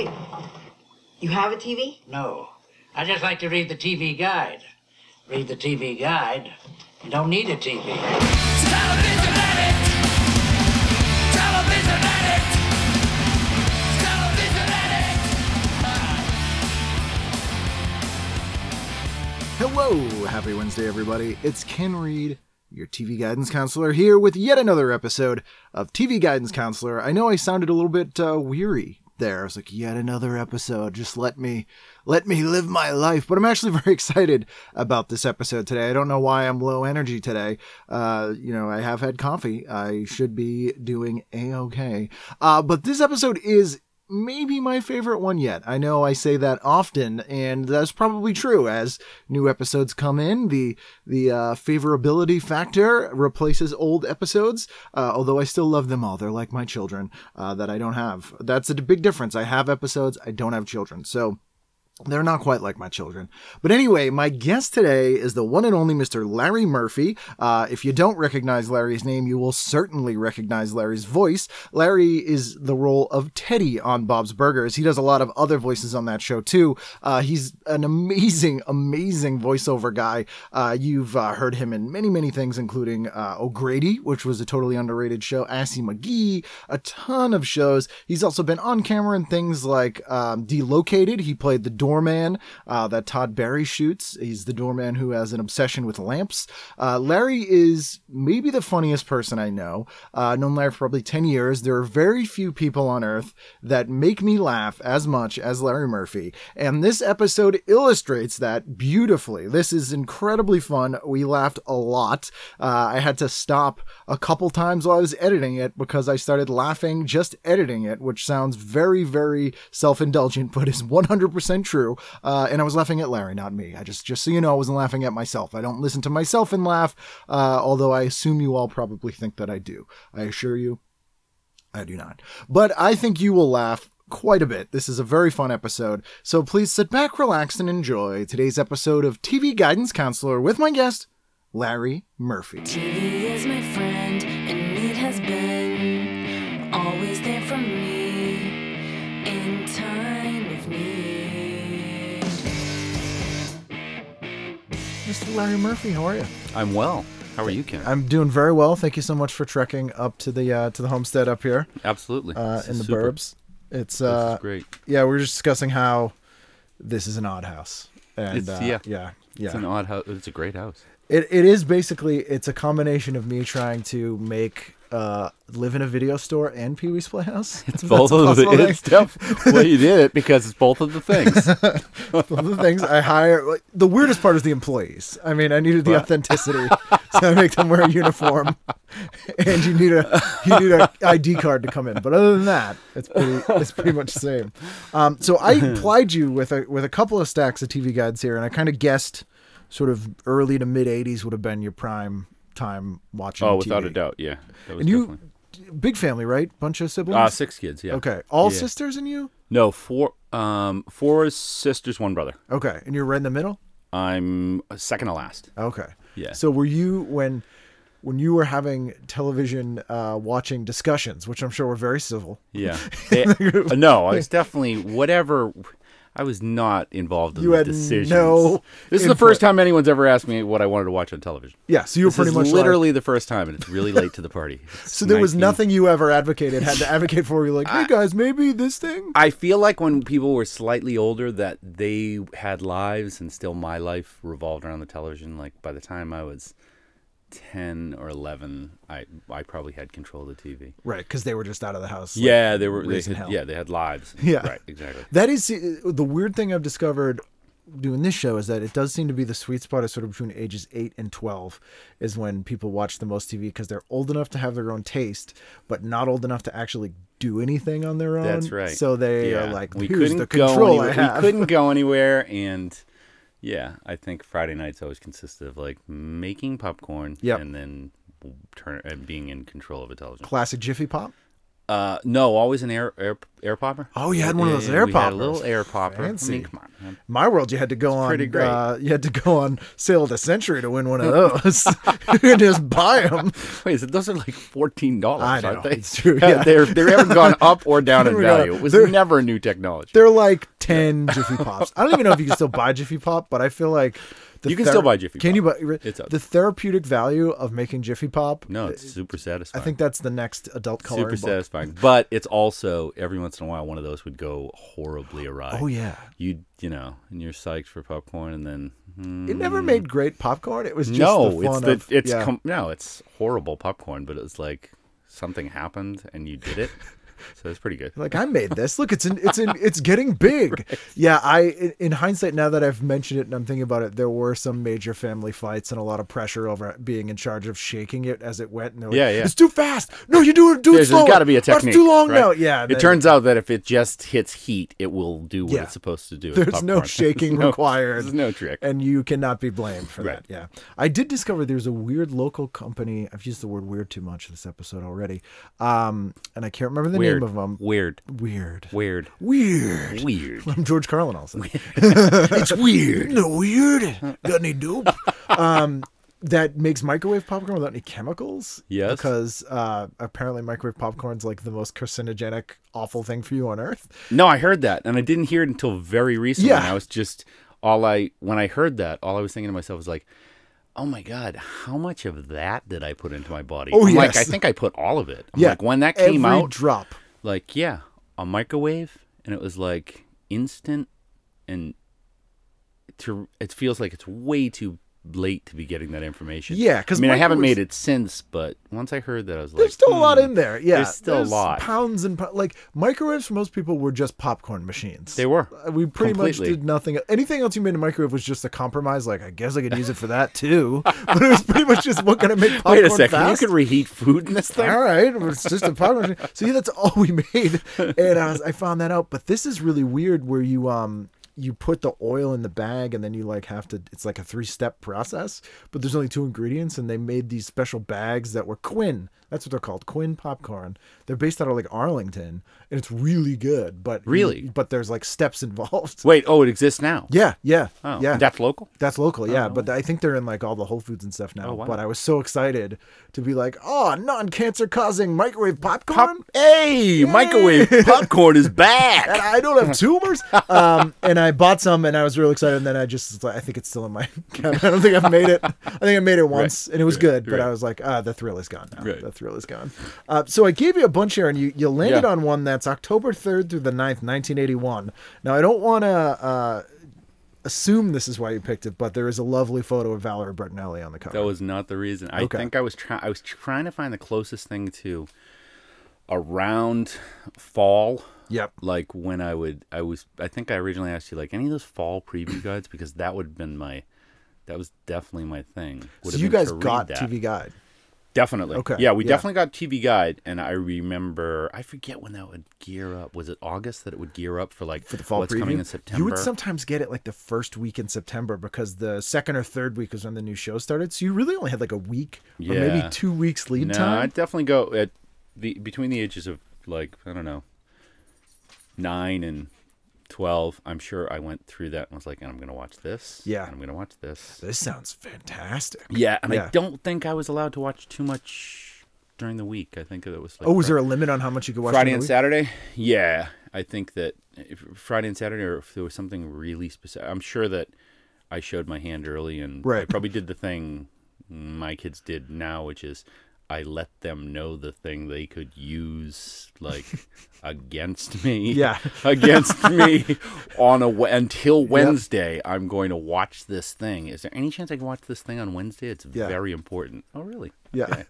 Wait, you have a TV? No. I just like to read the TV guide. Read the TV guide. You don't need a TV. Television addict. Television addict. Television addict. Hello, happy Wednesday, everybody. It's Ken Reid, your TV guidance counselor, here with yet another episode of TV Guidance Counselor. I know I sounded a little bit uh, weary there. I was like, yet another episode. Just let me, let me live my life. But I'm actually very excited about this episode today. I don't know why I'm low energy today. Uh, you know, I have had coffee. I should be doing a okay. Uh, but this episode is maybe my favorite one yet. I know I say that often, and that's probably true. As new episodes come in, the the uh, favorability factor replaces old episodes. Uh, although I still love them all, they're like my children uh, that I don't have. That's a big difference. I have episodes, I don't have children, so. They're not quite like my children. But anyway, my guest today is the one and only Mr. Larry Murphy. Uh, if you don't recognize Larry's name, you will certainly recognize Larry's voice. Larry is the role of Teddy on Bob's Burgers. He does a lot of other voices on that show too. Uh, he's an amazing, amazing voiceover guy. Uh, you've uh, heard him in many, many things, including uh, O'Grady, which was a totally underrated show, Assy McGee, a ton of shows. He's also been on camera in things like um, Delocated. He played the doorman uh, that Todd Barry shoots. He's the doorman who has an obsession with lamps. Uh, Larry is maybe the funniest person I know. Uh, known Larry for probably 10 years. There are very few people on earth that make me laugh as much as Larry Murphy. And this episode illustrates that beautifully. This is incredibly fun. We laughed a lot. Uh, I had to stop a couple times while I was editing it because I started laughing just editing it, which sounds very, very self indulgent, but is 100% true. Uh, and I was laughing at Larry, not me. I just, just so you know, I wasn't laughing at myself. I don't listen to myself and laugh, uh, although I assume you all probably think that I do. I assure you, I do not. But I think you will laugh quite a bit. This is a very fun episode. So please sit back, relax, and enjoy today's episode of TV Guidance Counselor with my guest, Larry Murphy. Larry Murphy, how are you? I'm well. How are you, Ken? I'm doing very well. Thank you so much for trekking up to the uh, to the homestead up here Absolutely. uh, in the super. burbs. It's uh, great. yeah, we are just discussing how this is an odd house, and uh, yeah. yeah, yeah. It's an odd house. It's a great house. It it is basically it's a combination of me trying to make uh live in a video store and Pee Wee's Playhouse. It's both of the it's def- well, you did it because it's both of the things. Both of the things I hire. like, The weirdest part is the employees. I mean, I needed the authenticity, so I make them wear a uniform, and you need a you need a ID card to come in. But other than that, it's pretty it's pretty much the same. Um, so I plied you with a with a couple of stacks of TV guides here, and I kind of guessed sort of early to mid '80s would have been your prime time watching. oh, without TV. a doubt, yeah. And you, definitely- big family, right? Bunch of siblings. uh, six kids, yeah. Okay, all Yeah. sisters and you. No, four. Um, four sisters, one brother. Okay, and you're right in the middle. I'm second to last. Okay. Yeah. So were you when when you were having television uh, watching discussions, which I'm sure were very civil? Yeah. They- no, I was definitely whatever. I was not involved in You the had decisions. no This is the first time anyone's ever asked me what I wanted to watch on television. Yeah. So you were This pretty much like- literally the first time, and it's really late to the party. It's so there was nothing you ever advocated had to advocate for. You're like, hey guys, maybe this thing. I feel like when people were slightly older, that they had lives, and still my life revolved around the television. Like by the time I was ten or eleven, I I probably had control of the TV. Right, because they were just out of the house. like, yeah, they were. They had, hell. yeah, they had lives. Yeah. right, exactly. That is the weird thing I've discovered doing this show is that it does seem to be the sweet spot is sort of between ages 8 and 12 is when people watch the most TV because they're old enough to have their own taste but not old enough to actually do anything on their own. That's right. So they yeah. are like, we couldn't the go control anywhere. have. We couldn't go anywhere, and yeah, I think Friday nights always consisted of like making popcorn, Yep. and then turn and being in control of a television. Classic Jiffy Pop. Uh, no, always an air air air popper. Oh, you had one of those air we Had a poppers. little air popper. I Fancy. mean, come on. man. My world, you had to go on. pretty great. Uh, you had to go on sale of the century to win one of those. you just buy them. Wait, it, those are like fourteen dollars, I know, they? it's true, yeah. they're they haven't gone up or down in value. It was they're- never a new technology. They're like ten Jiffy Pops. I don't even know if you can still buy Jiffy Pop, but I feel like You can still buy Jiffy Can Pop. you buy? It's out the therapeutic value of making Jiffy Pop. No, it's super satisfying. I think that's the next adult coloring super book. satisfying. But it's also every once in a while one of those would go horribly awry. Oh yeah. You you know, and you're psyched for popcorn, and then mm, It never made great popcorn. It was just no, the it's the of, it's yeah. com- no, it's horrible popcorn. But it's like something happened and you did it, so it's pretty good. like I made this. Look, it's in, it's in, it's getting big. Yeah, I in- in hindsight now that I've mentioned it and I'm thinking about it, there were some major family fights and a lot of pressure over being in charge of shaking it as it went. And like, Yeah, yeah. It's too fast. No, you do it. Do it There's, got to be a technique. It's too long right? now. Yeah. It turns out that if it just hits heat, it will do what Yeah. it's supposed to do. There's no shaking There's no- required. There's no trick. and you cannot be blamed for Right. that. Yeah, I did discover there's a weird local company. I've used the word weird too much this episode already, um, and I can't remember the Weird. name of them. Weird. Weird. Weird. Weird. Weird. I'm George Carlin. Also, it's weird. No weird. Got any dope? um, that makes microwave popcorn without any chemicals. Yes. Because uh, apparently microwave popcorn's like the most carcinogenic, awful thing for you on earth. No, I heard that, and I didn't hear it until very recently. Yeah. I was just all I when I heard that, all I was thinking to myself was like, "Oh my god, how much of that did I put into my body?" Oh, I'm like, yes. I think I put all of it. I'm yeah. like, when that came every out, drop. like, yeah, a microwave, and it was like instant, and to it feels like it's way too late to be getting that information. Yeah, because I mean, I haven't microwaves- made it since, but once I heard that, I was like, There's still a lot hmm. in there. Yeah, There's still a lot. Pounds and po- like microwaves for most people were just popcorn machines. They were. Uh, We pretty Completely. much did nothing. Anything else you made in a microwave was just a compromise. Like I guess I could use it for that too. but it was pretty much just what can I make popcorn Wait a second, fast? you could reheat food in this thing. All right, it's just a popcorn machine. So yeah, that's all we made, and I, was, I found that out. But this is really weird, where you um you put the oil in the bag and then you like have to. It's like a three step process, but there's only two ingredients, and they made these special bags that were Quinn. That's what they're called, Quinn popcorn. They're based out of like Arlington, and it's really good. But Really? but there's like steps involved. Wait, oh, it exists now. Yeah, yeah, Oh, yeah. That's local. That's local, yeah. But I think they're in like all the Whole Foods and stuff now. Oh, wow. But I was so excited to be like, oh, non-cancer causing microwave popcorn. Pop- hey, microwave popcorn is and back. I don't have tumors. um, and I bought some, and I was real excited. And then I just, I think it's still in my cabinet. I don't think I've made it. I think I made it once, and it was good. But right. I was like, ah, the thrill is gone now. Thrill is gone. Uh, so I gave you a bunch here, and you you landed Yeah. on one that's October third through the 9th, nineteen eighty one. Now I don't want to. Uh, Assume this is why you picked it, but there is a lovely photo of Valerie Bertinelli on the cover. That was not the reason. I Okay. think I was trying. I was trying to find the closest thing to around fall. Yep. Like when I would, I was. I think I originally asked you like any of those fall preview guides because that would have been my. That was definitely my thing. Would So you guys got that. TV Guide. Definitely. Okay, Yeah, we yeah. definitely got TV Guide, and I remember. I forget when that would gear up. Was it August that it would gear up for like for the fall what's preview. coming in September? You would sometimes get it like the first week in September because the second or third week was when the new show started. So you really only had like a week or maybe two weeks lead no, time. I'd definitely go at the between the ages of like I don't know nine and twelve. I'm sure I went through that and was like, and I'm gonna watch this. Yeah. and I'm gonna watch this. This sounds fantastic. Yeah, and Yeah. I don't think I was allowed to watch too much during the week. I think it was like Oh, was Fri- there a limit on how much you could watch? Friday and week? Saturday? Yeah, I think that if Friday and Saturday, or if there was something really specific, I'm sure that I showed my hand early, and I probably did the thing my kids did now, which is I let them know the thing they could use like against me. Yeah. against me on a until Wednesday. I'm going to watch this thing. Is there any chance I can watch this thing on Wednesday? It's Yeah. very important. Oh, really? Yeah. Okay.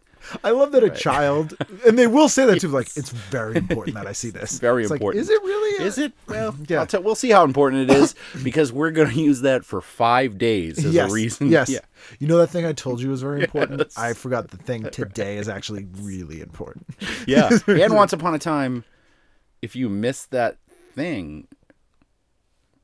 I love that a child, and they will say that too. Like, it's very important that I see this. very It's like, important. is it really? Is it? Well, Yeah. I'll tell- we'll see how important it is because we're going to use that for five days as yes. a reason. Yes. Yeah. You know that thing I told you was very important. Yes. I forgot the thing today is actually really important. Yeah. and once upon a time, if you miss that thing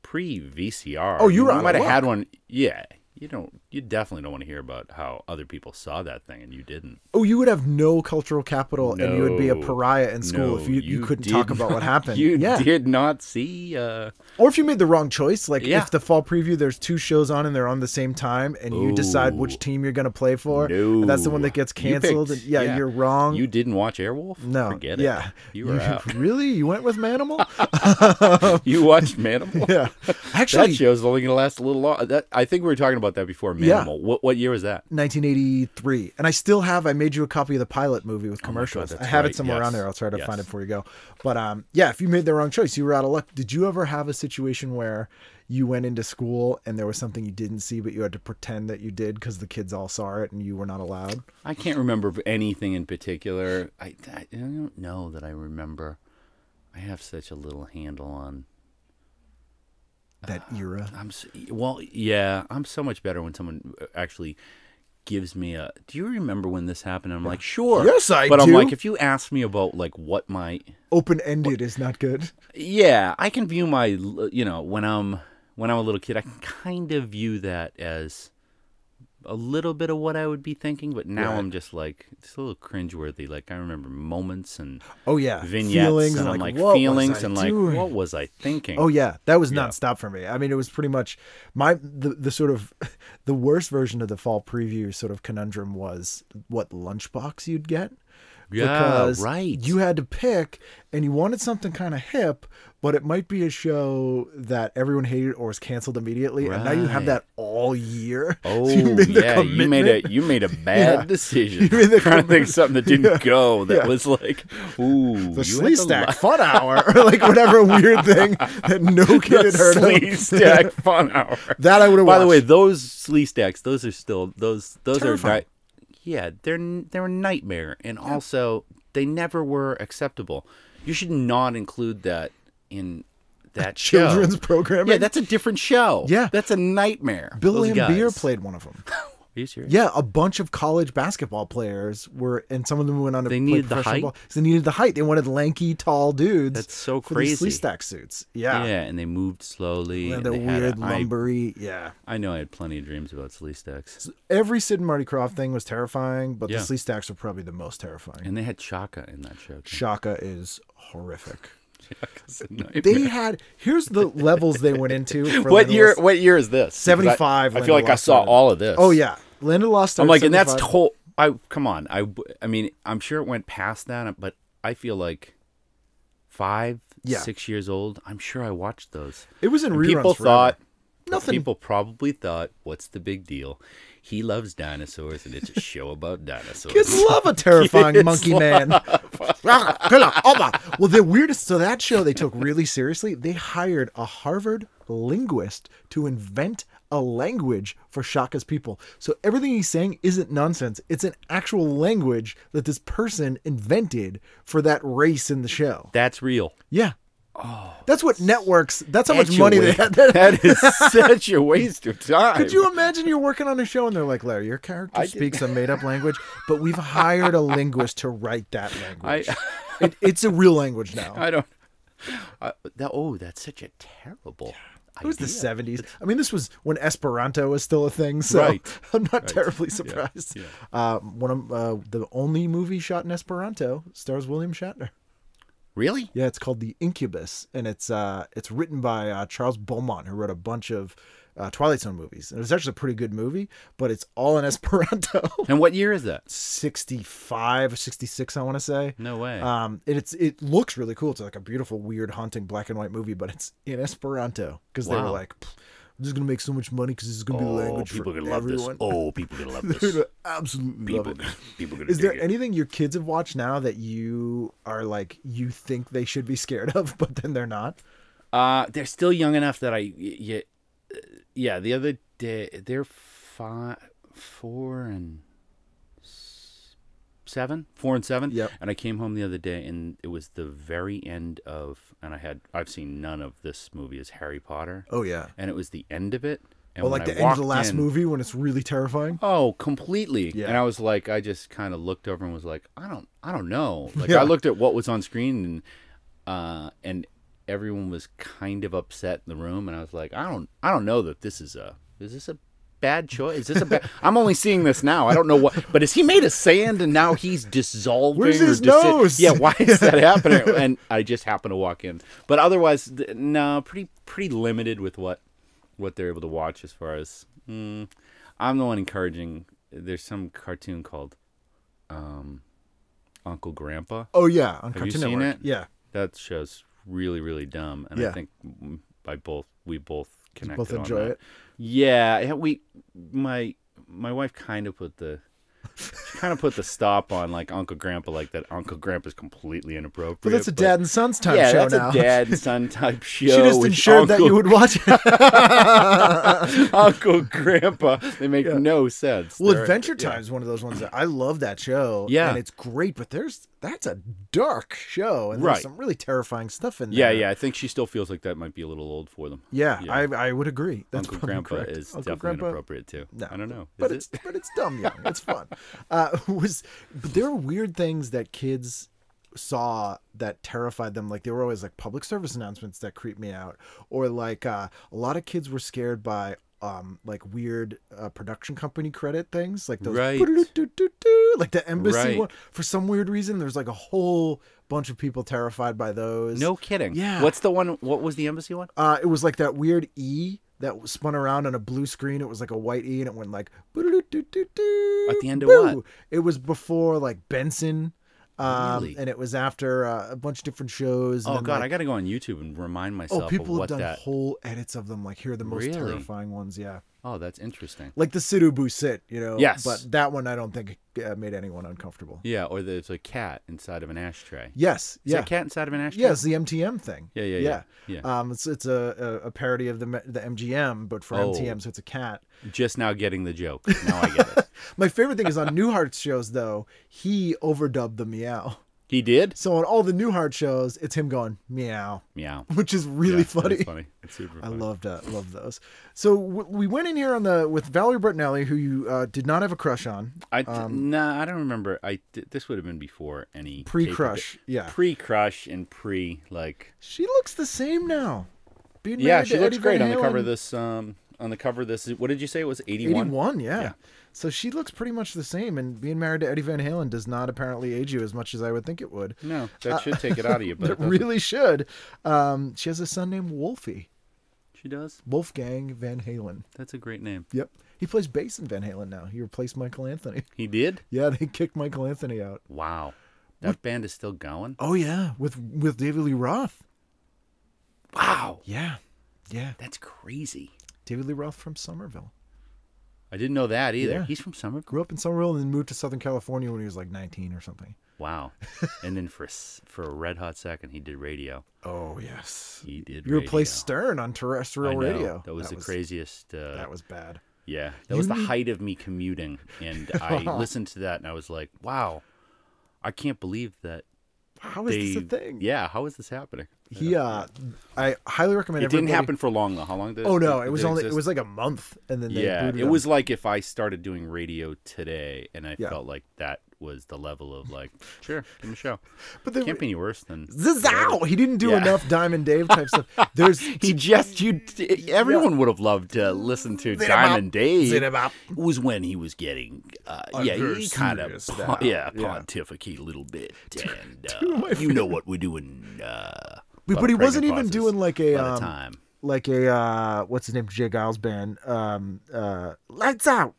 pre VCR, Oh, you of might have had one. Yeah. You don't. You you definitely don't want to hear about how other people saw that thing and you didn't. Oh, you would have no cultural capital, and you would be a pariah in school No, if you, you, couldn't talk did about what happened. You yeah, did not see. Uh, or if you made the wrong choice, like Yeah. if the fall preview there's two shows on and they're on the same time, and you decide which team you're going to play for, no, and that's the one that gets canceled. picked- and yeah, you're wrong. You didn't watch Airwolf? no, forget it. yeah, you were out. really? You went with Manimal? you watched Manimal? yeah, Actually, That show's only going to last a little long. That I think we were talking about that before. Yeah. Manimal. What what year was that? 1983, and I still have. I made you a copy of the pilot movie with Oh God, commercials. I have right, it somewhere around yes, there. I'll try to yes. find it before you go. But um, yeah, if you made the wrong choice, you were out of luck. Did you ever have a situation where you went into school and there was something you didn't see, but you had to pretend that you did because the kids all saw it and you were not allowed? I can't remember anything in particular. I, I don't know that I remember. I have such a little handle on. That era. I'm s- well, yeah. I'm so much better when someone uh, actually gives me a. Do you remember when this happened? I'm like, sure. Yes, I But I'm like, if you ask me about like what my Open ended is not good. yeah, I can view my you know when I'm when I'm a little kid, I can kind of view that as a little bit of what I would be thinking. But now Right. I'm just like it's a little cringeworthy. Like I remember moments and Oh yeah, vignettes feelings and, and, like, like feelings and like what was I thinking? Oh yeah, that was Yeah. nonstop for me. I mean, it was pretty much my the, the sort of the worst version of the fall preview sort of conundrum was what lunchbox you'd get. Yeah, because right. You had to pick, and you wanted something kind of hip, but it might be a show that everyone hated or was canceled immediately, and now you have that all year. Oh So you oh, made the yeah, you made a you made a bad Yeah. decision. You made the trying to think of something that didn't Yeah. go. That Yeah. was like, ooh, the you Slee had to Stack li- Fun Hour, or like whatever weird thing that no kid had the heard Slee of. Stack Fun Hour. That I would have By the way, those Sleestaks, those are still those those Terrifying. are ni- yeah, they're they're a nightmare, and also they never were acceptable. You should not include that in that show. children's programming. Yeah, that's a different show. Yeah. that's a nightmare. Bill Those Laimbeer guys. played one of them. Are you serious? Yeah, a bunch of college basketball players were, and some of them went on to They play the professional height? ball. They needed the height. They wanted lanky, tall dudes. That's so for these crazy. stack suits. Yeah, Yeah, and they moved slowly. and and the they had a- weird I- lumbery. yeah, I, know I had plenty of dreams about Sleestaks, every Sid and Marty Krofft thing was terrifying, but Yeah. the Sleestaks were probably the most terrifying. and they had Chaka in that show. too. Chaka is horrific. They had here's the levels they went into. For what year? What year is this? Because I- 75 I, feel like I saw Stars. all of this. Oh yeah, Land of Lost. I'm like, and that's 75. told. I come on. I I mean, I'm sure it went past that, but I feel like five, Yeah. six years old. I'm sure I watched those. It was in And reruns. people forever. thought Nothing- People probably thought, "What's the big deal? He loves dinosaurs, and it's a show about dinosaurs." Kids love a terrifying Kids monkey man. well, the weirdest. So that show they took really seriously. They hired a Harvard linguist to invent a language for Chaka's people. So everything he's saying isn't nonsense. It's an actual language that this person invented for that race in the show. That's real. Yeah. Oh, that's what networks. That's how much money they had. that is such a waste of time. Could you imagine you're working on a show and they're like, Larry, your character I did- speaks a made up language, but we've hired a linguist to write that language. I It, it's a real language now. I don't. I, that, oh, that's such a terrible. It was the idea. 70s. I mean, this was when Esperanto was still a thing, so Right. I'm not terribly surprised. yeah. Uh, one of uh, the only movie shot in Esperanto stars William Shatner. Really? Yeah, it's called The Incubus, and it's uh, it's written by uh, Charles Beaumont, who wrote a bunch of uh, Twilight Zone movies. And it was actually a pretty good movie, but it's all in Esperanto. And what year is that? 65 or 66, I want to say. No way. Um, and it's it looks really cool. It's like a beautiful, weird, haunting black and white movie, but it's in Esperanto because they were like, "Pff, "I'm just gonna make so much money because this is gonna be the language for everyone." Oh, people gonna love They're gonna absolutely people, love it. people gonna Is there it. anything your kids have watched now that you are like you think they should be scared of, but then they're not? Uh, they're still young enough that I, yeah, yeah. The other day, they're five, four, and seven, four and seven. Yep. And I came home the other day, and it was the very end of, and I had, I've seen none of this movie as Harry Potter, Oh yeah. and it was the end of it. And Well, like I the end of the last in- movie when it's really terrifying. Oh, completely. Yeah. And I was like, I just kind of looked over and was like, I don't, I don't know. Like Yeah. I looked at what was on screen and, uh, and everyone was kind of upset in the room, and I was like, I don't, I don't know that this is a, is this a bad choice? Is this a bad? I'm only seeing this now. I don't know what. But is he made of sand and now he's dissolving? Where's his nose? Yeah, why is that happening? And I just happen to walk in. But otherwise, th- no, pretty pretty limited with what what they're able to watch as far as. Mm, I'm the one encouraging. There's some cartoon called um, Uncle Grandpa. Oh yeah, on Have Cartoon you seen Network. it? Yeah, That show's really really dumb, and Yeah. I think mm, by both we both connected both on enjoy that. it. Yeah, yeah, we my my wife kind of put the she kind of put the stop on like Uncle Grandpa, like that. Uncle Grandpa's completely inappropriate. but that's a dad and son's time yeah, show that's now. a dad and son type show. she just ensured that you would watch it. Uncle Grandpa. They make no sense. Well, They're- Adventure yeah. Time is one of those ones that I love that show. Yeah. and it's great. But there's that's a dark show, and Right. there's some really terrifying stuff in there. Yeah, yeah. I think she still feels like that might be a little old for them. yeah. Yeah. I I would agree. That's Uncle Grandpa correct. is Uncle definitely Grandpa, inappropriate too. No, I don't know. but Is it's it? but it's dumb young. It's fun. Uh, was but there are weird things that kids saw that terrified them. Like there were always like public service announcements that creeped me out, or like uh, a lot of kids were scared by um like weird uh, production company credit things like those Right. Like the embassy Right. one for some weird reason there's like a whole bunch of people terrified by those No kidding. Yeah. What's the one? What was the embassy one? uh, it was like that weird E that spun around on a blue screen. It was like a white E, and it went like At the end of boo." what? It was before like Benson, um, Really? and it was after uh, a bunch of different shows. and Oh God, like- I got to go on YouTube and remind myself Oh, people have done that. whole edits of them. Like here are the most Really? terrifying ones. Yeah, Oh, that's interesting. like the Sit Ubu sit, you know. Yes. but that one I don't think uh, made anyone uncomfortable. Yeah, or there's a cat inside of an ashtray. Yes, Is yeah, cat inside of an ashtray? yeah, the MTM thing. Yeah, yeah, yeah, yeah. yeah. Um, it's it's a, a, parody of the M- the MGM, but for Oh. MTM, so it's a cat. Just now getting the joke. Now I get it. My favorite thing is on Newhart's shows though, he overdubbed the meow. He did. So on all the Newhart shows, it's him going meow, Meow. which is really Yeah, funny. funny. It's super I funny. loved uh, loved those. So w- we went in here on the with Valerie Bertinelli, who you uh, did not have a crush on. I d- um, nah, I don't remember. I th- this would have been before any Pre-crush, yeah. pre-crush and pre like. She looks the same now. Being Yeah, she looks Eddie great on the cover of this. Um, on the cover of this, what did you say it was? Eighty-one. 81, yeah. Yeah. So she looks pretty much the same, and being married to Eddie Van Halen does not apparently age you as much as I would think it would. No, that should take it out of you, but It it really should. Um, she has a son named Wolfie, she does. Wolfgang Van Halen. That's a great name. Yep. He plays bass in Van Halen now. He replaced Michael Anthony. He did. Yeah, they kicked Michael Anthony out. Wow, that band is still going. Oh yeah, with with David Lee Roth. Wow, Yeah. Yeah. that's crazy. David Lee Roth from Somerville. I didn't know that either. Yeah. He's from Summer. Grew up in Somerville and then moved to Southern California when he was like 19 or something. Wow. and then for for a red hot second, he did radio. Oh yes. He did. You replaced. Stern on terrestrial radio. That was the craziest. Uh, That was bad. Yeah, that You was the need- height of me commuting, and I listened to that, and I was like, "Wow, I can't believe that How is they." this a thing? Yeah, how is this happening? He uh I highly recommend It didn't happen for long though. How long did? Oh no, did it was only it was like a month and then they yeah, it him. was like if I started doing radio today, and I Yeah. felt like that was the level of like, sure, give me a show. But they Can't be any worse than Zazow! He didn't do Yeah. enough Diamond Dave type stuff. There's He just you. Everyone would have loved to listen to Diamond Dave. Zidabop. It was when he was getting, uh, yeah, he kind of, serious now. yeah, Yeah. pontificate a little bit, and of my uh, you know what we're doing. Uh, But- but he wasn't even doing like a, um, time. like a uh what's his name J. Geils band um uh Lights Out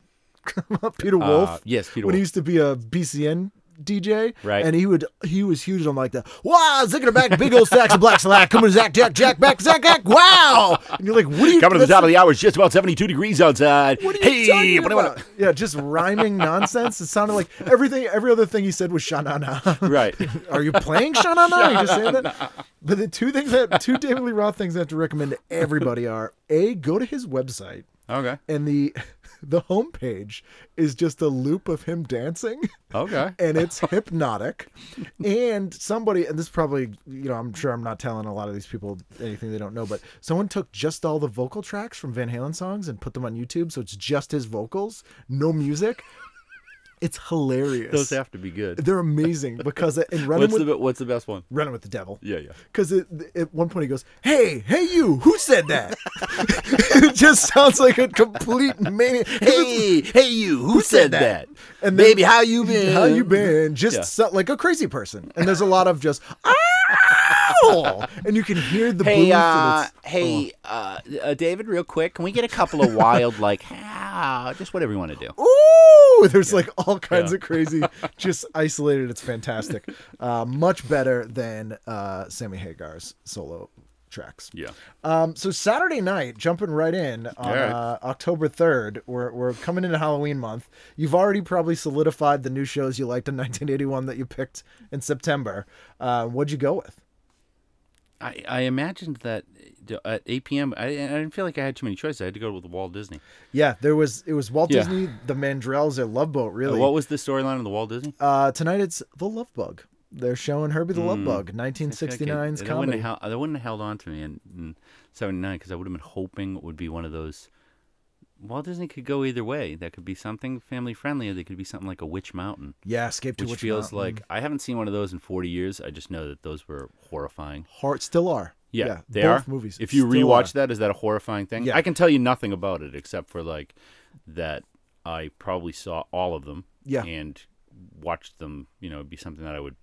Peter Wolf Uh, yes, Peter Wolf. when he used to be a BCN DJ Right. and he would he was huge on like the wow zigging back big old stacks of black slack coming to Zach Jack Jack back Zach Jack wow and you're like what are you Coming to the top of the hour, it's just about 72 degrees outside. What are you hey, talking what do you wanna- about? Yeah, just rhyming nonsense. It sounded like everything. Every other thing he said was "shanana." Right. Are you playing shanana? Are you just saying that? But the two things that two David Lee Roth things I have to recommend to everybody are: a, go to his website, Okay. and the the homepage is just a loop of him dancing. Okay. and it's hypnotic. And somebody, and this probably, you know, I'm sure I'm not telling a lot of these people anything they don't know, but someone took just all the vocal tracks from Van Halen songs and put them on YouTube, so it's just his vocals, no music. It's hilarious. Those have to be good. They're amazing because in running What's with the What's the best one? running with the devil. Yeah, yeah. Because at one point he goes, "Hey, hey, you! Who said that?" it just sounds like a complete maniac. Hey, hey, you! Who, said said that? that? And then- Baby, how you been? How you been? Just Yeah. so- like a crazy person. And there's a lot of just ah, ow, and you can hear the Hey, uh, hey, uh, uh, David, real quick, can we get a couple of wild, like, ah, just whatever you want to do? Ooh, there's like all kinds Yeah. of crazy, just isolated. It's fantastic. Uh, much better than uh, Sammy Hagar's solo tracks. Yeah. Um, so Saturday night, jumping right in on right. uh, October 3rd, we're, we're coming into Halloween month. You've already probably solidified the new shows you liked in 1981 that you picked in September. Uh, what'd you go with? I, I imagined that uh, at 8 p.m. I, I didn't feel like I had too many choices. I had to go with Walt Disney. Yeah, there was it was Walt Yeah. Disney, the Mandrells, their Love Boat. Uh, Really, What was the storyline of the Walt Disney? uh, tonight it's the Love Bug. They're showing Herbie the Love hmm. Bug, I feel like 1969's it- it comedy. Wouldn't have, held- wouldn't have held on to me in, in 79 because I would have been hoping it would be one of those. Walt Disney could go either way. That could be something family friendly, or they could be something like a Witch Mountain, yeah, Escape to which Witch feels Mountain. like I haven't seen one of those in 40 years. I just know that those were horrifying. Heart still are. Yeah, they both are movies. If you rewatch are. that, is that a horrifying thing? Yeah. I can tell you nothing about it except for like that I probably saw all of them. Yeah. and watched them. You know, it'd be something that I would.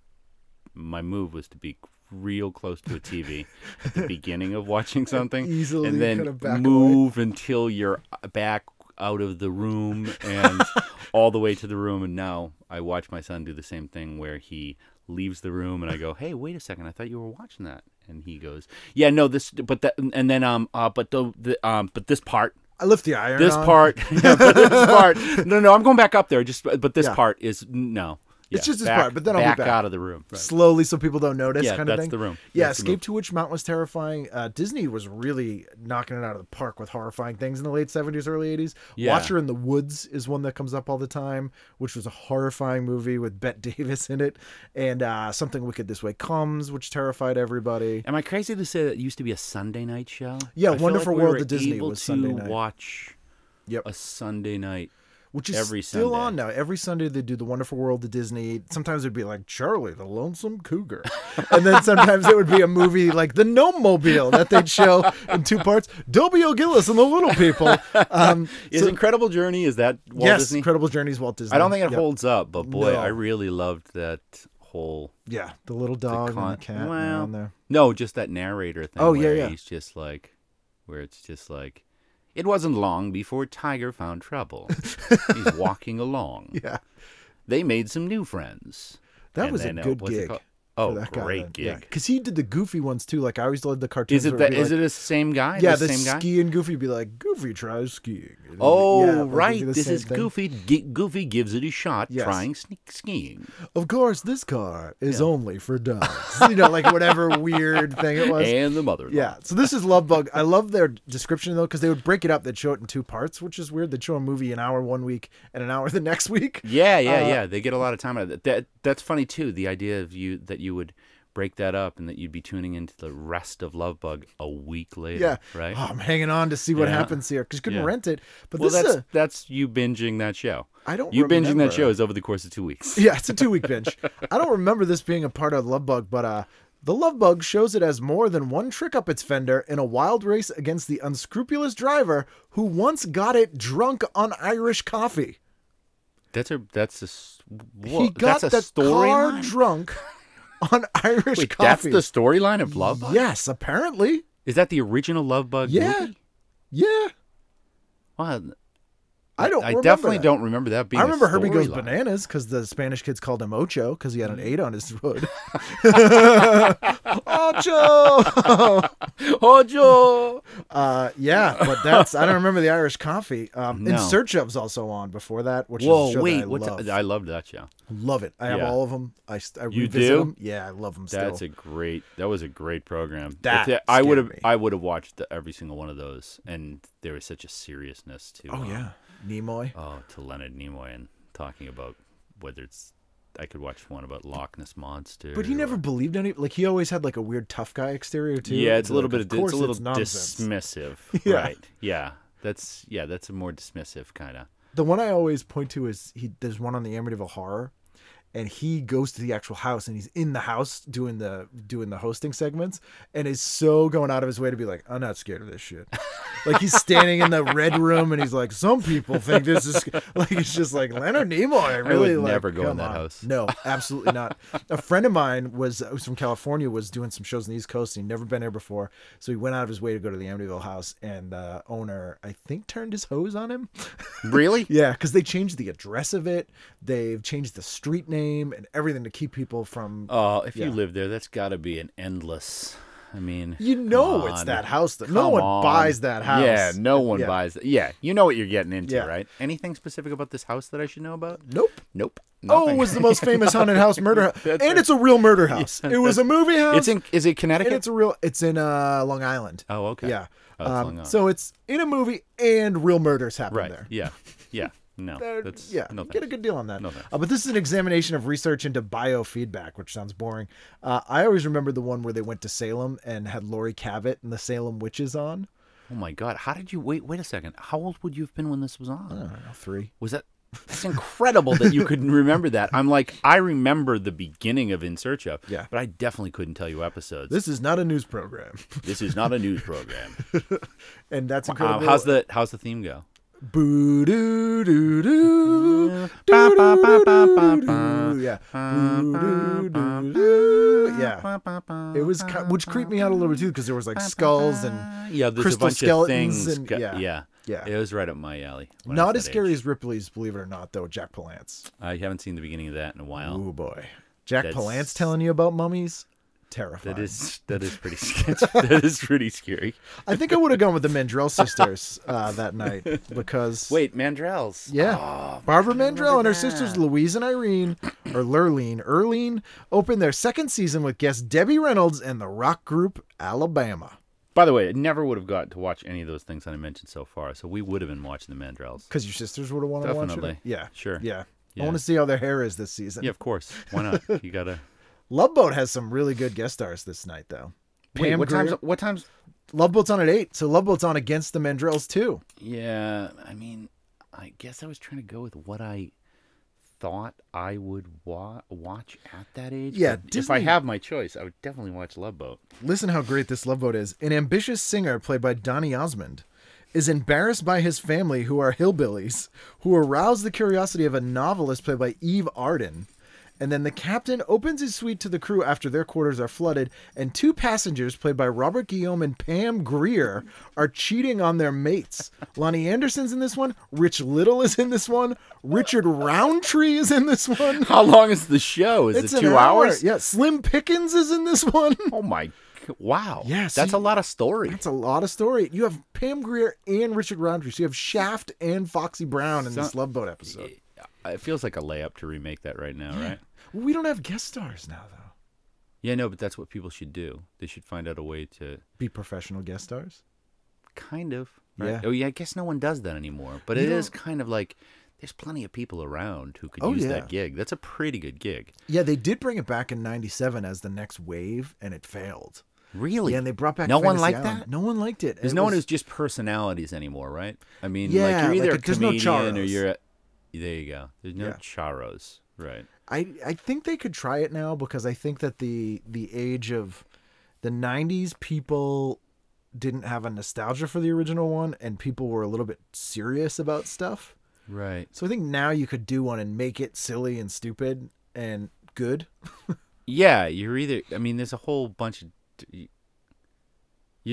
My move was to be real close to a TV at the beginning of watching something, Easily and then back away. move until you're back out of the room and all the way to the room. And now I watch my son do the same thing where he leaves the room and I go, "Hey, wait a second! I thought you were watching that." And he goes, "Yeah, no, this, but that, and then um, uh, but the, the um, but this part." I lift the iron. This on. part, yeah, but this part. No, no, I'm going back up there. Just, but this Yeah. part is no. It's Yeah, just this back- part, but then I'll be back. out of the room. Right. slowly so people don't notice Yeah, kind of that's thing. the room. Yeah, That's Escape to Witch Mountain was terrifying. Uh, Disney was really knocking it out of the park with horrifying things in the late 70s, early 80s. Yeah. Watcher in the Woods is one that comes up all the time, which was a horrifying movie with Bette Davis in it. And uh, Something Wicked This Way Comes, which terrified everybody. Am I crazy to say that it used to be a Sunday night show? Yeah, I Wonderful like we World of Disney was Sunday night. Watch Yep. a Sunday night. Which is every still Sunday. on now. Every Sunday they do the Wonderful World of Disney. Sometimes it'd be like Charlie, the Lonesome Cougar, and then sometimes it would be a movie like the Gnome Mobile that they'd show in two parts. Dobie O'Gillis and the Little People. Um, Is so- Incredible Journey? Is that Walt yes, Disney? Incredible is Walt Disney. I don't think it Yep. holds up, but boy, No. I really loved that whole. Yeah, the little dog con- and the cat well, there. No, just that narrator thing. Oh, yeah, yeah. He's just like, where it's just like, it wasn't long before Tiger found trouble. He's walking along. Yeah, They made some new friends. that And was a uh, good gig. Oh, that guy great then. gig. Yeah, because he did the goofy ones too. Like I always loved the cartoons. Is it that? Is like- it the same guy? Yeah, the the same guy. ski and Goofy would be like, Goofy tries skiing. And Oh, yeah, right. This is thing. Goofy. G- Goofy gives it a shot Yes. trying skiing. Of course, this car is Yeah. only for dogs. you know, like whatever weird thing it was. And the mother. yeah. So this is Love Bug. I love their description though, because they would break it up. They'd show it in two parts, which is weird. They'd show a movie an hour one week and an hour the next week. Yeah, yeah, Uh, yeah. They get a lot of time out of that. that. That's funny too. The idea of you that you would break that up and that you'd be tuning into the rest of Love Bug a week later. Yeah. Right. Oh, I'm hanging on to see what Yeah. happens here because you couldn't Yeah. rent it. But well, this that's is a, that's you binging that show. I don't. You binging that show is over the course of two weeks. Yeah, it's a two week binge. I don't remember this being a part of Love Bug, but uh, the Love Bug shows it as more than one trick up its fender in a wild race against the unscrupulous driver who once got it drunk on Irish coffee. That's a that's a he got that's a the car storyline. drunk on Irish Wait, that's the storyline of Love Bug. Yes, apparently. Is that the original Love Bug Yeah. movie? Yeah, Well, I don't. I definitely that. don't remember that being. I remember Herbie Goes storyline. Bananas because the Spanish kids called him Ocho because he had an eight on his hood. Ocho. Ocho. Uh, yeah, but that's I don't remember the Irish coffee. Um, In No. Search of's also on before that, which is Whoa, show wait. that I love. I loved that show. love it. I have Yeah. all of them. I, I You revisit do? them. Yeah, I love them still. That's a great. That was a great program. That it- I would have. I would have watched every single one of those, and there was such a seriousness to. oh um, yeah, Nimoy. Oh, to Leonard Nimoy and talking about whether it's. I could watch one about Loch Ness monster. But he never or- believed any. Like he always had like a weird tough guy exterior too. Yeah, it's a Like, little bit. Of, course it's a little nonsense. dismissive. Yeah. Right. Yeah. That's yeah. That's a more dismissive kind of. The one I always point to is he. There's one on the Amityville Horror, and he goes to the actual house and he's in the house doing the doing the hosting segments, and is so going out of his way to be like, I'm not scared of this shit. like he's standing in the red room and he's like, some people think this is like it's just like Leonard Nimoy. Really, would like, never go in that on. house. No, absolutely not. A friend of mine was, was from California, was doing some shows on the East Coast. And he'd never been there before, so he went out of his way to go to the Amityville house. And the owner, I think, turned his hose on him. Really? Yeah, because they changed the address of it, they've changed the street name and everything to keep people from. Oh, if Yeah. you live there, that's got to be an endless. I mean, you know come it's that house. That no one on. buys that house. Yeah, no one Yeah. buys it. Yeah, you know what you're getting into, Yeah. right? Anything specific about this house that I should know about? Nope. Nope. Oh, it was the most famous haunted house murder, house. and right. it's a real murder house. it was a movie house. It's in. Is it Connecticut? it's a real. It's in uh, Long Island. oh, okay. Yeah. Oh, Um, so it's in a movie and real murders happen right. there. Yeah. Yeah. No. They're- That's yeah, No get a good deal on that. No uh, but this is an examination of research into biofeedback, which sounds boring. Uh, I always remember the one where they went to Salem and had Laurie Cabot and the Salem witches on. Oh my God! How did you wait? Wait a second. How old would you have been when this was on? I don't know, three. Was that? That's incredible that you could remember that. I'm like, I remember the beginning of In Search of. Yeah. But I definitely couldn't tell you episodes. This is not a news program, This is not a news program. and that's Uh, incredible. how's the How's the theme go? Boo doo doo doo. Ba, ba, ba, ba, ba, ba. Yeah. Boo doo doo doo. Yeah. It was, ki- which creeped me out a little bit too, because there was like skulls and yeah, there's crystal a bunch skeletons of things. and- go- yeah. yeah, Yeah. It was right up my alley. not as scary age. as Ripley's, believe it or not, though. Jack Palance. I haven't seen the beginning of that in a while. Oh boy, Jack That's- Palance telling you about mummies, terrifying. That is that is pretty scary. that is pretty scary. I think I would have gone with the Mandrell sisters uh, that night because Wait, Mandrell's. yeah, Barbara Mandrell and her sisters Louise and Irene, or Lurleen, Erlene, opened their second season with guest Debbie Reynolds and the rock group Alabama. By the way, I never would have got to watch any of those things that I mentioned so far. So we would have been watching the Mandrells. Because your sisters would have wanted to watch it. Definitely. Yeah, Sure. Yeah. I want to see how their hair is this season. Yeah, of course. Why not? You gotta. Love Boat has some really good guest stars this night, though. Wait, Pam what times? What times? Love Boat's on at eight, so Love Boat's on against the Mandrells too. Yeah, I mean, I guess I was trying to go with what I thought I would wa- watch at that age. Yeah, but if I have my choice, I would definitely watch Love Boat. Listen how great this Love Boat is. An ambitious singer played by Donny Osmond is embarrassed by his family, who are hillbillies, who arouse the curiosity of a novelist played by Eve Arden. And then the captain opens his suite to the crew after their quarters are flooded, and two passengers, played by Robert Guillaume and Pam Grier, are cheating on their mates. Loni Anderson's in this one. Rich Little is in this one. Richard Roundtree is in this one. How long is the show? Is It's it two hour. hours? Yeah, Slim Pickens is in this one. Oh my! Wow. Yeah, that's see- a lot of story. That's a lot of story. You have Pam Grier and Richard Roundtree. So you have Shaft and Foxy Brown in this Love Boat episode. It feels like a layup to remake that right now, right? Well, we don't have guest stars now, though. Yeah, no, but that's what people should do. They should find out a way to Be professional guest stars. kind of. Right? Yeah. Oh yeah, I guess no one does that anymore. But You it is don't- kind of like there's plenty of people around who could Oh, use yeah. that gig. That's a pretty good gig. Yeah, they did bring it back in '97 as the next wave, and it failed. Really? Yeah, and they brought back. No one liked Island. that? No one liked it. There's It no one who's just personalities anymore, right? I mean, Yeah, like you're either like, a there's no comedian or you're. A, there you go. There's no Yeah. charos, right? I I think they could try it now because I think that the the age of the '90s people didn't have a nostalgia for the original one, and people were a little bit serious about stuff. Right. So I think now you could do one and make it silly and stupid and good. Yeah, you're either. I mean, there's a whole bunch of. You're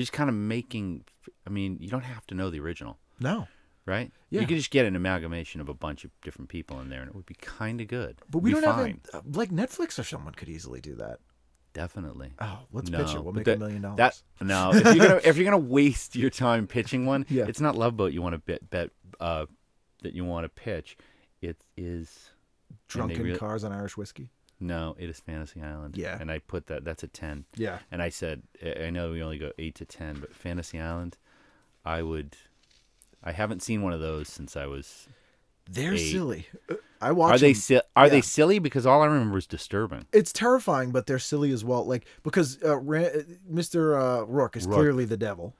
just kind of making. I mean, you don't have to know the original, No, right? Yeah. You could just get an amalgamation of a bunch of different people in there, and it would be kind of good. but we Be don't fine. have a, like Netflix or someone could easily do that. Definitely. Oh, let's no, pitch it. We'll make that- a million dollars. That no, if you're gonna if you're gonna waste your time pitching one, Yeah. it's not Love Boat you want to bet bet uh, that you want to pitch. It is Drunken really- cars on Irish whiskey. No, it is Fantasy Island. Yeah. and I put that. That's a ten. Yeah. And I said, I I know we only go eight to ten, but Fantasy Island, I would. I haven't seen one of those since I was. They're Eight. silly. Uh, I watch. Are they si- Are yeah. they silly? Because all I remember is disturbing. It's terrifying, but they're silly as well. Like because uh, Ra- Mr. Uh, Rourke is Rourke. clearly the devil.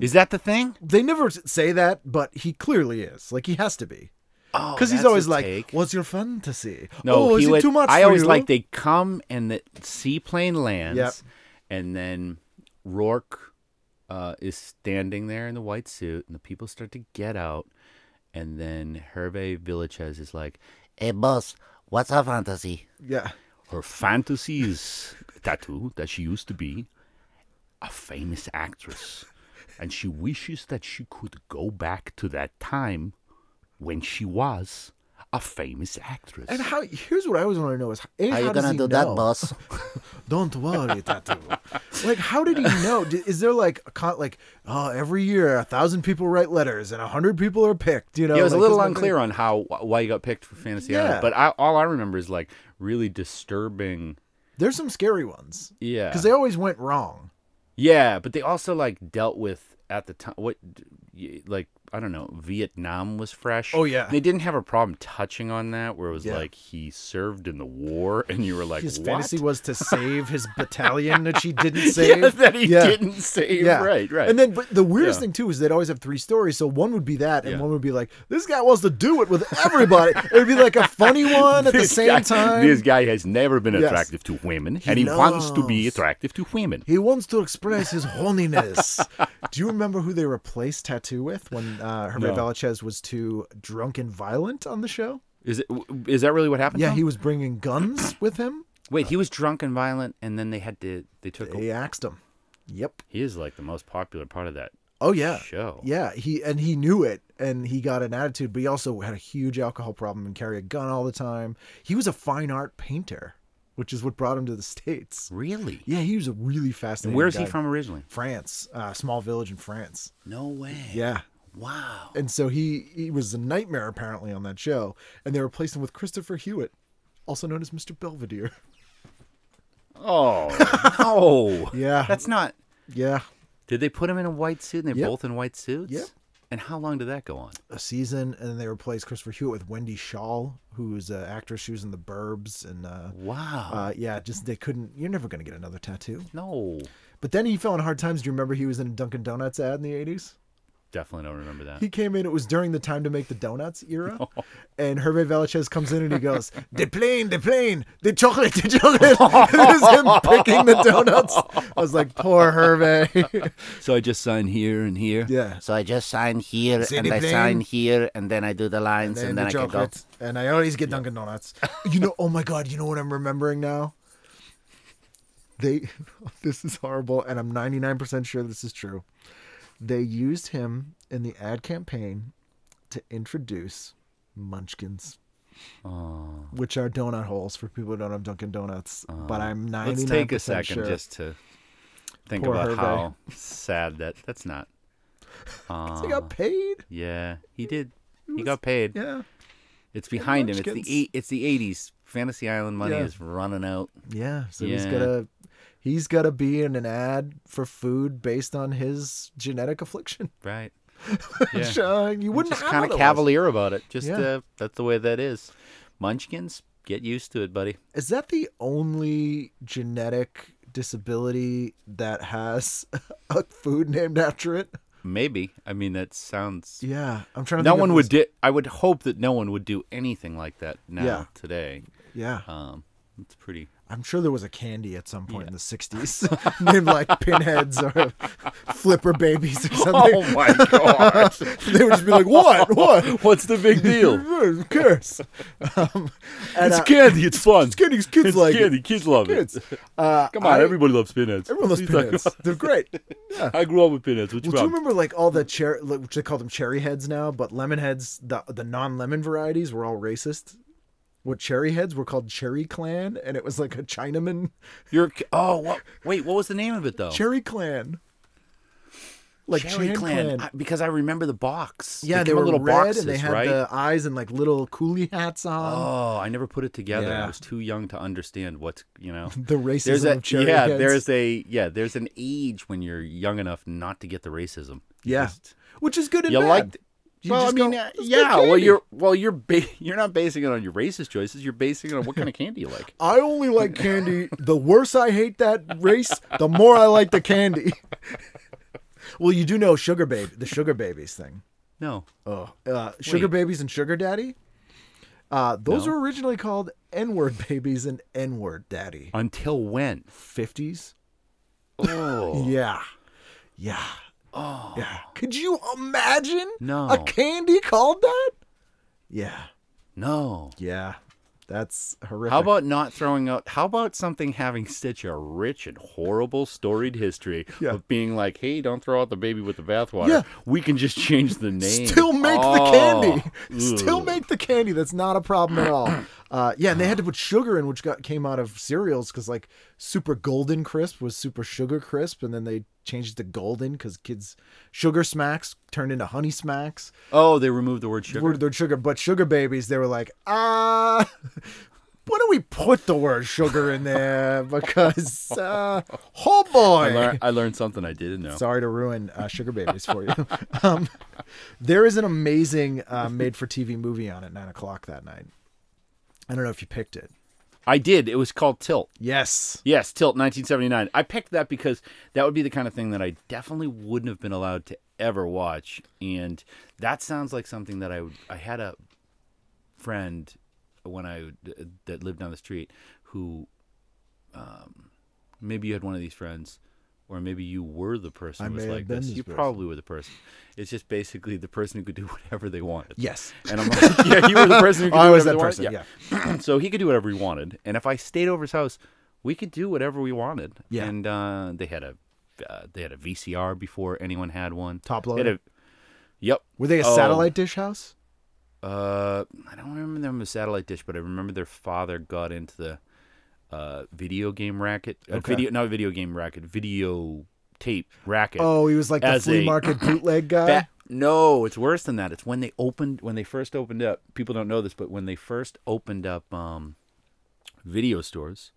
Is that the thing? They never say that, but he clearly is. Like he has to be. Oh, Because he's always like, take. "What's your fantasy? No, oh, he is would, it too much I always you?" like they come and the seaplane lands, Yep. and then Rourke uh, is standing there in the white suit, and the people start to get out, and then Hervé Villechaize is like, Hey, boss, what's her fantasy? yeah, her fantasy is tattoo that she used to be a famous actress, and she wishes that she could go back to that time when she was a famous actress. and how? Here's what I always want to know: is A, How how you gonna do know? that, boss? Don't worry, tattoo. like, how did he know? Is there like a con- like oh, every year a thousand people write letters and a hundred people are picked? You know, yeah, it was a little this is my unclear thing. on how why you got picked for Fantasy Yeah. Island, but I, all I remember is like really disturbing. There's some scary ones Yeah, because they always went wrong. yeah, but they also like dealt with at the time what like I don't know Vietnam was fresh. Oh, yeah. they didn't have a problem touching on that where it was Yeah. like he served in the war, and you were like, His what? fantasy was to save his battalion that she didn't save. yeah, that he Yeah. didn't save. Yeah. Right, right. And then, but the weirdest thing too is they'd always have three stories. So one would be that, and one would be like, this guy wants to do it with everybody. It'd be like a funny one at the same guy- time. This guy has never been Yes. attractive to women, and he wants to be attractive to women. He wants to express his horniness. Do you remember who they replaced Tattoo with when uh, Hervé No. Villechaize was too drunk and violent on the show? Is it? Is that really what happened? Yeah, he was bringing guns with him. Wait, he was drunk and violent, and then they had to. They took. They axed him. Yep. He is like the most popular part of that Oh yeah. show. Yeah, he and he knew it, and he got an attitude, but he also had a huge alcohol problem and carry a gun all the time. He was a fine art painter, which is what brought him to the states. Really? Yeah, he was a really And fascinating. where's he from originally? France, uh, small village in France. No way. Yeah, Wow. and so he he was a nightmare apparently on that show, and they replaced him with Christopher Hewitt, also known as Mr. Belvedere. Oh no. Yeah, That's not. yeah, Did they put him in a white suit? and They're Yep. both in white suits. Yep. And how long did that go on? a season, and then they replaced Christopher Hewitt with Wendy Schaal, who's an actress. She was in The Burbs, and uh, Wow. uh, yeah, just they couldn't. You're never gonna get another tattoo. no. But then he fell in hard times. Do you remember he was in a Dunkin' Donuts ad in the 80s? Definitely don't remember that. He came in, it was during the time to make the donuts era. And Hervé Villechaize comes in and he goes, The plane, the plane, the chocolate, the chocolate. and it was him picking the donuts. I was like, Poor Hervé. So I just sign here and here. yeah. So I just sign here, See and I plane? sign here, and then I do the lines, And and, then then, the I can go. And I always get Dunkin' Donuts. You know, oh my God, you know what I'm remembering now? They, this is horrible, and I'm 99% sure this is true. They used him in the ad campaign to introduce Munchkins. Which are donut holes for people who don't have Dunkin' Donuts. but I'm 99% Let's take a second sure. just to think Poor about Hervé. how sad that. That's not. Uh, He got paid. yeah, he did. He got paid. Yeah. It's behind him. It's the eight. It's the eighties. Fantasy Island money Yeah. is running out. Yeah. So he's gotta he's gotta be in an ad for food based on his genetic affliction. Right. Yeah. uh, you wouldn't Just kind of cavalier about it. Just Yeah. uh, that's the way that is. Munchkins, get used to it, buddy. Is that the only genetic disability that has a food named after it? Maybe. I mean, that sounds. Yeah, I'm trying to. No one would. Di- I would hope that no one would do anything like that now Yeah. today. Yeah, Um, it's pretty. I'm sure there was a candy at some point in the '60s named like pinheads or flipper babies or something. Oh my god! they would just be like, "What? What? What's the big deal? Who cares?" Um, and, it's uh, candy. It's fun. It's candy. Kids It's like candy. it. Kids love Kids. it. Uh, Come on, I- everybody loves pinheads. Everyone loves What are you talking pinheads. They're great. about? I grew up with pinheads. Well, do you remember like all the cherry, like, which they call them cherry heads now, but lemon heads, the the non lemon varieties were all racist. What cherry heads were called Cherry Clan, and it was like a Chinaman You're. Oh, what? Wait, what was the name of it though? Cherry Clan. Like Cherry Chan Clan. I- because I remember the box. Yeah, they, came were little red boxes, and they had right? the eyes and like little coolie hats on. Oh, I never put it together. Yeah. I was too young to understand what's you know. the racism There's a of cherry yeah. heads. There's a yeah. There's an age when you're young enough not to get the racism. Yeah, just- which is good and you bad. like. You well, I mean, go, uh, yeah. Well, you're well, you're ba- you're not basing it on your racist choices. You're basing it on what kind of candy you like. I only like candy. The worse I hate that race, the more I like the candy. Well, you do know sugar baby, the sugar babies thing. No. Oh, uh, sugar Wait. babies and sugar daddy. Uh, those No. were originally called N-word babies and N-word daddy. Until when? Fifties. Oh. Yeah, yeah, oh, yeah. Could you imagine No. a candy called that? Yeah, No. yeah. That's horrific. How about not throwing out? How about something having such a rich and horrible storied history Yeah. of being like, "Hey, don't throw out the baby with the bathwater. Yeah. We can just change the name. Still make the Oh, candy. Still ugh. make the candy. That's not a problem at all. Uh, yeah, and they had to put sugar in, which got came out of cereals because like super golden crisp was super sugar crisp, and then they changed it to golden because kids sugar smacks turned into honey smacks. Oh, they removed the word sugar. Word the sugar, but sugar babies, they were like, ah. Why don't we put the word sugar in there? Because, uh, oh boy. I, lear- I learned something I didn't know. Sorry to ruin uh, Sugar Babies for you. um, there is an amazing uh, made-for-TV movie on at nine o'clock that night. I don't know if you picked it. I did. It was called Tilt. Yes. Yes, Tilt 1979. I picked that because that would be the kind of thing that I definitely wouldn't have been allowed to ever watch, and that sounds like something that I would. I had a friend when I that lived down the street who, um, maybe you had one of these friends, or maybe you were the person I who was like this. this You person. probably were the person. It's just basically the person who could do whatever they wanted. Yes. And I'm like, yeah, you were the person who could I do was whatever that they wanted. person, yeah. so he could do whatever he wanted, and if I stayed over his house, we could do whatever we wanted. Yeah. And uh, they had a uh, they had a VCR before anyone had one. Top loader? yep. Were they a Oh, satellite dish house? Uh, I don't remember them a satellite dish, but I remember their father got into the uh, video game racket. Uh, Okay. Video, not video game racket. Video tape racket. Oh, he was like the flea a- market bootleg guy. No, it's worse than that. It's when they opened when they first opened up. People don't know this, but when they first opened up um, video stores,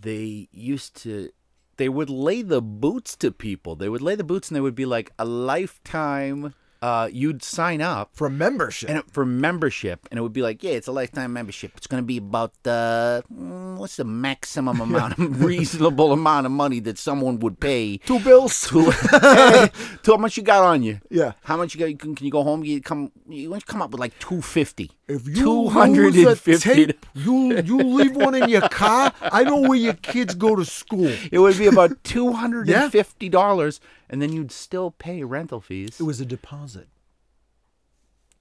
they used to they would lay the boots to people. They would lay the boots and they would be like a lifetime uh, you'd sign up for membership. and it, for membership, and it would be like, yeah, it's a lifetime membership. It's going to be about uh, what's the maximum amount, of, reasonable amount of money that someone would pay Two bills. to, to how much you got on you. Yeah. How much you got? You can, can you go home? You come. You want to come up with like two fifty. If you two hundred lose a tape, you you leave one in your car. I know where your kids go to school. It would be about two hundred and fifty dollars, and then you'd still pay rental fees. It was a deposit.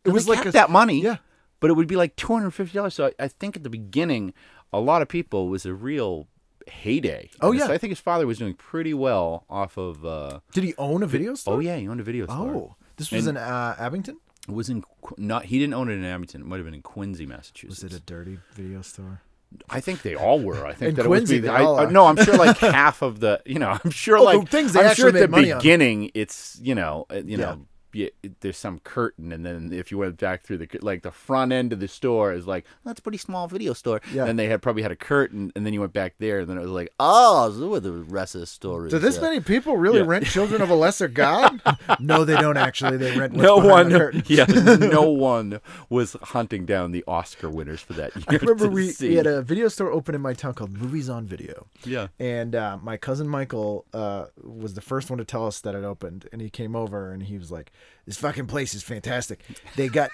It was like that money. Yeah. but it would be like two hundred fifty dollars. So I, I think at the beginning, a lot of people was a real heyday. Oh, And yeah. so I think his father was doing pretty well off of. Uh, Did he own a video store? oh yeah, he owned a video store. Oh, this was And- in uh, Abington. It was in not. He didn't own it in Abington. It might have been in Quincy, Massachusetts. Was it a dirty video store? I think they all were. I think In that Quincy, it was. they I, all uh, are. no, I'm sure like half of the. You know, I'm sure Oh, the like things they I'm sure at the made money beginning it's you know uh, you Yeah. know. Yeah, there's some curtain, and then if you went back through the like the front end of the store is like that's a pretty small video store. Yeah. And they had probably had a curtain, and then you went back there, and then it was like, oh, this is where the rest of the store is. Do this uh, many people really yeah. rent Children of a Lesser God? no, they don't actually. They rent no one, the yeah, no one was hunting down the Oscar winners for that year. I remember we, see. we had a video store open in my town called Movies on Video. yeah. And uh, my cousin Michael uh, was the first one to tell us that it opened. And he came over and he was like, This fucking place is fantastic. They got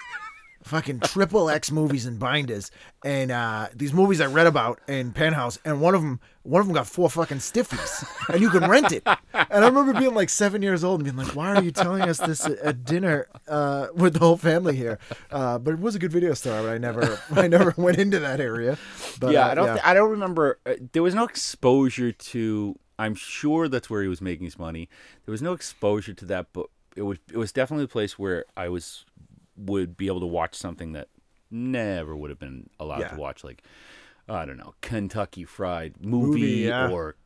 fucking triple X movies and binders. And uh, these movies I read about in Penthouse. And one of them, one of them got four fucking stiffies. And you can rent it. And I remember being like seven years old and being like, Why are you telling us this at, dinner uh, with the whole family here? Uh, but it was a good video store. But I never, I never went into that area. But, yeah, uh, I don't. thi- I don't remember. Uh, there was no exposure to. I'm sure that's where he was making his money. There was no exposure to that, but it was. It was definitely a place where I was would be able to watch something that never would have been allowed Yeah. to watch, like I don't know, Kentucky Fried movie, Movie, yeah. or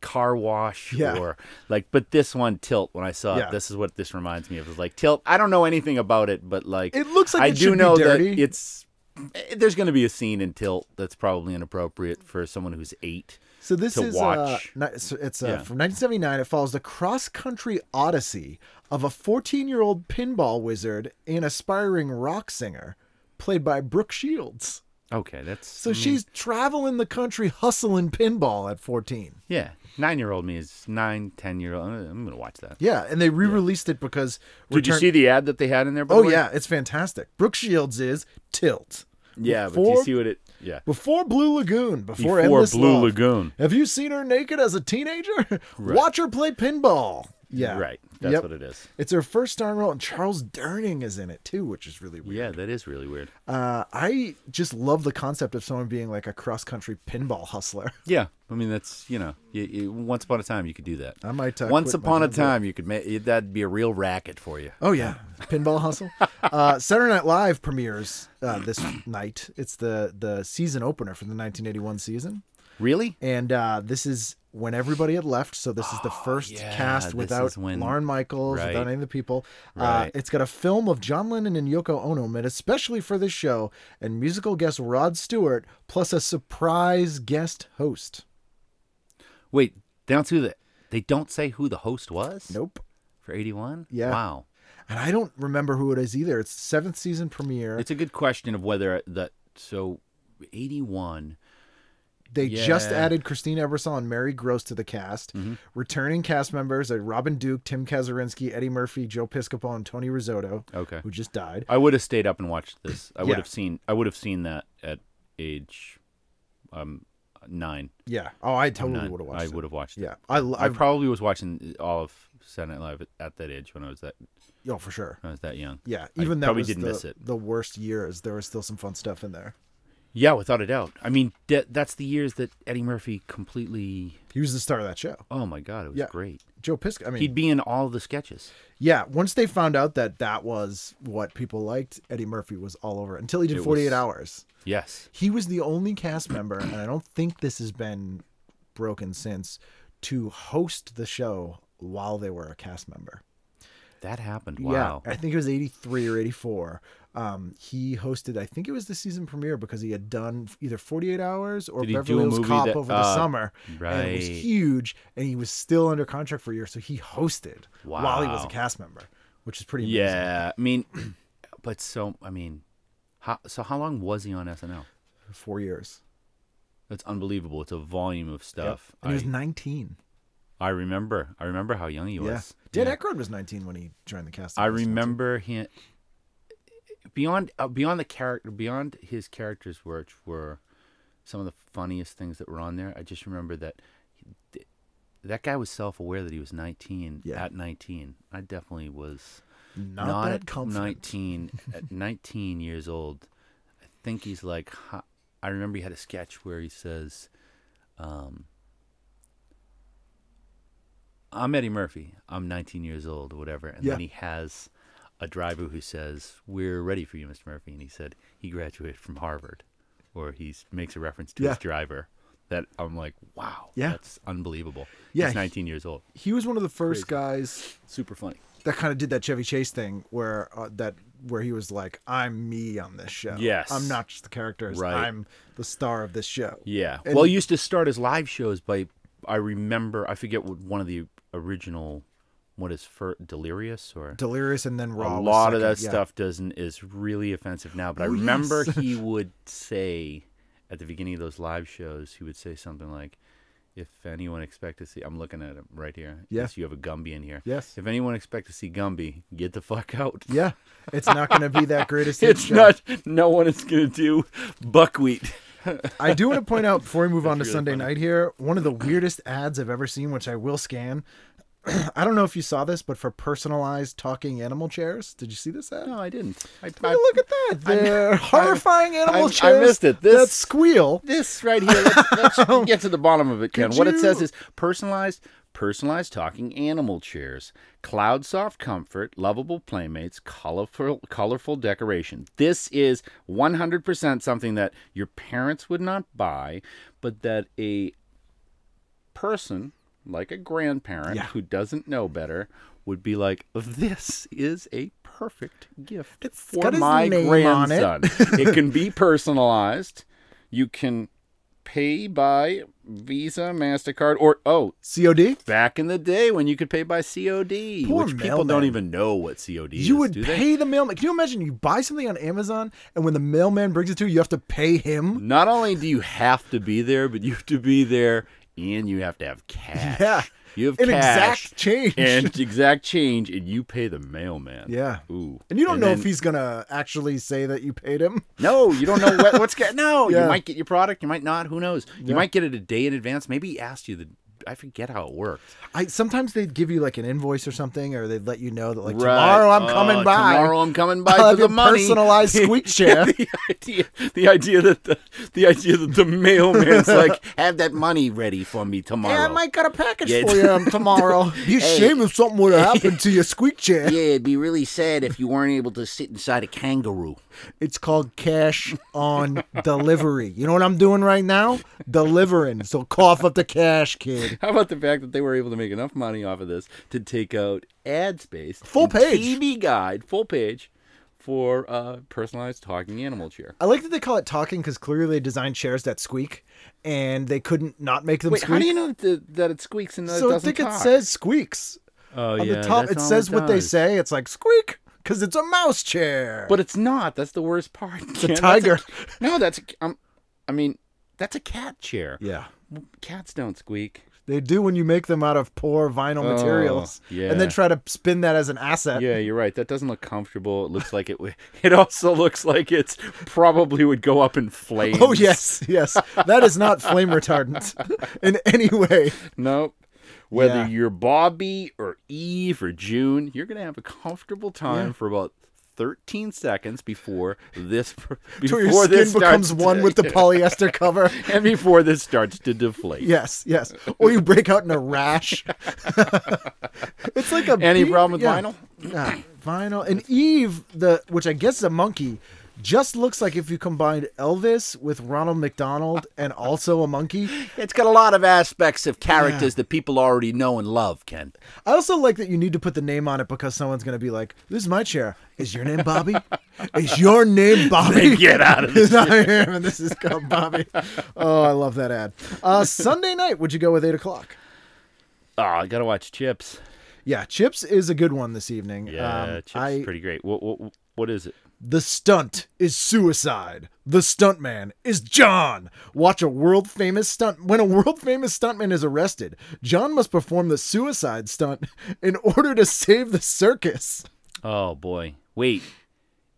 car wash Yeah. or like but this one tilt when i saw Yeah. it this is what this reminds me of It's like tilt i don't know anything about it but like It looks like i it do know dirty. that it's eh, there's going to be a scene in tilt that's probably inappropriate for someone who's eight So this to is Uh, watch. so it's uh, Yeah. from 1979. It follows the cross-country odyssey of a 14-year-old pinball wizard and aspiring rock singer, played by Brooke Shields. Okay, that's So I mean, she's traveling the country hustling pinball at 14. yeah. Nine year old me is nine, ten year old. I'm gonna watch that. Yeah, and they re-released it because Did you see the ad that they had in there? Oh the yeah, it's fantastic. Brooke Shields is Tilt. yeah. But do Before- you see what it? Yeah. Before Blue Lagoon, before, Before Endless Blue Love. Lagoon. Have you seen her naked as a teenager? Watch her play pinball. Yeah, Right. That's Yep. what it is. It's her first starring role, and Charles Durning is in it too, which is really weird. Yeah, that is really weird. Uh, I just love the concept of someone being like a cross country pinball hustler. Yeah, I mean that's you know, you, you, once upon a time you could do that. I might, uh, once upon a job for it. time you could make that'd be a real racket for you. Oh yeah, pinball hustle. Uh, Saturday Night Live premieres uh, this night. It's the the season opener for the 1981 season, Really? And uh, this is when everybody had left. So this is the oh, first yeah, cast without when... Lorne Michaels, right. without any of the people. Uh, right. Uh, it's got a film of John Lennon and Yoko Ono made especially for this show, and musical guest Rod Stewart, plus a surprise guest host. Wait, that's who the, they don't say who the host was? Nope. For 81? Yeah. Wow. And I don't remember who it is either. It's seventh season premiere. It's a good question of whether that so 81 they yeah. just added Christine Ebersole and Mary Gross to the cast. Mm-hmm. Returning cast members are Robin Duke, Tim Kazurinsky, Eddie Murphy, Joe Piscopo, and Tony Rosato. Okay, who just died. I would have stayed up and watched this. I yeah. would have seen. I would have seen that at age, um, nine. Yeah. Oh, I totally would have watched. I would have watched. It. Yeah. I, I, probably was watching all of Saturday Night Live at that age when I was that. Oh, for sure. I was that young. Yeah. Even I that probably didn't the, miss it. The worst years, there was still some fun stuff in there. Yeah, without a doubt. I mean, that that's the years that Eddie Murphy completely. He was the star of that show. Oh my God, it was Yeah. great. Joe Piscopo. I mean, He'd be in all the sketches. yeah. Once they found out that that was what people liked, Eddie Murphy was all over it until he did It 48 was- hours. Yes. He was the only cast member, and I don't think this has been broken since, to host the show while they were a cast member. That happened. Wow. Yeah, I think it was 83 or 84. Um, he hosted, I think it was the season premiere because he had done either 48 Hours or Did Beverly Hills Cop that- over the uh, summer. And it was huge, and he was still under contract for a year, so he hosted while he was a cast member, which is pretty amazing. Yeah. I mean, but so I mean, how so? How long was he on SNL? Four years. That's unbelievable. It's a volume of stuff. And he was 19. I remember. I remember how young he Yeah. was. Dan Yeah. Aykroyd was 19 when he joined the cast. I this one, too. remember him beyond uh, beyond the character beyond his characters which were some of the funniest things that were on there. I just remember that he- that guy was self-aware that he was 19 Yeah. at 19. I definitely was Not, not that at confident. 19 at 19 years old. I think he's like I remember he had a sketch where he says um I'm Eddie Murphy. I'm 19 years old or whatever. And Yeah. then he has a driver who says, "We're ready for you, Mr. Murphy." And he said he graduated from Harvard, or he makes a reference to Yeah. his driver. That I'm like, wow, Yeah. that's unbelievable. Yeah, he's he- 19 years old. He was one of the first Crazy. guys Super funny. that kind of did that Chevy Chase thing where uh, that where he was like, "I'm me on this show. Yes. I'm not just the characters. Right. I'm the star of this show." Yeah. And- well, he used to start his live shows by, I remember, I forget what one of the original, what is for Delirious or Delirious and then Raw. a lot of that yeah. stuff doesn't is really offensive now. But I Oh, remember yes. he would say at the beginning of those live shows, he would say something like, "If anyone expect to see, I'm looking at him right here. Yeah. Yes, you have a Gumby in here. Yes. If anyone expect to see Gumby, get the fuck out. Yeah, it's not going to be that greatest. It's show. not. No one is gonna do buckwheat. I do want to point out before we move on to really Sunday funny. night here, one of the weirdest ads I've ever seen, which I will scan. I don't know if you saw this, but for personalized talking animal chairs, did you see this ad? No, I didn't. I, Hey, look at that! They're horrifying animal I- I chairs missed it. that This- squeal. this right here. Let's, let's get to the bottom of it, Ken. Could What it says is personalized, personalized talking animal chairs, cloud soft comfort, lovable playmates, colorful, colorful decoration. This is 100% something that your parents would not buy, but that a person like a grandparent Yeah. who doesn't know better would be like, "This is a perfect gift It's for my name on it." grandson." it can be personalized. You can pay by Visa, Mastercard, or oh, COD. back in the day when you could pay by COD, Poor which people don't even know what COD is. You would do they? pay the mailman. Can you imagine you buy something on Amazon and when the mailman brings it to you, you have to pay him? Not only do you have to be there, but you have to be there and you have to have cash. Yeah. You have An cash exact change. and exact change, and you pay the mailman. Yeah. Ooh. And you don't know if he's gonna actually say that you paid him. No, you don't know what, what's going. No, Yeah. you might get your product, you might not. Who knows? You Yeah. might get it a day in advance. Maybe he asked you the. I forget how it worked. I sometimes they'd give you like an invoice or something, or they'd let you know that like Right. tomorrow I'm Oh, coming by. Tomorrow I'm coming by I'll for the money. personalized squeak chair. the idea, the idea that the, the idea that the mailman's like, have that money ready for me tomorrow. Yeah, I might got a package Yeah, for you um, tomorrow. Be a Hey. shame if something would have happened to your squeak chair. Yeah, it'd be really sad if you weren't able to sit inside a kangaroo. It's called cash on delivery. You know what I'm doing right now? Delivering. So cough up the cash, kid. How about the fact that they were able to make enough money off of this to take out ad space, Full page. TV guide, full page, for uh, personalized talking animal chair. I like that they call it talking because clearly they designed chairs that squeak, and they couldn't not make them Wait, squeak. how do you know that, the, that it squeaks and that so it doesn't think it says squeaks oh, on yeah, the top. It says what they say. It's like squeak because it's a mouse chair. But it's not. That's the worst part. It's a Ken. That's tiger. no, that's a, um, I mean, that's a cat chair. yeah, Cats don't squeak. they do when you make them out of poor vinyl Oh, materials, yeah. and then try to spin that as an asset. Yeah, you're right. That doesn't look comfortable. It looks like it. It also looks like it's probably would go up in flames. Oh yes, yes. That is not flame retardant in any way. Nope. Whether Yeah. you're Bobby or Eve or June, you're gonna have a comfortable time Yeah. for about 13 seconds before this before your skin this becomes one to- with the polyester cover. and before this starts to deflate. Yes, yes. Or you break out in a rash. it's like a Any beat- problem with yeah. vinyl? Nah, vinyl. And Eve, the which I guess is a monkey, just looks like if you combined Elvis with Ronald McDonald and also a monkey. It's got a lot of aspects of characters that people already know and love, Ken. I also like that you need to put the name on it because someone's going to be like, "This is my chair. Is your name Bobby? is your name Bobby? Get out of Yes, I am, and this is called Bobby. Oh, I love that ad. Uh, Sunday night, would you go with eight o'clock? Oh, I gotta watch Chips. Yeah, Chips is a good one this evening. Yeah, Um, Chips I, is pretty great. What, what what is it? The stunt is suicide. The stuntman is John. Watch a world famous stunt. When a world famous stuntman is arrested, John must perform the suicide stunt in order to save the circus. Oh boy. Wait.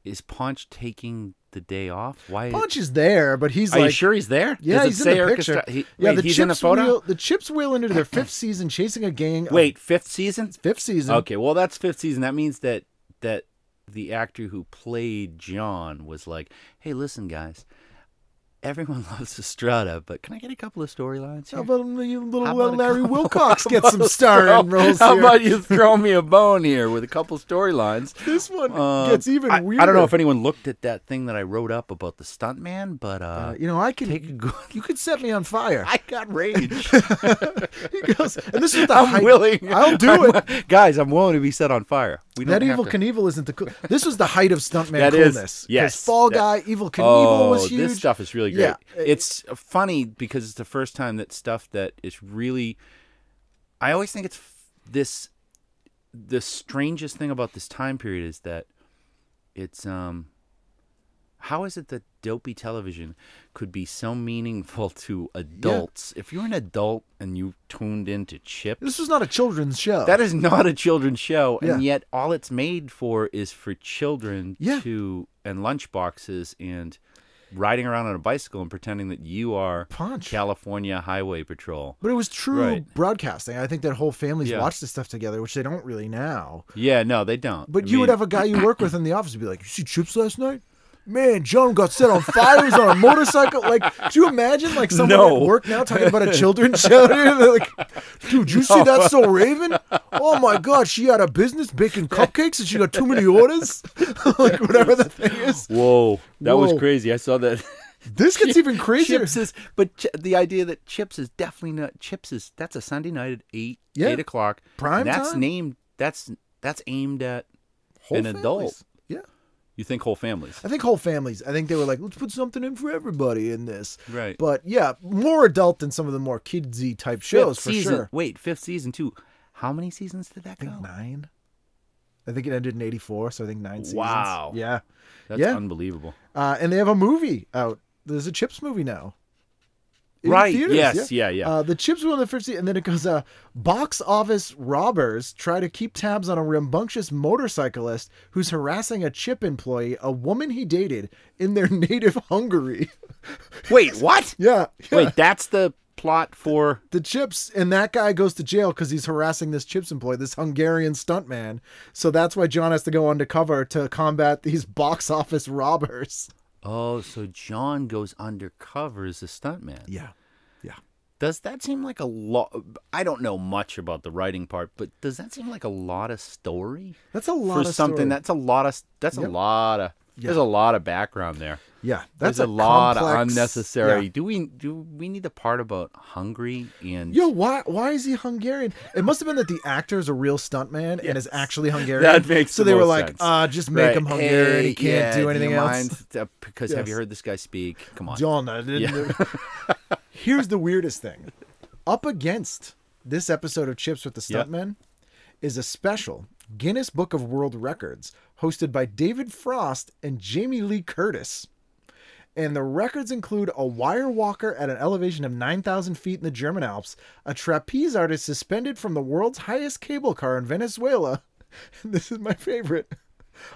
Is Ponch taking the day off? Why Ponch is there, but he's Are like, you sure he's there? Yeah, he's in the picture. he- yeah, wait, the he's chips in the photo? Wheel, the Chips wheel into their fifth season, chasing a gang. of- Wait, fifth season? fifth season. Okay, well that's fifth season. That means that that the actor who played John was like, "Hey, listen, guys, everyone loves Estrada, but can I get a couple of storylines How about you little How about Larry Wilcox get some starring throw- roles How here? about you throw me a bone here with a couple storylines? this one Uh, gets even I, weirder. I don't know if anyone looked at that thing that I wrote up about the stuntman, but uh, Uh, you know, I can. take a good. You could set me on fire. I got rage. He goes, and this is the I'm height- willing. I'll do I'm- it. guys. I'm willing to be set on fire. We That Evel to- Knievel isn't the cool. This was the height of stuntman That is- coolness. 'Cause yes. Fall That- Guy, Evel Knievel oh, was huge. this stuff is really great. Yeah. It's funny because it's the first time that stuff that is really. I always think it's f- this. The strangest thing about this time period is that it's um. How is it that dopey television could be so meaningful to adults? If you're an adult and you tuned into Chips, This is not a children's show. that is not a children's show, and yet all it's made for is for children Yeah. to and lunchboxes and riding around on a bicycle and pretending that you are Ponch. California Highway Patrol. but it was true Right. broadcasting. I think that whole families Yeah. watch this stuff together, which they don't really now. Yeah, no, they don't. But I you would have a guy you work with in the office and be like, "You see Chips last night? Man, John got set on fire. He was on a motorcycle. Like, do you imagine like someone No. at work now talking about a children's show? Like, dude, you see that so Raven? Oh my God, she had a business baking cupcakes and she got too many orders. like whatever the thing is. Whoa, that was crazy. I saw that. This gets even crazier. Chips is, but Ch- the idea that Chips is definitely not Chips is that's a Sunday night at eight Yeah. eight o'clock. Prime that's time. named that's that's aimed at Whole an adult. families. Yeah. You think whole families? I think whole families. I think they were like, let's put something in for everybody in this. Right. But yeah, more adult than some of the more kidsy type shows Fifth for season. sure. Wait, fifth season too. How many seasons did that I think go? nine. I think it ended in '84, so I think nine seasons. Wow. Yeah. That's Yeah. unbelievable. Uh, and they have a movie out. There's a Chips movie now. Right, theaters, yes, yeah, yeah. Uh, the Chips were on the first season, and then it goes, uh, box office robbers try to keep tabs on a rambunctious motorcyclist who's harassing a Chip employee, a woman he dated, in their native Hungary. Wait, what? yeah, yeah. Wait, that's the plot for. the Chips, and that guy goes to jail because he's harassing this Chips employee, this Hungarian stuntman. So that's why John has to go undercover to combat these box office robbers. Oh, so John goes undercover as a stuntman. Yeah, yeah. Does that seem like a lot? I don't know much about the writing part, but does that seem like a lot of story That's a lot for of something story. that's a lot of that's Yep. a lot of there's a lot of background there. Yeah, There's that's a, lot of unnecessary. Yeah. Do we do we need the part about Hungary and Yo, why why is he Hungarian? It must have been that the actor is a real stuntman and is actually Hungarian. That makes so the they were like, sense. uh, just make Right. him Hungarian. Hey, he can't yeah, do anything else. mind? Uh, Because have you heard this guy speak? Come on. John, didn't. Here's the weirdest thing. Up against this episode of Chips with the Yep. Is a special Guinness Book of World Records hosted by David Frost and Jamie Lee Curtis. And the records include a wire walker at an elevation of 9,000 feet in the German Alps, a trapeze artist suspended from the world's highest cable car in Venezuela. This is my favorite.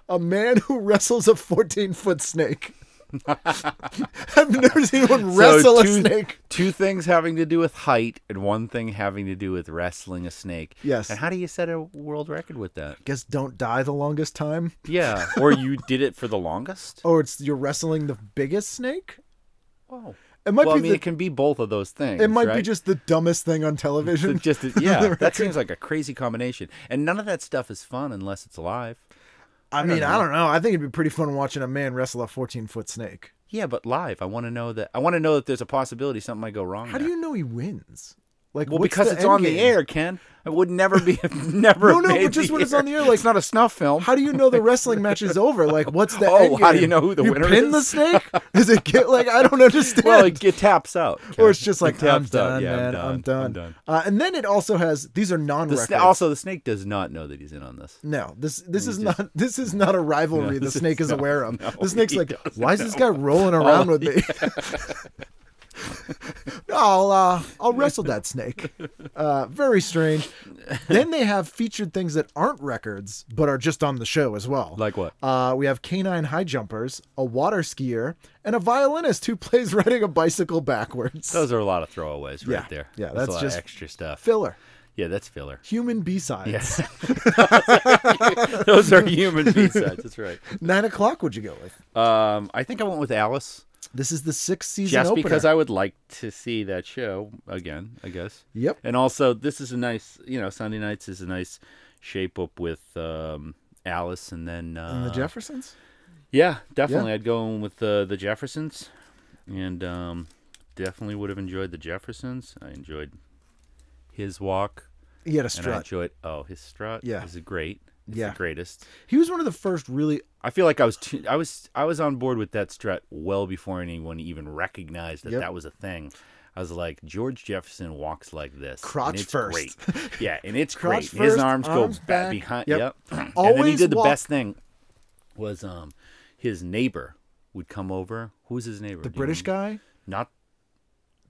A man who wrestles a 14 foot snake. I've never seen anyone So wrestle two, a snake. Two things having to do with height and one thing having to do with wrestling a snake. Yes. And how do you set a world record with that? Guess don't die the longest time. Yeah. Or you did it for the longest? Or it's you're wrestling the biggest snake. Oh. It might well, be I mean, the, it can be both of those things. it might be just the dumbest thing on television. Just yeah. that seems like a crazy combination, and none of that stuff is fun unless it's live. I mean, I don't know. I think it'd be pretty fun watching a man wrestle a 14 foot snake. Yeah, but live, I want to know that. I want to know that there's a possibility something might go wrong. How do you know he wins? Like, Well, because it's on the air, Ken. It would never be, never. No, no, but just the when it's on the air, like- it's not a snuff film. How do you know the wrestling match is over? Like, what's the Oh, end how do you know who the you winner pin the snake? Does it get like I don't understand? well, it, it taps out, or it's just It like I'm taps out. done, Yeah, man. I'm done. I'm done. Uh, and then it also has these are non-records. sna- also, the snake does not know that he's in on this. No, this this is not this is not a rivalry No, the snake is is- no, aware of. no, the snake's like, why is this guy rolling around with me? I'll uh, I'll wrestle that snake. Uh, very strange. Then they have featured things that aren't records but are just on the show as well. Like what? Uh, we have canine high jumpers, a water skier, and a violinist who plays riding a bicycle backwards. Those are a lot of throwaways right Yeah, there. yeah, That's, that's just extra stuff. filler. Yeah, that's filler. Human B sides. Those are human B-sides. That's right. Nine o'clock. Would you go with? Um, I think I went with Alice This is the sixth season just opener. because I would like to see that show again. I guess. Yep. And also, this is a nice, you know, Sunday nights is a nice shape up with um, Alice, and then uh, And the Jeffersons. Yeah, definitely. I'd go in with the the Jeffersons, and um, definitely would have enjoyed the Jeffersons. I enjoyed his walk, He had a and I enjoyed oh his strut. Yeah. is great. It's Yeah. the greatest. He was one of the first really. I feel like I was too, I was I was on board with that strut well before anyone even recognized that Yep. that was a thing. I was like, George Jefferson walks like this. Crotch it's first. Great. Yeah, and it's Crotch great. His first, arms go back behind. Yep. Yep. and then he Always did the walk- best thing was um his neighbor would come over. Who's his neighbor? The British guy, Not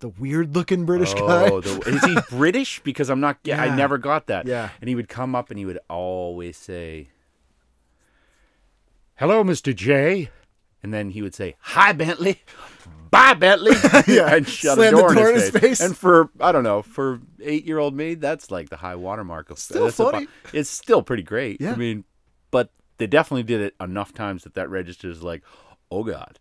the weird looking British oh, guy. Oh, the, is he British? Because I'm not. Yeah, I never got that. Yeah. And he would come up and he would always say, "Hello, Mister J," and then he would say, "Hi, Bentley." Bye, Bentley. Yeah, and shut slam the door, door in his face. And for I don't know, for eight-year-old me, that's like the high watermark of Still that's funny. it's still pretty great. Yeah. I mean, but they definitely did it enough times that that registers like, oh god,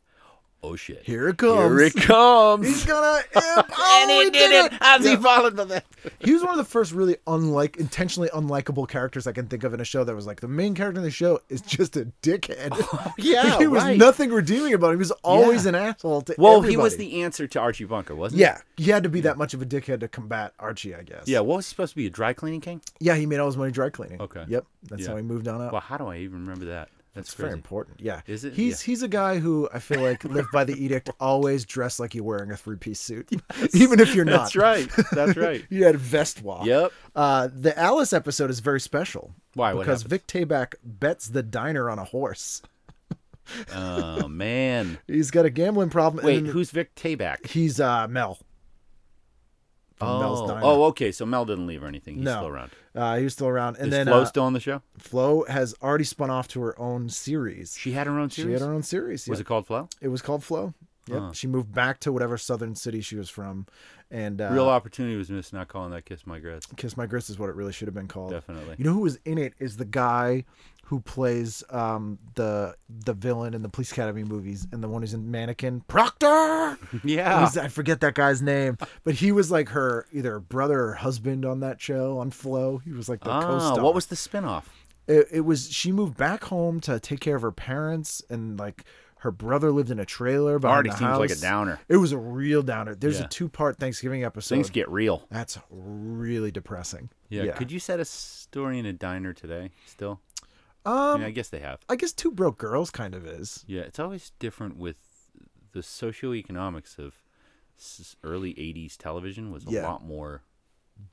oh shit, Here it comes. here it comes. He's gonna. imp- Oh, he did it. As he Yeah. followed by that. He was one of the first really unlike, intentionally unlikable characters I can think of in a show that was like the main character in the show is just a dickhead. Oh, yeah, he was right. nothing redeeming about him. He was always Yeah. an asshole to Well, everybody. he was the answer to Archie Bunker, wasn't he? Yeah, he had to be that much of a dickhead to combat Archie, I guess. Yeah. What was he supposed to be? A dry cleaning king? Yeah, he made all his money dry cleaning. Okay. Yep. That's Yeah. how he moved on up. Well, how do I even remember that? That's very important. Yeah. Is it? He's Yeah. he's a guy who I feel like lived by the edict, always dress like you're wearing a three piece suit, even if you're not. That's right. That's right. You had vest walk. Yep. Uh, the Alice episode is very special. Why? Because? Vic Tayback bets the diner on a horse. Oh man. He's got a gambling problem. Wait, who's Vic Tayback? He's uh, Mel. Oh, Diner. oh, okay. So Mel didn't leave or anything. He's no, still around. Uh, he was still around, and Is then Flo uh, still on the show? Flo has already spun off to her own series. She had her own series. She had her own series. Was yeah. it called Flo? It was called Flo. Yep. Huh. She moved back to whatever southern city she was from, and uh, Real opportunity was missed not calling that Kiss My Grits. Kiss My Grits is what it really should have been called. Definitely. You know who was in it is the guy who plays um, the the villain in the Police Academy movies and the one who's in Mannequin Proctor. Yeah. I forget that guy's name, but he was like her either brother or husband on that show on Flo. He was like the Ah, co-star. what was the spinoff? it, it was she moved back home to take care of her parents and like her brother lived in a trailer behind Already the seems like a downer. It was a real downer. There's Yeah. a two part Thanksgiving episode. Things get real. That's really depressing. Yeah. Could you set a story in a diner today? Still? I, Um, mean, I guess they have. I guess Two Broke Girls kind of is. Yeah, it's always different with the socioeconomics of early '80s television was a Yeah. lot more.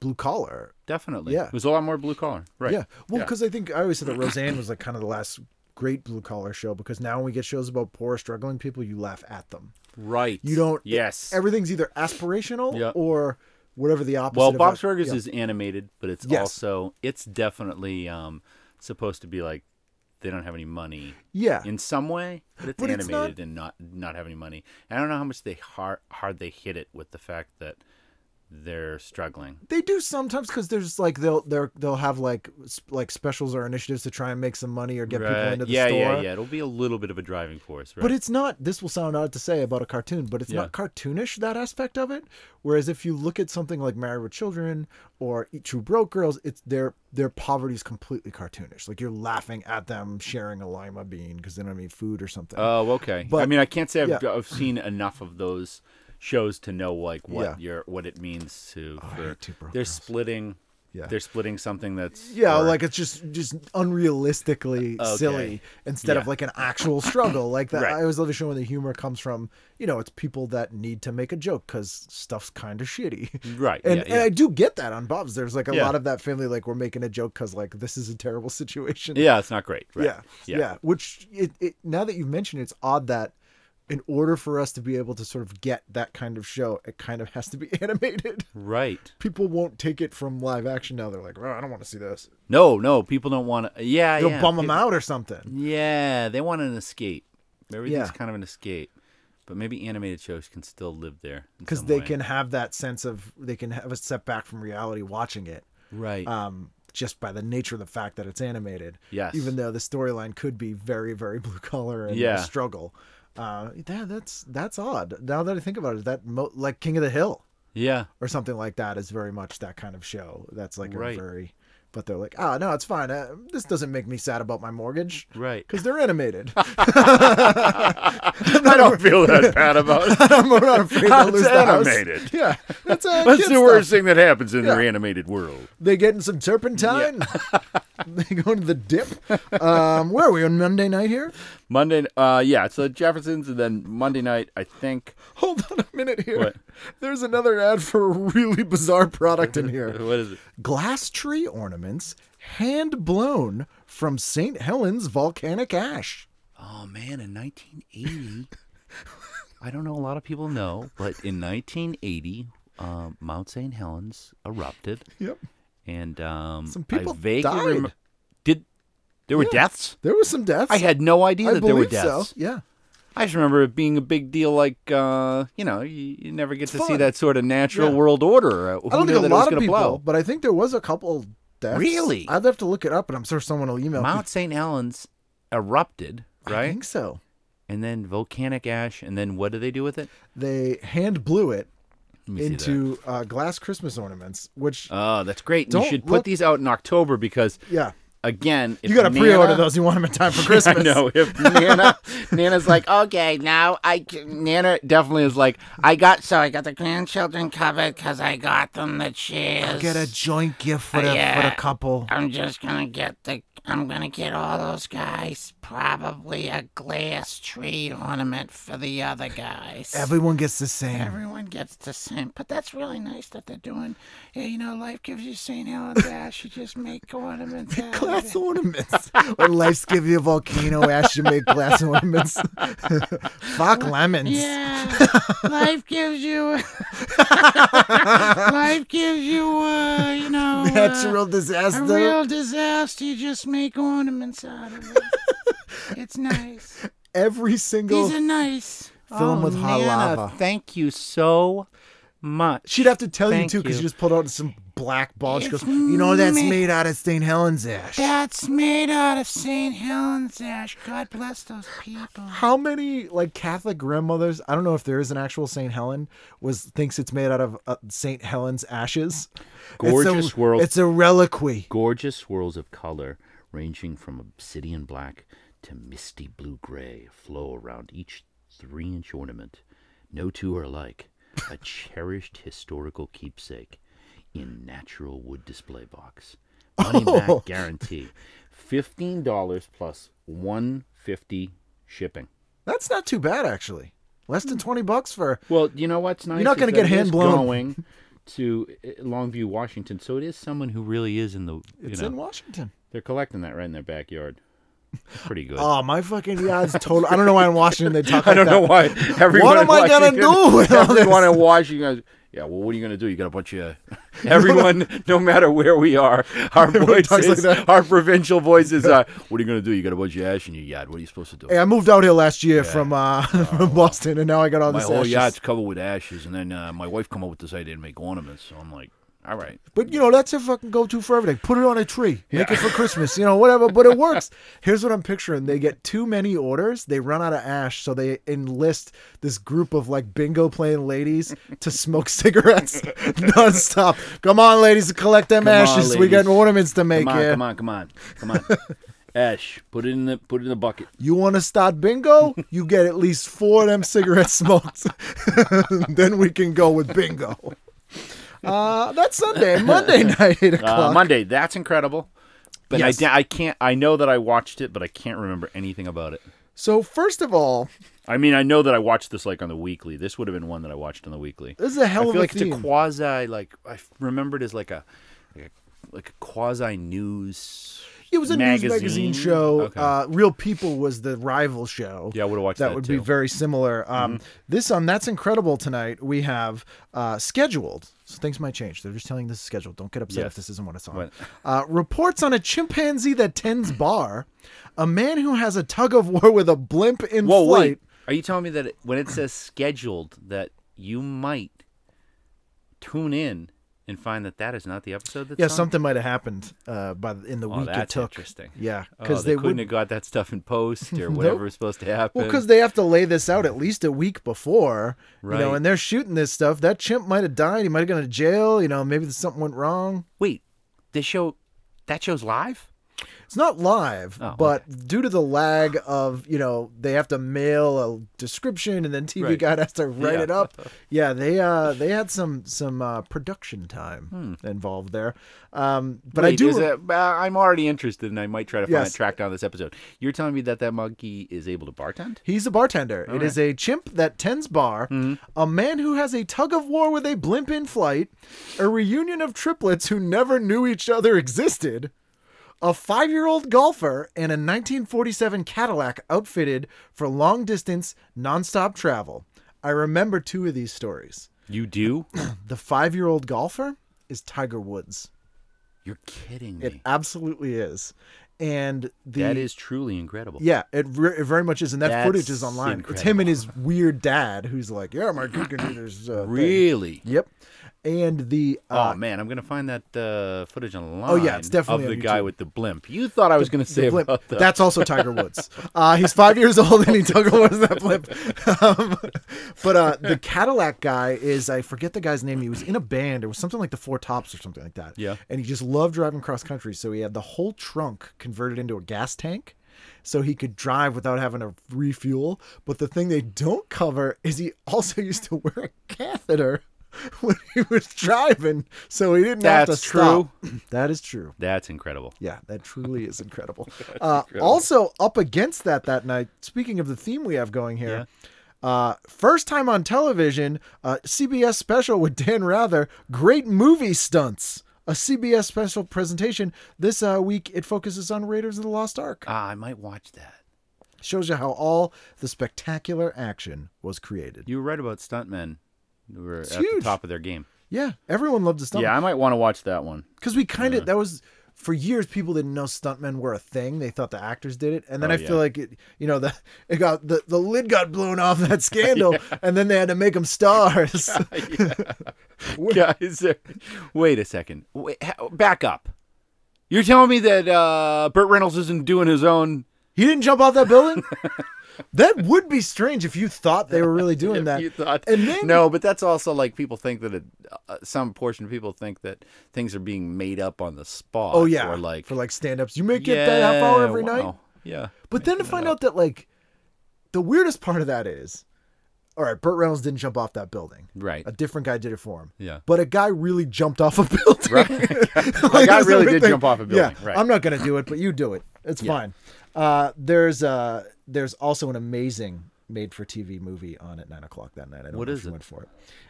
Blue collar. Definitely, Yeah. it was a lot more blue collar. Right. Yeah. Well, because I think I always said that Roseanne was like kind of the last great blue collar show because now when we get shows about poor struggling people, you laugh at them. right. You don't. Yes. Everything's either aspirational Yeah. or whatever the opposite. well, Bob's Burgers yeah. is animated, but it's Yes. also it's definitely um, supposed to be like they don't have any money Yeah. in some way, but it's But it's animated and not not have any money. And I don't know how much they hard hard they hit it with the fact that they're struggling. They do sometimes because there's like they'll they'll they'll have like sp- like specials or initiatives to try and make some money or get people into the yeah, store. yeah, yeah. yeah. It'll be a little bit of a driving force, right? But it's not. This will sound odd to say about a cartoon, but it's Yeah. not cartoonish that aspect of it. Whereas if you look at something like Married with Children or Two Broke Girls, it's their their poverty is completely cartoonish. Like you're laughing at them sharing a lima bean because they don't have any food or something. Oh, okay. I mean, I can't say I've, yeah. I've seen enough of those shows to know like what Yeah. Oh, your what it means to. Oh, I for, hate Two Broke they're Girls. splitting. Yeah. They're splitting something that's. yeah, for- like it's just just unrealistically uh, Okay. silly instead of like an actual struggle. Like that, Right. I always love the show when the humor comes from you know it's people that need to make a joke because stuff's kind of shitty. Right. And, yeah, and. I do get that on Bob's. There's like a Yeah. lot of that family like we're making a joke because like this is a terrible situation. yeah, it's not great. Right. Yeah, yeah. Which it, it now that you've mentioned, it, it's odd that in order for us to be able to sort of get that kind of show, it kind of has to be animated. Right. People won't take it from live action now. They're like, oh, I don't want to see this. No, no, people don't want to. Yeah, You'll yeah. bum them out or something. Yeah, they want an escape. Everything's Yeah. kind of an escape, but maybe animated shows can still live there Because they way. can have that sense of they can have a step back from reality watching it. Right. Um, just by the nature of the fact that it's animated. Yes. Even though the storyline could be very, very blue collar and Yeah. struggle. Uh, yeah, that's that's odd. Now that I think about it, that mo- like King of the Hill. yeah. or something like that is very much that kind of show. That's like Right. a very, but they're like, ah, no, it's fine. Uh, this doesn't make me sad about my mortgage Right. because they're animated. I don't feel that bad about it. I'm not afraid they'll lose animated. Yeah, that's, uh, That's the worst stuff. thing that happens in Yeah. the animated world. They getting some turpentine. they go to the dip. Um, where are we on Monday night here? Monday, uh, yeah, so Jeffersons, and then Monday night, I think. Hold on a minute here. What? There's another ad for a really bizarre product in here. What is it? glass tree ornaments hand blown from St. Helens volcanic ash. Oh man, in 1980, I don't know. A lot of people know, but in 1980, um, Mount St. Helens erupted, Yep. and um, Some people I vaguely died. Did there were Yeah. deaths? There was some deaths. I had no idea I that there were deaths. so. Yeah. I just remember it being a big deal. Like uh, you know, you, you never get to see that sort of natural Yeah. world order. Uh, Who I don't think a lot of people, blow? but I think there was a couple deaths. Really? I'd have to look it up, and I'm sure someone will email. me. Mount St. Helens erupted, right? I think so. And then volcanic ash, and then what do they do with it? They hand blew it Let me see that. into uh, glass Christmas ornaments, which Oh, that's great. You should look- put these out in October because yeah, again, if You got to pre-order those. You want them in time for Christmas. I know. If Nana, Nana's like, okay, now I can, Nana definitely is like, I got so I got the grandchildren covered because I got them the chairs. Get a joint gift for uh, the for Yeah. the couple. I'm just gonna get the. I'm gonna get all those guys probably a glass tree ornament for the other guys. Everyone gets the same. Everyone gets the same, but that's really nice that they're doing. Yeah, you know, life gives you St. Helens ash. You just make ornaments. out of glass ornaments. when life's give you a volcano ash, you make glass ornaments. Fuck lemons. Yeah, life gives you. life gives you, uh, you know, uh, Natural a disaster. real disaster. You just make ornaments out of it. it's nice. Every single. These are nice. Fill 'em with hot Oh, Nana, lava. Thank you so much. She'd have to tell you too, because you. you just pulled out some black ball. She goes, "You know that's me- made out of St. Helens ash." That's made out of St. Helens ash. God bless those people. How many like Catholic grandmothers? I don't know if there is an actual St. Helen. Was thinks it's made out of uh, St. Helen's ashes. Gorgeous it's a, world. It's a reliquary. Gorgeous swirls of color, ranging from obsidian black to misty blue gray, flow around each three-inch ornament. No two are alike. A cherished historical keepsake in natural wood display box. Oh, Money Oh. back guarantee. Fifteen dollars plus one fifty shipping. That's not too bad actually. Less than hmm. twenty bucks for. Well, you know what's nice? You're not gonna get it is hand blown. Going to uh, Longview, Washington, so it is someone who really is in the. It's know, in Washington. they're collecting that right in their backyard. Pretty good. Oh, my fucking yard's total. I don't know why in Washington they talk. I don't know why. Everyone what am I gonna do with all everyone in Washington? Yeah, well, what are you gonna do? You got a bunch of everyone, no matter where we are, our talks like voices, our provincial voices are. What are you gonna do? You got a bunch of ash in your yard. What are you supposed to do? Hey, I moved out here last year from uh, from Boston, and now I got all my this. whole ashes. yard's covered with ashes, and then uh, my wife come up with this idea to make ornaments. So I'm like, all right. But you know that's a fucking go-to for everything. Put it on a tree, make it for Christmas, you know, whatever. But it works. Here's what I'm picturing: they get too many orders, they run out of ash, so they enlist this group of like bingo playing ladies to smoke cigarettes nonstop. Come on, ladies, collect them Come on, ashes. we got ornaments to make Come on, here. come on, come on, come on. Ash, put it in the put it in the bucket. You want to start bingo? You get at least four of them cigarettes smoked. then we can go with bingo. Uh, that's Sunday. Monday night, 8 o'clock. Uh, Monday, that's incredible. But Yes. I, I can't. I know that I watched it, but I can't remember anything about it. So, first of all, I mean, I know that I watched this like on the weekly. This would have been one that I watched on the weekly. this is a hell I of a like theme. it's a quasi like I remembered as like a like a, like a quasi news. It was a news magazine show. Okay. Uh, Real People was the rival show. yeah, I would have watched that that. would too. Mm-hmm. be very similar. Um, This on That's Incredible tonight, we have uh, scheduled. So things might change. They're just telling this is scheduled. Don't get upset Yes. if this isn't what it's on. What? Uh, reports on a chimpanzee that tends bar, a man who has a tug of war with a blimp in Whoa, flight. wait. Are you telling me that when it says scheduled, that you might tune in and find that that is not the episode that's Yeah, on? something might have happened uh, by the, in the Oh, week it that's took. interesting. Yeah, Oh, because they, they, couldn't would. have got that stuff in post or whatever was supposed to happen. Well, because they have to lay this out at least a week before, you know, Right. and they're shooting this stuff. That chimp might have died. He might have gone to jail. You know, maybe something went wrong. wait, this show, that show's live? It's not live, Oh, but due to the lag of you know they have to mail a description and then TV Right. Guide has to write Yeah. it up. Yeah, they uh they had some some uh, production time Hmm. involved there. Um, but I Wait, do. is it- uh, I'm already interested, and I might try to find Yes. track down this episode. You're telling me that that monkey is able to bartend? He's a bartender. It is a chimp that tends bar, Mm-hmm. a man who has a tug of war with a blimp in flight, a reunion of triplets who never knew each other existed, a five year old golfer, and a 1947 Cadillac outfitted for long distance, nonstop travel. I remember two of these stories. You do? The five year old golfer is Tiger Woods. You're kidding me. It absolutely is. And the, that is truly incredible. Yeah, it, it very much is, and that That's footage is online. It's him and his weird dad, who's like, "Yeah, my kid can do this." Uh, thing." Really? Yep. And the uh, oh man, I'm gonna find that uh, footage online. Oh, yeah, it's definitely of the guy with the blimp. You thought I was gonna say blimp. about That's also Tiger Woods. Uh, he's five years old and he took was that blimp. Um, but uh, the Cadillac guy is I forget the guy's name. He was in a band. It was something like the Four Tops or something like that. Yeah. And he just loved driving cross country, so he had the whole trunk converted into a gas tank. So he could drive without having to refuel. But the thing they don't cover is he also used to wear a catheter when he was driving, so he didn't have to That's stop. That is true. That's incredible. Yeah, that truly is incredible. uh, also, up against that that night, speaking of the theme we have going here, uh, first time on television, uh, CBS special with Dan Rather, great movie stunts. A CBS special presentation. This uh, week, it focuses on Raiders of the Lost Ark. Ah, I might watch that. Shows you how all the spectacular action was created. You were right about stuntmen. Were It's at huge. the top of their game. Yeah, everyone loved the stunt. Yeah, I might want to watch that one. because we kind of that was for years people didn't know stuntmen were a thing they thought the actors did it and then Oh, i feel like it you know the it got the, the lid got blown off that scandal and then they had to make them stars Guys, uh, wait a second. Wait, ha- back up. You're telling me that uh, Burt Reynolds isn't doing his own? he didn't jump off that building that would be strange if you thought they were really doing that You thought, and then no, but that's also like people think that it, uh, some portion of people think that things are being made up on the spot. oh yeah or like for like stand-ups you make it that half hour yeah, every night Yeah, But then to find out that like the weirdest part of that is, all right, Burt Reynolds didn't jump off that building. Right. A different guy did it for him. Yeah. But a guy really jumped off a building. Right. Like, guy really did thing. jump off a building, Yeah. right. I'm not gonna do it, but you do it. It's fine. Uh, there's uh, there's also an amazing made-for-TV movie on at nine o'clock that night. I don't What know is if you it? went for it.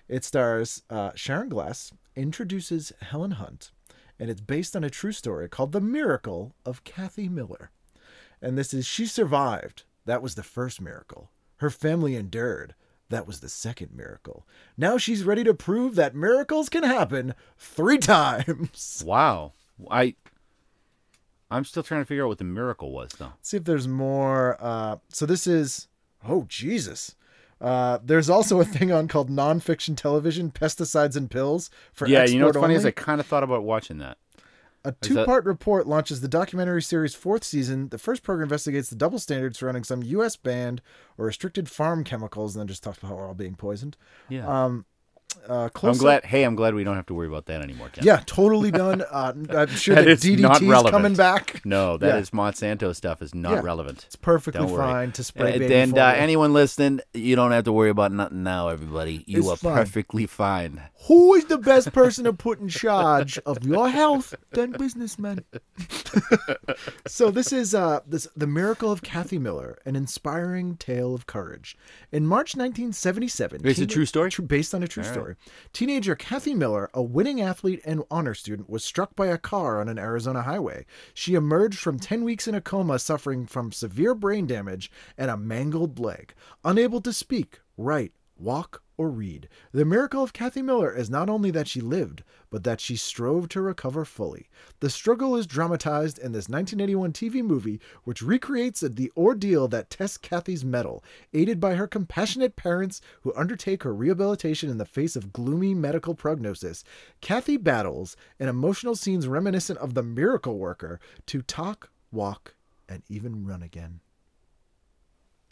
It stars uh, Sharon Gless introduces Helen Hunt, and it's based on a true story called "The Miracle of Kathy Miller." And this is she survived. That was the first miracle. Her family endured. That was the second miracle. Now she's ready to prove that miracles can happen three times. wow. I, I'm still trying to figure out what the miracle was, though. see if there's more. Uh, so this is, oh Jesus. Uh, there's also a thing on called nonfiction television, pesticides and pills for yeah, you know what's funny is. I kind of thought about watching that. A two-part report launches the documentary series' fourth season. The first program investigates the double standards surrounding some U.S. banned or restricted farm chemicals, and then just talks about how we're all being poisoned. Yeah. Um, uh, I'm close glad. Hey, I'm glad we don't have to worry about that anymore, Ken. Yeah, totally done. Uh, I'm sure That that, is DDT's relevant. coming back. No, that is Yeah. Monsanto stuff is not Yeah. relevant. It's perfectly Don't worry. fine to spray Uh, and uh, anyone listening, you don't have to worry about nothing now, everybody. You It's are fine. perfectly fine. Who is the best person to put in charge of your health than businessmen? so this is uh this the miracle of Kathy Miller, an inspiring tale of courage. In March 1977, It's a true story? based on a true right. story. Teenager Kathy Miller, a winning athlete and honor student, was struck by a car on an Arizona highway. She emerged from 10 weeks in a coma, suffering from severe brain damage and a mangled leg, unable to speak, write, walk, or read. The miracle of Kathy Miller is not only that she lived, but that she strove to recover fully. The struggle is dramatized in this 1981 TV movie, which recreates the ordeal that tests Kathy's mettle, aided by her compassionate parents who undertake her rehabilitation in the face of gloomy medical prognosis. Kathy battles in emotional scenes reminiscent of the miracle worker to talk, walk, and even run again.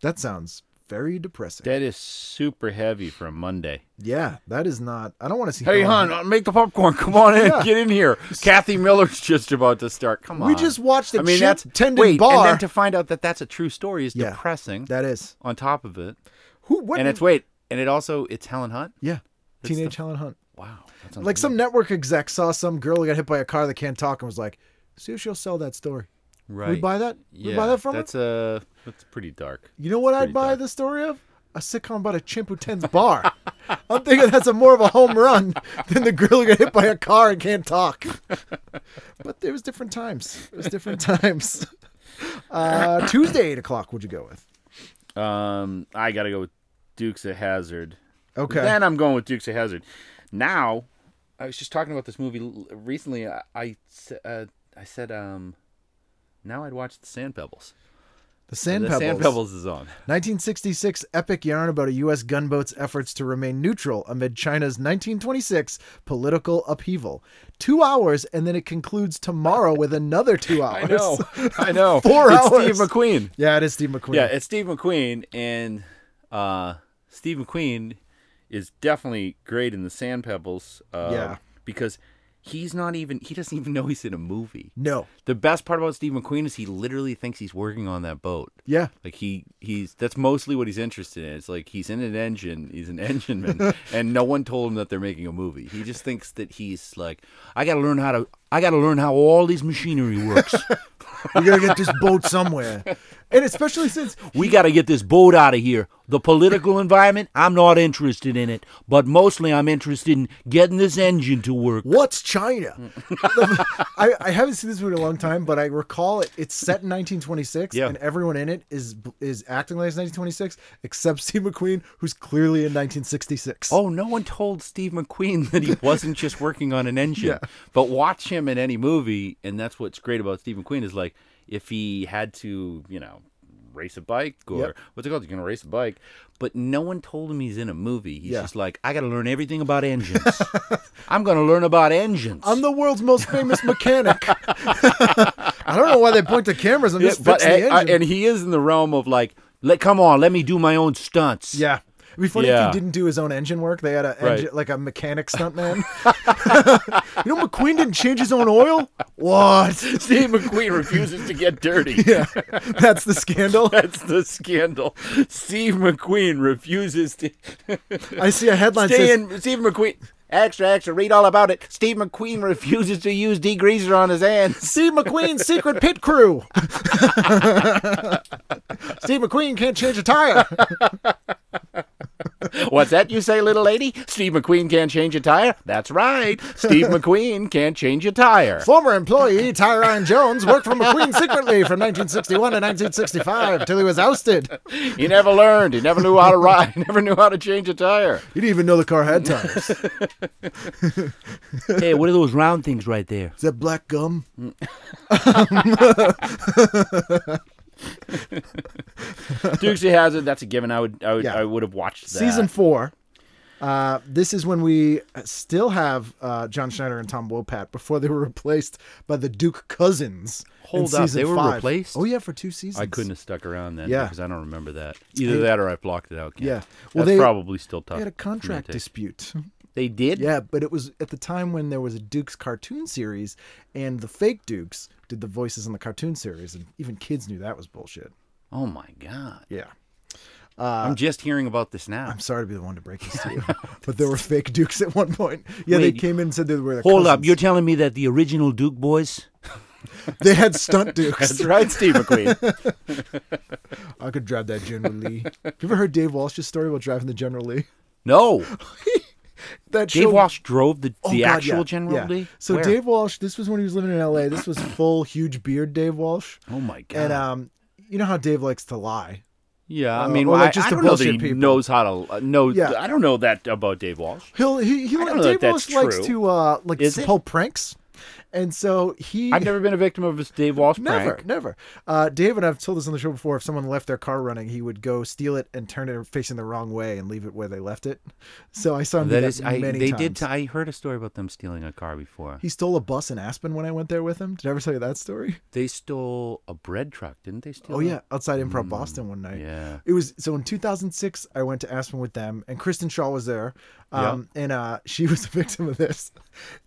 That sounds very depressing. That is super heavy for a Monday. Yeah, that is not. I don't want to see. Hey, hon, uh, make the popcorn. Come on in. Yeah. Get in here. Kathy Miller's just about to start. Come on. We just watched a I mean, that's tendon wait, bar. and then to find out that that's a true story is Yeah. depressing. That is on top of it, who? What? and it's wait, and it also it's Helen Hunt. yeah, That's teenage the- Helen Hunt. Wow, Like some network exec saw some girl who got hit by a car that can't talk and was like, "See if she'll sell that story. Right. We buy that. Yeah, we buy that from her. that's uh that's pretty dark. You know what I'd buy dark. the story of? A sitcom about a chimp who tends bar. I'm thinking that's a more of a home run than the girl who got hit by a car and can't talk. but there was different times. It was different times. Uh, Tuesday, eight o'clock. Would you go with? Um, I gotta go with Dukes of Hazzard. Okay. Then I'm going with Dukes of Hazzard. Now, I was just talking about this movie recently. I I, uh, I said um, now I'd watch the Sand Pebbles. The Sand the Pebbles. Sand Pebbles is on. 1966 epic yarn about a U.S. gunboat's efforts to remain neutral amid China's 1926 political upheaval. Two hours, and then it concludes tomorrow with another two hours. I know. I know. Four it's hours. Steve McQueen. Yeah, it is Steve McQueen. Yeah, it's Steve McQueen, and uh, Steve McQueen is definitely great in the Sand Pebbles. Uh, Yeah. because he's not even he doesn't even know he's in a movie. no. The best part about Steve McQueen is he literally thinks he's working on that boat. Yeah. Like he he's that's mostly what he's interested in. It's like he's in an engine, he's an engineman, and no one told him that they're making a movie. He just thinks that he's like, I gotta learn how to I gotta learn how all these machinery works. We gotta get this boat somewhere, and especially since we gotta get this boat out of here. The political environment, I'm not interested in it, but mostly I'm interested in getting this engine to work. what's China? I, I haven't seen this movie in a long time, but I recall it. It's set in 1926, Yeah. and everyone in it is is acting like it's 1926, except Steve McQueen, who's clearly in 1966. Oh, no one told Steve McQueen that he wasn't just working on an engine. Yeah. But watch him in any movie, and that's what's great about Steve McQueen is like if he had to, you know, race a bike or Yep. what's it called? You're gonna race a bike, but no one told him he's in a movie. He's Yeah. just like, I got to learn everything about engines. I'm gonna learn about engines. I'm the world's most famous mechanic. I don't know why they point to cameras. I'm Yeah, just but the uh, engine. and he is in the realm of like, let come on, let me do my own stunts. yeah. It'd be funny if he didn't do his own engine work. They had a Right. like a mechanic stuntman. you know, McQueen didn't change his own oil. What? Steve McQueen refuses to get dirty. Yeah, that's the scandal. That's the scandal. Steve McQueen refuses to I see a headline stay says, in. Steve McQueen. Extra, extra. Read all about it. Steve McQueen refuses to use degreaser on his hands. Steve McQueen's secret pit crew. Steve McQueen can't change a tire. What's that you say, little lady? Steve McQueen can't change a tire? That's right. Steve McQueen can't change a tire. Former employee Tyrone Jones worked for McQueen secretly from 1961 to 1965 till he was ousted. He never learned. He never knew how to ride. He never knew how to change a tire. He didn't even know the car had tires. Hey, what are those round things right there? Is that black gum? Dukes of Hazzard. That's a given. I would. I would. Yeah. I would have watched that. Season four. Uh, this is when we still have uh, John Schneider and Tom Wopat before they were replaced by the Duke cousins. in Hold up, season they were five. replaced? Oh yeah, for two seasons. I couldn't have stuck around then Yeah. because I don't remember that. Either that or I blocked it out. Ken. Yeah. Well, That's they- probably still tough. They had a for me to contract dispute. They did. Yeah, but it was at the time when there was a Dukes cartoon series, and the fake Dukes did the voices in the cartoon series, and even kids knew that was bullshit. Oh my god. Yeah. I'm uh, just hearing about this now. I'm sorry to be the one to break this to you, but there were fake Dukes at one point. Yeah, they came in and said they were. their Hold up, you're telling me that the original Duke boys? They had stunt Dukes. That's right, Steve McQueen. I could drive that General Lee. Have you ever heard Dave Walsh's story about driving the General Lee? no, That Dave show- Walsh drove the, Oh, the God, actual yeah, General yeah. Lee. So Where? Dave Walsh, this was when he was living in L.A. This was full, huge beard, Dave Walsh. Oh my god. And um, you know how Dave likes to lie. yeah, I uh, mean, like I, just I to don't know that he people. knows how to uh, know. Yeah. I don't know that about Dave Walsh. He'll he, he I Dave that Walsh likes true. to uh like Is s- it? pull pranks, and so he I've never been a victim of a Dave Walsh never prank. never. Uh, Dave and I've told this on the show before. If someone left their car running, he would go steal it and turn it facing the wrong way and leave it where they left it. So I saw him do That that is, I, they times. did. T- I heard a story about them stealing a car before. he stole a bus in Aspen when I went there with him. Did I ever tell you that story? They stole a bread truck, didn't they? Steal? Oh that? yeah, outside Improv Boston one night. Mm, yeah. It was so in 2006. I went to Aspen with them, and Kristen Shaw was there, um, and uh, she was a victim of this.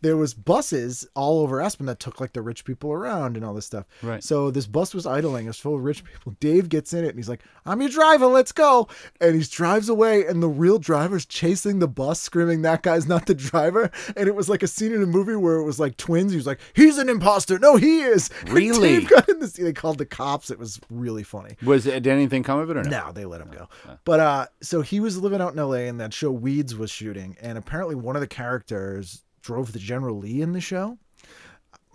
There was buses all over Aspen that took like the rich people around and all this stuff. Right. So this bus was idling. It was full of rich people. Dave gets in it and he's like, "I'm your driver. Let's go." And he drives away, and the real driver's chasing the bus, screaming, "That guy's not the driver!" And it was like a scene in a movie where it was like twins. He was like, "He's an imposter. No, he is." Really? Dave got in scene. They called the cops. It was really funny. Was did anything come of it or no? No, they let him go. But uh so he was living out in LA and that show Weeds was shooting and apparently one of the characters drove the General Lee in the show.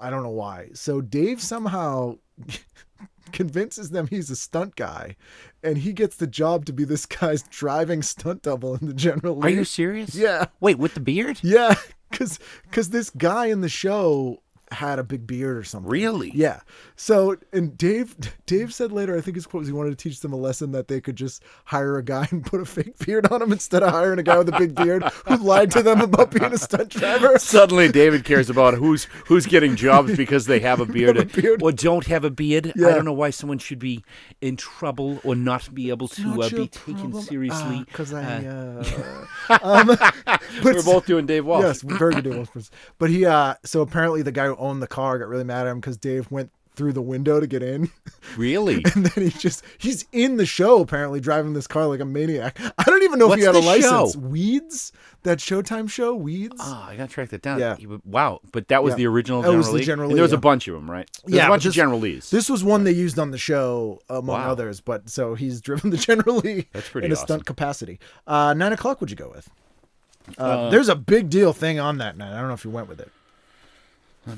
I don't know why. So Dave somehow convinces them he's a stunt guy and he gets the job to be this guy's driving stunt double in the General Lee. Are you serious? Yeah. Wait, with the beard? Yeah, cuz cuz this guy in the show had a big beard or something. Really? Yeah. So, and Dave, Dave said later, I think his quote was he wanted to teach them a lesson that they could just hire a guy and put a fake beard on him instead of hiring a guy with a big beard who lied to them about being a stunt driver. Suddenly, David cares about who's who's getting jobs because they have a beard, Have a beard. or don't have a beard. Yeah. I don't know why someone should be in trouble or not be able to uh, be taken problem. seriously. Because I, Uh, uh, um, but we're both doing Dave Walsh. Yes, very good Dave Walsh. But he, uh, so apparently the guy owned the car got really mad at him because Dave went through the window to get in. Really? And then he just, he's in the show apparently driving this car like a maniac. I don't even know if he had a license. show? Weeds? That Showtime show, Weeds? Oh, I gotta track that down. Yeah. He Wow, but that was Yeah. the original That General was the Lee? General And Lee, there was yeah. a bunch of them, right? There's Yeah, a bunch this- of General Lees. This was one they used on the show, among Wow. others. But so he's driven the General Lee That's pretty in a stunt capacity. Uh, nine o'clock, would you go with? Uh, there's a big deal thing on that night. I don't know if you went with it.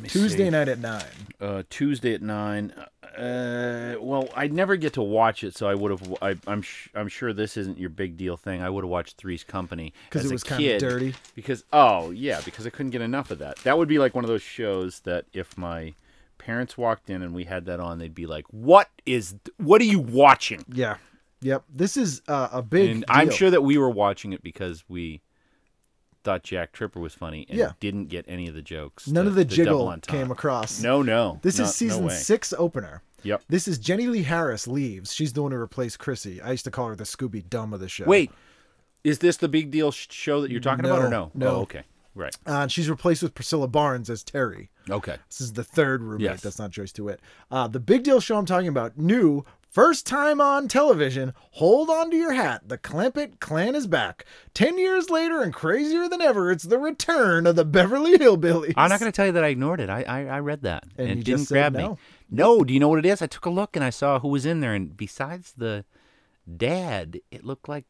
Tuesday see. night at nine. uh, Tuesday at nine. Uh, well, I'd never get to watch it, so I would have. I, I'm sh- I'm sure this isn't your big deal thing. I would have watched Three's Company 'Cause as it was kinda dirty? Because oh yeah, because I couldn't get enough of that. That would be like one of those shows that if my parents walked in and we had that on, they'd be like, "What is? What are you watching?" Yeah. Yep. This is uh, a big. and I'm sure that we were watching it because we thought Jack Tripper was funny and Yeah. didn't get any of the jokes. none the- of the, double jiggle came across. No, no. This no- is season way. six opener. Yep. This is Jenny Lee Harris leaves. She's the one who replaced Chrissy. I used to call her the Scooby Dumb of the show. Wait, is this the big deal sh- show that you're talking about, or No, no? no. Oh, okay. Right. Uh, and she's replaced with Priscilla Barnes as Terry. Okay. This is the third roommate. Yes. That's not Joyce DeWitt. Uh, the big deal show I'm talking about, new, first time on television. Hold on to your hat. The Clampett clan is back. Ten years later and crazier than ever, it's the return of the Beverly Hillbillies. I'm not going to tell you that I ignored it. I I, I read that And and, you it didn't grab no? me. No. Do you know what it is? I took a look and I saw who was in there, and besides the dad, it looked like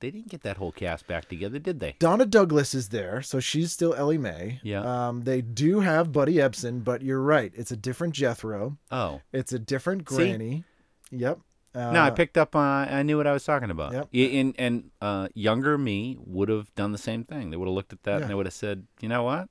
they didn't get that whole cast back together, did they? Donna Douglas is there, so she's still Ellie Mae. Yeah. Um, they do have Buddy Ebsen, but you're right. It's a different Jethro. Oh. It's a different See? Yep. Uh, no, I picked up. Uh, I knew what I was talking about. Yep. And and uh, younger me would have done the same thing. They would have looked at that Yeah. and they would have said, "You know what?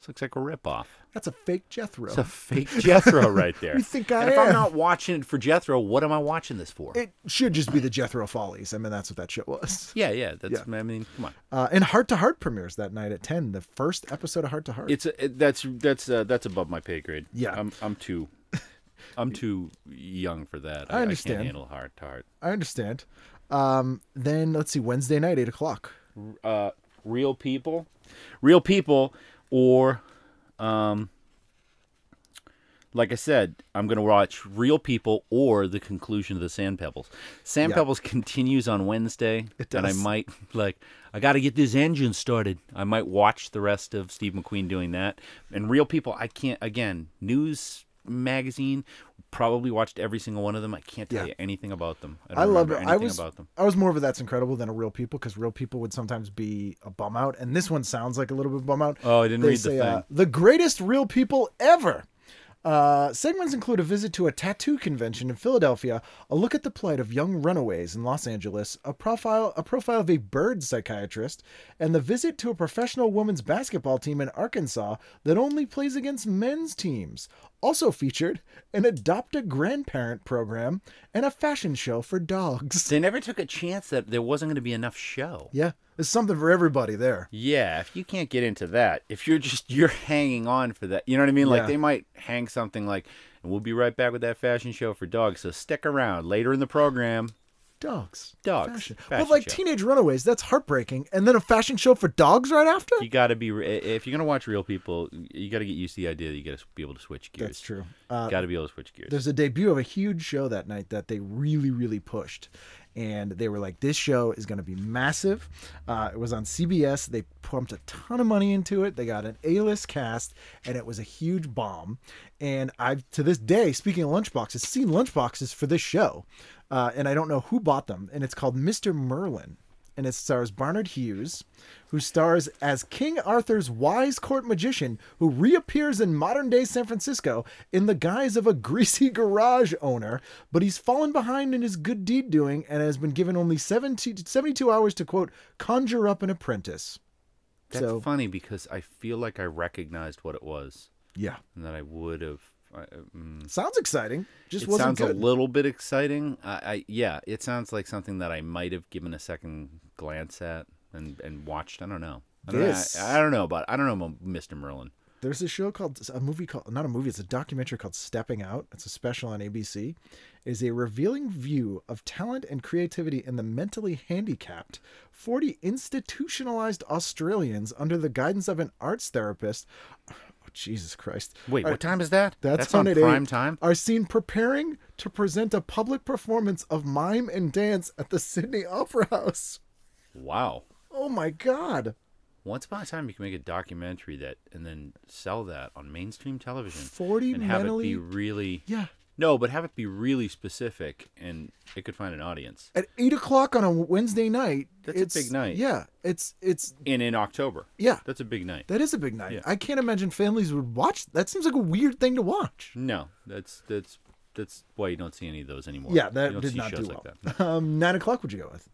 This looks like a ripoff. That's a fake Jethro. It's a fake Jethro right there." You think I and if am? I'm not watching it for Jethro, what am I watching this for? It should just be the Jethro Follies. I mean, that's what that shit was. yeah, yeah. That's. Yeah. I mean, come on. Uh, and Heart to Heart premieres that night at ten. The first episode of Heart to Heart. It's a, it, that's that's uh, that's above my pay grade. Yeah. I'm I'm too. I'm too young for that. I I, understand. can't handle heart to heart. I understand. Um, then let's see, Wednesday night, eight o'clock. uh, real people, real people, or, um, like I said, I'm gonna watch Real People or the conclusion of the Sand Pebbles. Sand Yeah. Pebbles continues on Wednesday, It and I might like I got to get this engine started. I might watch the rest of Steve McQueen doing that. And Real People, I can't. Again, news magazine. Probably watched every single one of them. I can't tell Yeah. you anything about them. I, I loved it. I was about them. I was more of a That's Incredible than a Real People because Real People would sometimes be a bum out, and this one sounds like a little bit of bum out. Oh, I didn't They read the say, thing. Uh, the greatest real people ever. Uh, segments include a visit to a tattoo convention in Philadelphia, a look at the plight of young runaways in Los Angeles, a profile a profile of a bird psychiatrist, and the visit to a professional women's basketball team in Arkansas that only plays against men's teams. Also featured an adopt a grandparent program and a fashion show for dogs. They never took a chance that there wasn't going to be enough show. Yeah, there's something for everybody there. Yeah, if you can't get into that, if you're just you're hanging on for that, you know what I mean? Like Yeah. they might hang something like, and we'll be right back with that fashion show for dogs. So stick around later in the program. Dogs. Dogs. Fashion. Fashion but like show. Teenage Runaways, that's heartbreaking. And then a fashion show for dogs right after? You got to be if you're gonna watch Real People, you got to get used to the idea that you got to be able to switch gears. That's true. Uh, got to be able to switch gears. there's a debut of a huge show that night that they really, really pushed. And they were like, this show is going to be massive. Uh, it was on CBS. They pumped a ton of money into it. They got an A list cast, and it was a huge bomb. And I've, to this day, speaking of lunchboxes, seen lunchboxes for this show. Uh, and I don't know who bought them. And it's called Mr. Merlin. And it stars Barnard Hughes, who stars as King Arthur's wise court magician who reappears in modern day San Francisco in the guise of a greasy garage owner, but he's fallen behind in his good deed doing and has been given only 70, 72 hours to quote, conjure up an apprentice. That's so funny because I feel like I recognized what it was. Yeah. and that I would have. I- mm, Sounds exciting. Just it sounds good. a little bit exciting. I, I yeah, it sounds like something that I might have given a second glance at and and watched. I don't know. I don't, This- know, I, I don't know about I don't know about Mr. Merlin. There's a show called a movie called not a movie, it's a documentary called Stepping Out. It's a special on ABC. It is a revealing view of talent and creativity in the mentally handicapped. 40 institutionalized Australians under the guidance of an arts therapist. Oh, Jesus Christ. Wait, Are- what time is that? That's, on at prime 8, time. Are seen preparing to present a public performance of mime and dance at the Sydney Opera House. Wow. Oh my God. Once upon a time, you can make a documentary that and then sell that on mainstream television. 40 and have mentally- it be really Yeah. no, but have it be really specific, and it could find an audience. At eight o'clock on a Wednesday night. That's a big night. Yeah. It's it's And in October, yeah. that's a big night. That is a big night. Yeah. I can't imagine families would watch. That seems like a weird thing to watch. No, that's that's that's why you don't see any of those anymore. Yeah, You that don't did see not do shows well. like that. Um, nine o'clock. Would you go with?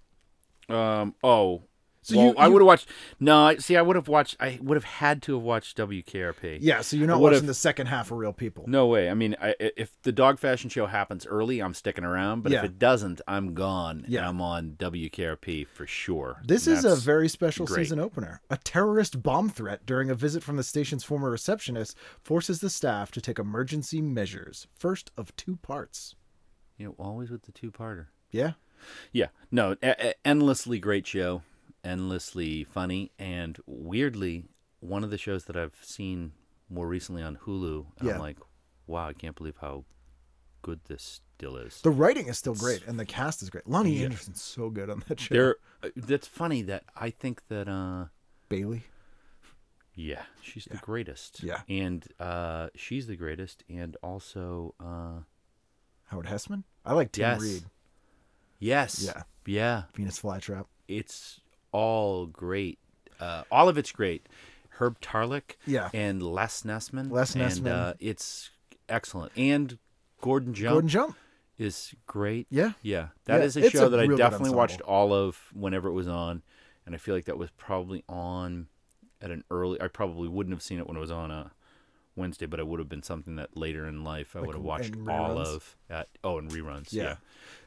Um. Oh. So well, you- I would have watched. No, I- see, I would have watched. I would have had to have watched WKRP. Yeah. So you're not watching if- the second half of Real People. No way. I mean, I, if the dog fashion show happens early, I'm sticking around. But Yeah. if it doesn't, I'm gone. Yeah. And I'm on WKRP for sure. This is a very special great. season opener. A terrorist bomb threat during a visit from the station's former receptionist forces the staff to take emergency measures. First of two parts. You know, always with the two-parter. Yeah. Yeah. No, a- a- endlessly great show, endlessly funny, and weirdly, one of the shows that I've seen more recently on Hulu. And Yeah. I'm like, wow, I can't believe how good this still is. The writing is still great, and the cast is great. Loni Anderson's so good on that show. There, uh, that's funny that I think that. uh Bailey. Yeah, she's the greatest. Yeah. and uh, she's the greatest, and also, uh, Howard Hesseman. I like Tim yes, Reid. Yes, Yeah. yeah. Venus Flytrap. It's all great. Uh, all of it's great. Herb Tarlek, Yeah. and Les Nessman, Les and, uh, it's excellent. And Gordon Jump, Gordon Jump. is great. Yeah. Yeah, that Yeah, is a show a that I definitely watched all of whenever it was on, and I feel like that was probably on at an early. I probably wouldn't have seen it when it was on a Wednesday, but it would have been something that later in life I Like would have watched all of. At, oh, and reruns. Yeah. Yeah,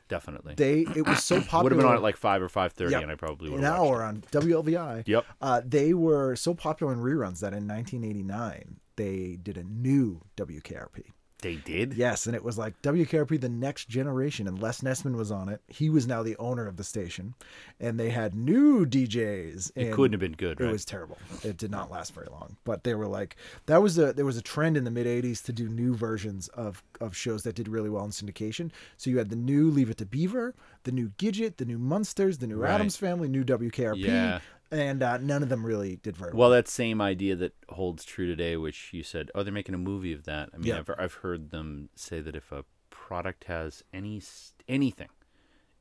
definitely. They it was so popular. would have been on at like five or five thirty, Yep. and I probably would an have hour on WLVI. Yep. Uh, they were so popular in reruns that in 1989 they did a new WKRP. They did. Yes, and it was like WKRP: The Next Generation, and Les Nessman was on it. He was now the owner of the station, and they had new DJs. It couldn't have been good, It right? was terrible. It did not last very long. But they were like that was a there was a trend in the mid '80s to do new versions of of shows that did really well in syndication. So you had the new Leave It to Beaver, the new Gidget, the new Munsters, the new Right. Addams Family, new WKRP, Yeah. And uh, none of them really did very well. Well, that same idea that holds true today, which you said, oh, they're making a movie of that. I mean, Yeah. I've, I've heard them say that if a product has any anything,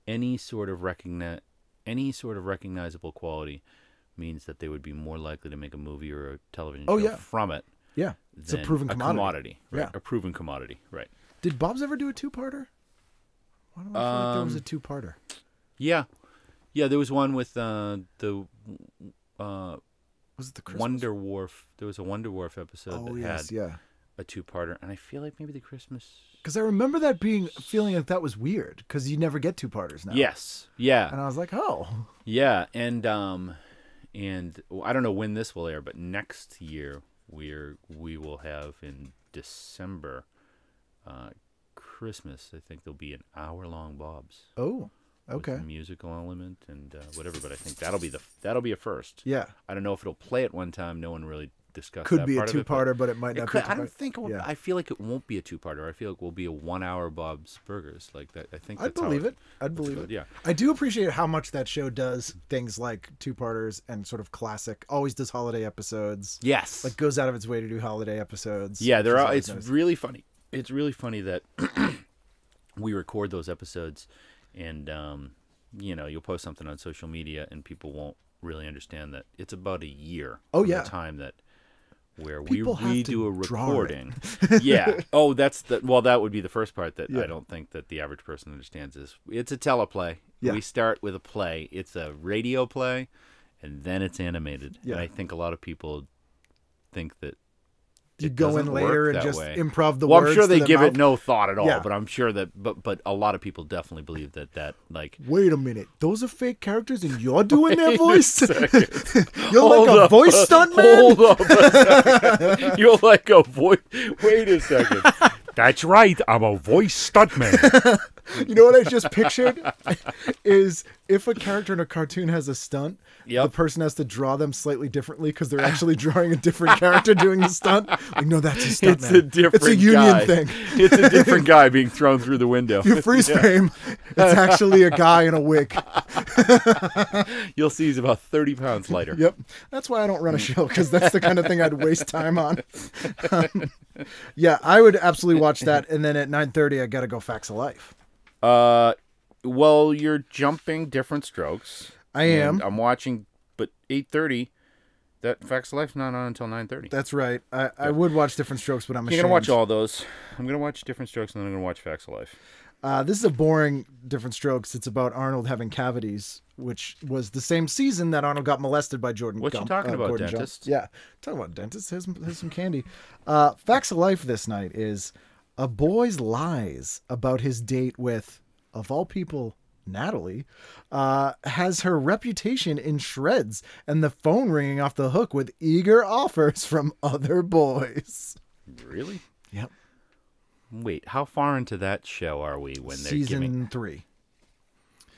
any sort of recogni- any sort of recognizable quality, means that they would be more likely to make a movie or a television Oh, show yeah. from it. yeah, it's a proven commodity. right? Yeah. A proven commodity, right? Did Bob's ever do a two-parter? Why do I feel like there was Um, a two-parter? Yeah, yeah. There was one with uh, the uh, Was it the Christmas? Wonder Wharf. There was a Wonder Wharf episode Oh that yes, had yeah. a two-parter, and I feel like maybe the Christmas. Because I remember that being feeling like that was weird because you never get two parters now. Yes. Yeah. And I was like, oh, Yeah, and um, and I don't know when this will air, but next year we're we will have in December, uh, Christmas. I think there'll be an hour long Bob's. oh, okay, musical element and uh, whatever, but I think that'll be the that'll be a first. yeah. I don't know if it'll play at one time. No one really discussed. Could that be a part of it, but two-parter, but it might it not could- be. I don't think. It will, Yeah. I feel like it won't be a two-parter. I feel like it will be a one-hour Bob's Burgers. Like that. I think. I'd believe it. I'd believe good, it. yeah. I do appreciate how much that show does things like two-parters and sort of classic. Always does holiday episodes. Yes. Like goes out of its way to do holiday episodes. Yeah, which they're is all, always it's nice. really funny. It's really funny that we record those episodes, and um, you know, you'll post something on social media, and people won't really understand that it's about a year. Oh, yeah. time that where People we do a recording. yeah. Oh, that's the well. That would be the first part that Yeah. I don't think that the average person understands is it's a teleplay. Yeah. We start with a play. It's a radio play, and then it's animated. Yeah. And I think a lot of people think that you go in later and just way. improv the well, I'm sure they give mouth. it no thought at all, Yeah. but I'm sure that, but but a lot of people definitely believe that that like Wait a minute, those are fake characters, and you're doing their voice. you're Hold like a up. voice stunt man. Hold up a. You're like a voice. Wait a second. That's right. I'm a voice stuntman. You know what I just pictured is if a character in a cartoon has a stunt, Yep. the person has to draw them slightly differently because they're actually drawing a different character doing the stunt. Like, no, that's a stunt. It's a different. It's a union guy. thing. It's a different guy being thrown through the window. You freeze frame, it's actually a guy in a wig. You'll see he's about thirty pounds lighter. Yep, that's why I don't run a show because that's the kind of thing I'd waste time on. Um, yeah, I would absolutely watch that, and then at nine thirty, I got to go Facts of Life. Uh, well, you're jumping different strokes. I am. I'm watching, but eight thirty. That Facts of Life's not on until nine thirty. That's right. I, I would watch Different Strokes, but I'm You're ashamed. gonna watch all those. I'm gonna watch Different Strokes, and then I'm gonna watch Facts of Life. Uh, this is a boring Different Strokes. It's about Arnold having cavities, which was the same season that Arnold got molested by Jordan. What you talking uh, about, Gordon dentist? Jones. Yeah, talking about dentist. Here's, here's some candy. Uh, Facts of Life this night is a boy's lies about his date with, of all people, Natalie, uh, has her reputation in shreds and the phone ringing off the hook with eager offers from other boys. Really? Yep. Wait, how far into that show are we when they're Season giving? three.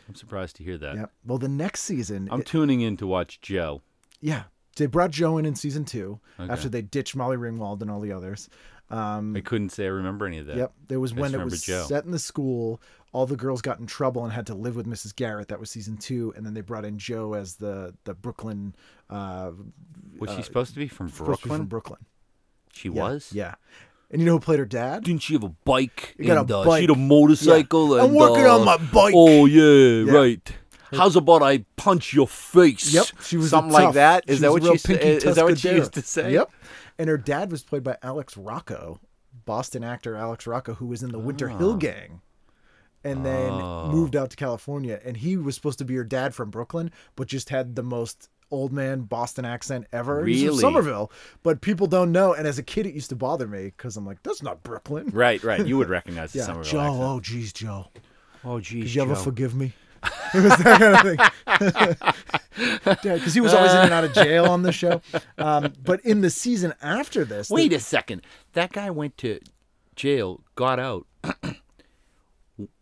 I'm surprised to hear that. Yep. Well, the next season, I'm it- tuning in to watch Joe. Yeah, they brought Joe in in season two Okay. after they ditched Molly Ringwald and all the others. Um, I couldn't say I remember any of that. yep, there was I when it was Joe. set in the school. All the girls got in trouble and had to live with Mrs. Garrett. That was season two, and then they brought in Joe as the the Brooklyn. Uh, Was she supposed to be from to be Brooklyn? from Brooklyn. She Yeah, was. Yeah, and you know who played her dad? Didn't she have a bike? You got a uh, bike. She had a motorcycle. Yeah. I'm and, working on uh, my bike. Oh yeah, Yeah. right. How's about I punch your face? Yep, she was something like that. Is that. what she said? Is that what she used to say? Yep. And her dad was played by Alex Rocco, Boston actor Alex Rocco, who was in the Winter Ah. Hill Gang, and then Oh. moved out to California. And he was supposed to be her dad from Brooklyn, but just had the most old man Boston accent ever. He's from Really? Somerville, but people don't know. And as a kid, it used to bother me because I'm like, that's not Brooklyn. Right, right. You would recognize the Yeah, Somerville Joe. accent. Oh, geez, Joe. Oh, geez, Did you ever forgive me? it was that kind of thing. Because he was always in and out of jail on the show. Um, but in the season after this, the- Wait a second. That guy went to jail, got out,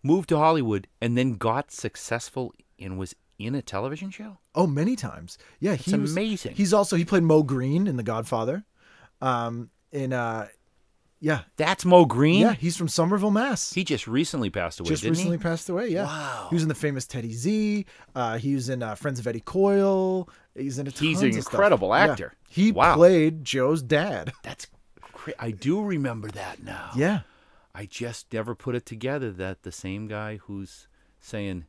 moved to Hollywood, and then got successful and was in a television show. oh, many times. Yeah, he's amazing. He's also he played Moe Greene in The Godfather. Um, in uh, yeah, That's Moe Greene. yeah, he's from Somerville, Mass. He just recently passed away, just didn't recently he? passed away. Yeah, Wow. He was in the famous Teddy Z. Uh, he was in uh, Friends of Eddie Coyle. He's in a He's an of stuff. incredible Yeah. actor. He Wow. played Joe's dad. That's cra- I do remember that now. Yeah. I just never put it together that the same guy who's saying,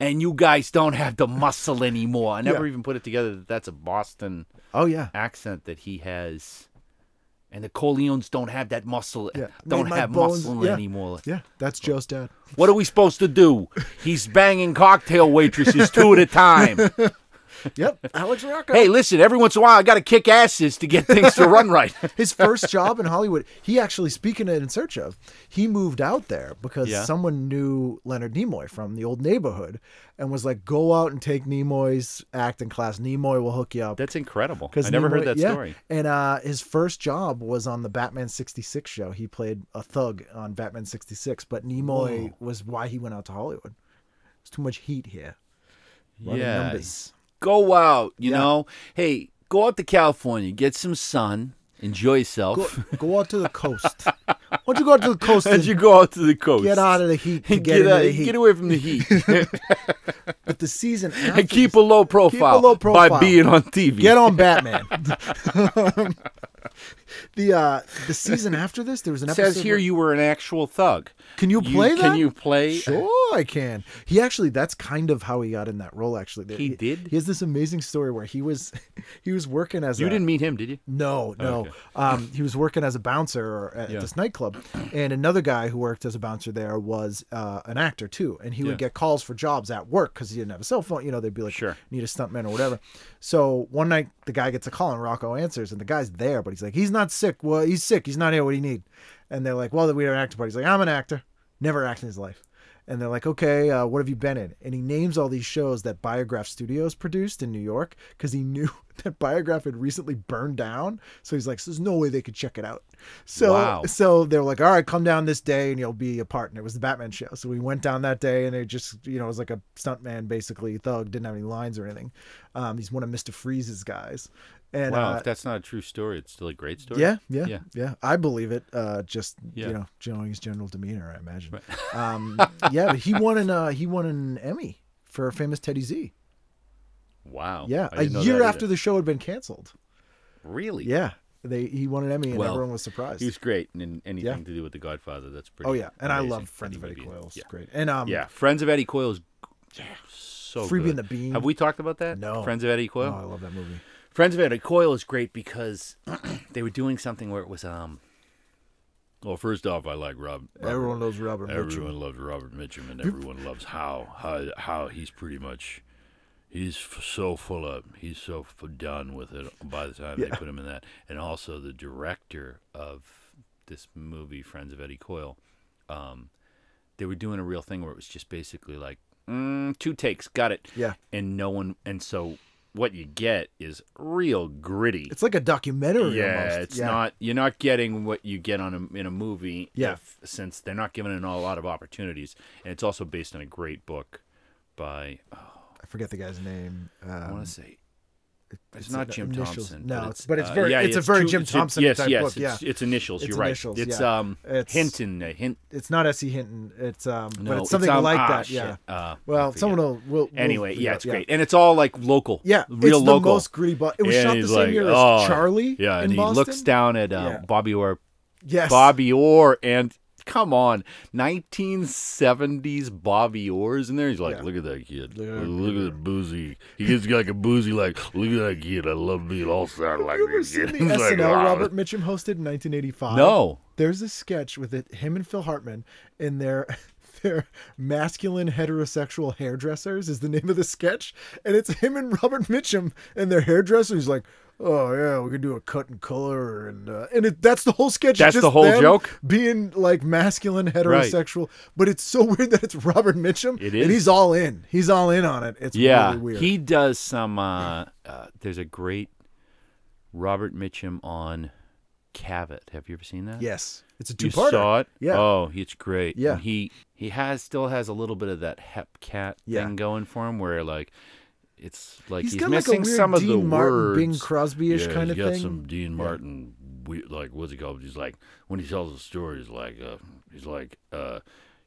and you guys don't have the muscle anymore. I never Yeah. even put it together that that's a Boston Oh yeah. accent that he has. And the Corleones don't have that muscle, Yeah. Eh, don't have bones- muscle yeah. anymore. Yeah, that's Joe's dad. What are we supposed to do? He's banging cocktail waitresses two at a time. Yep, Alex Rocco. hey, listen, every once in a while I got to kick asses to get things to run right. his first job in Hollywood, he actually, speaking of In Search of, he moved out there because Yeah. someone knew Leonard Nimoy from the old neighborhood and was like, go out and take Nimoy's acting class. Nimoy will hook you up. That's incredible. Because I never heard that yeah. story. And uh, his first job was on the Batman 66 show. He played a thug on Batman 66, but Nimoy was why he went out to Hollywood. There's too much heat here. Yeah. numbers. Go out, you Yeah. know. Hey, go out to California, get some sun, enjoy yourself. Go, go out to the coast. Why don't you go out to the coast As and you go out to the coast, get out of the heat get, get, out- the heat? get away from the heat, But the season after and keep a low profile, Keep a low profile by being on TV. Get on Batman. the uh the season after this, there was an It episode. says here where- you were an actual thug. can you play that? Can you play? Sure, I can. He actually, that's kind of how he got in that role. Actually, He did? He has this amazing story where he was, he was working as a. You a, didn't meet him, did you? No, no. Okay. Um, he was working as a bouncer at Yeah. this nightclub, and another guy who worked as a bouncer there was uh, an actor too, and he Yeah. would get calls for jobs at work because he didn't have a cell phone. You know, they'd be like, Sure. need a stuntman or whatever." So one night, the guy gets a call, and Rocco answers, and the guy's there, but he's like, he's not sick. Well, he's sick. He's not here. What do you need? And they're like, well, we an actor party. He's like, I'm an actor. Never acted in his life. And they're like, okay, uh, what have you been in? And he names all these shows that Biograph Studios produced in New York because he knew that Biograph had recently burned down. So he's like, so there's no way they could check it out. So Wow. so they're like, all right, come down this day and you'll be a part. And it was the Batman show. So we went down that day and it just, you know, it was like a stuntman, basically, thug, didn't have any lines or anything. Um, he's one of Mr. Freeze's guys. And Wow, uh, if that's not a true story, it's still a great story. yeah, yeah, yeah, Yeah. I believe it. Uh, just Yeah. you know, knowing his general demeanor, I imagine. Um, yeah, but he won an uh, he won an Emmy for famous Teddy Z. Wow. Yeah, a year after the show had been canceled. Really? Yeah, they he won an Emmy and Well, everyone was surprised. He was great in anything Yeah. to do with The Godfather. That's pretty. oh yeah, and I love Friends of Eddie. Coyle. It's Yeah. great. And um, yeah, Friends of Eddie Coyle is so Freebie good. and the Bean. Have we talked about that? No. Friends of Eddie oh, Coyle. I love that movie. Friends of Eddie Coyle is great because they were doing something where it was um. Well, first off, I like Rob. Robert- Everyone loves Robert Mitchum. Everyone loves Robert Mitchum, and everyone loves how how how he's pretty much he's f- so full of he's so f- done with it by the time they put him in that, and also the director of this movie, Friends of Eddie Coyle, um, they were doing a real thing where it was just basically like mm, two takes, got it, Yeah. and no one, and so what you get is real gritty. It's like a documentary. Yeah, almost. it's not. You're not getting what you get on a, in a movie. Yeah. if- since they're not giving it a lot of opportunities, and it's also based on a great book by oh, I forget the guy's name. Um, I want to say it's, it's not Jim initials. Thompson. No, but it's- but it's uh, very- yeah, it's a very two- Jim it's Thompson yes, type yes, book, It's, yeah. it's initials. It's you're right. initials, It's yeah. um It's- Hinton. Uh, hint. It's not S.E. Hinton. It's um, No, but it's something um, like ah, that. shit. Yeah. Uh, Well, someone will. will will Anyway, figure yeah, it's great, and it's all like local. Yeah, real it's local. the most gritty. Bo- it was And shot the same like, year as "Oh," Charlie. Yeah, and he looks down at uh, Bobby Orr Yes, Bobby Orr and come on, 1970s Bobby Orr's in there. He's like, Yeah. look at that kid. Look Look, at at that boozy. He gets like a boozy like, look at that kid. I love being all sound like Have you ever this seen kid. the He's like, SNL "Ah." Robert Mitchum hosted in 1985? No. There's a sketch with it, him and Phil Hartman in their their masculine heterosexual hairdressers is the name of the sketch, and it's him and Robert Mitchum and their hairdresser. He's like, "Oh yeah, we could do a cut and color," and uh, and it, that's the whole sketch. That's just the whole joke? being like masculine heterosexual. But it's so weird that it's Robert Mitchum, It and he's all in. He's all in on it. It's Yeah, really weird. he does some. Uh, uh, there's a great Robert Mitchum on Cavett. Have you ever seen that? yes, it's a You two-parter. saw it? Yeah. Oh, it's great. Yeah. And he he has still has a little bit of that hep cat Yeah. thing going for him, where like it's like he's, he's got like a missing weird some of Dean the Martin, words. Bing Crosby-ish yeah, kind he's of got thing. some Dean Martin, we, like what's he called? He's like when he tells the story, he's like, uh, he's like, uh,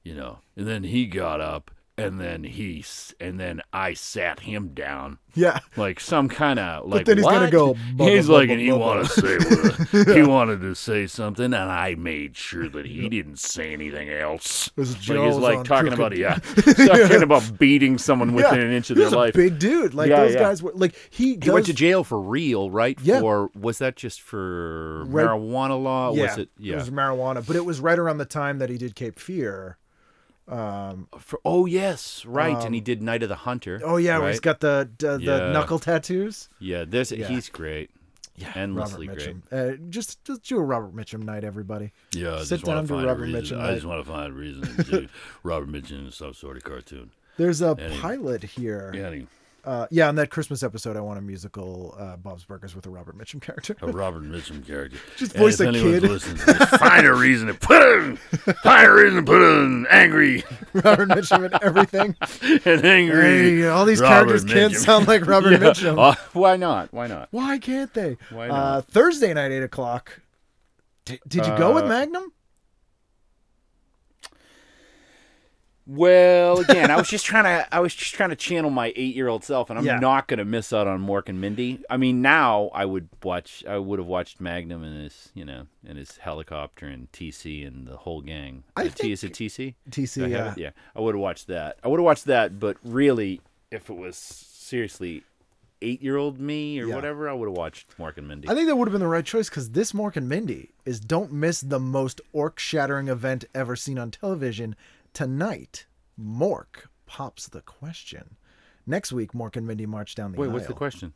you know, and then he got up, and then he, and then I sat him down. Yeah. Like some kind of like. But then he's gonna go, blah, He's blah, like, blah, and he blah, blah. wanted to say, what- he wanted to say something, and I made sure that he didn't say anything else. His Like he's like talking crooked. about yeah, talking about beating someone within Yeah. an inch of He their was a life. big dude. Like those guys were like he does He went to jail for real, right? Yeah. For was that just for Right- marijuana law? yeah, Was it? Yeah. It was marijuana, but it was right around the time that he did Cape Fear. For, oh yes, right. and he did Night of the Hunter. Um, Oh yeah, where he's right? got the the, the Yeah. knuckle tattoos. Yeah, there's Yeah. he's great. Yeah, endlessly Robert great. Mitchum. Uh, just just do a Robert Mitchum night, everybody. Yeah, I Sit down to Robert reason. Mitchum I night. just want to find a reason to do Robert Mitchum in some sort of cartoon. There's a pilot here. Yeah, Uh, yeah, on that Christmas episode, I want a musical uh, Bob's Burgers with a Robert Mitchum character. a Robert Mitchum character. Just And voice a kid. listening find a reason to put in. Find a reason to put in angry Robert Mitchum and everything. and angry. Hey, all these Robert characters can't sound like Robert Yeah. Mitchum. Uh, why not? Why not? Why can't they? Why Uh, not? Thursday night, eight o'clock. D- did you go with Uh, Magnum? Well, again, I was just trying to I was just trying to channel my 8-year-old self and I'm Yeah. not going to miss out on Mork and Mindy. I mean, now I would watch I would have watched Magnum and his, you know, and his helicopter and TC and the whole gang. I Uh, T is think- it TC? TC, I yeah. Yeah. I would have watched that. I would have watched that, but really if it was seriously 8-year-old me or Yeah. whatever, I would have watched Mork and Mindy. I think that would have been the right choice because this Mork and Mindy is don't miss the most Ork shattering event ever seen on television tonight. Mork pops the question. Next week, Mork and Mindy march down the Wait, aisle. what's the question?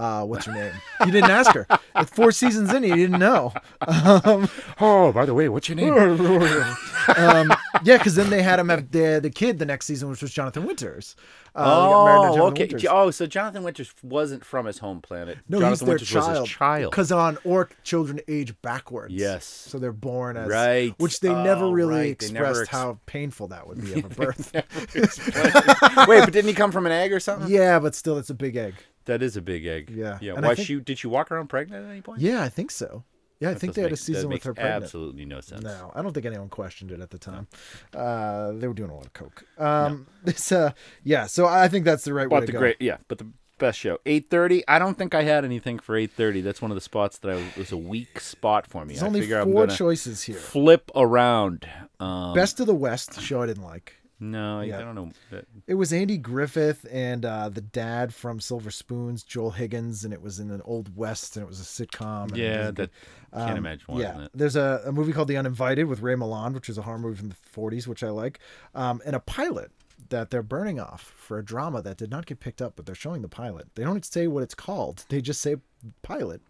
Uh, what's her name? You didn't ask her. Four seasons in, you didn't know. Um, Oh, by the way, what's your name? um, yeah, because then they had him have the, the kid the next season, which was Jonathan Winters. Uh, they got married to oh, okay. Winters. Oh, so Jonathan Winters wasn't from his home planet. No, Jonathan he's their Winters was child. his child. Because on Ork, children age backwards. Yes. So they're born as Right. which they never Oh, really right. They never expressed ex- how painful that would be of a birth. Wait, but didn't he come from an egg or something? yeah, but still, it's a big egg. That is a big egg. Yeah. Yeah. And Was think- she? Did she walk around pregnant at any point? Yeah, I think so. Yeah, I That think they had a make- season with her pregnant. Absolutely no sense. No, I don't think anyone questioned it at the time. Uh, they were doing a lot of coke. Um, this, uh, yeah. So I think that's the right way But to the go. great, yeah, but the best show. Eight thirty. I don't think I had anything for eight thirty. That's one of the spots that I was a weak spot for me. There's I only figure I'm four choices here. flip around. Um, Best of the West show I didn't like. No, I- Yeah. I don't know. That- It was Andy Griffith and uh, the dad from Silver Spoons, Joel Higgins, and it was in an old west, and it was a sitcom. and Yeah, that can't imagine watching Yeah, there's a, a movie called The Uninvited with Ray Milland, which is a horror movie from the 40s, which I like, um, and a pilot that they're burning off for a drama that did not get picked up, but they're showing the pilot. They don't say what it's called; they just say pilot.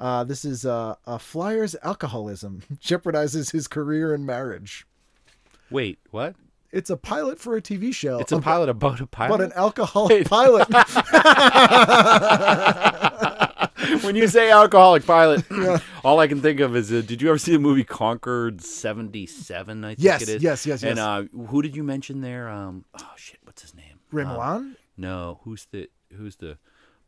Uh, this is uh, a Flyer's alcoholism jeopardizes his career and marriage. Wait, what? It's a pilot for a TV show. It's a about- pilot about a pilot. but an alcoholic pilot. when you say alcoholic pilot, all I can think of is, uh, did you ever see the movie Conquered '77? I think Yes, it is. yes, yes, And yes. uh, who did you mention there? Um, oh shit, what's his name? Ray Um? No, who's the who's the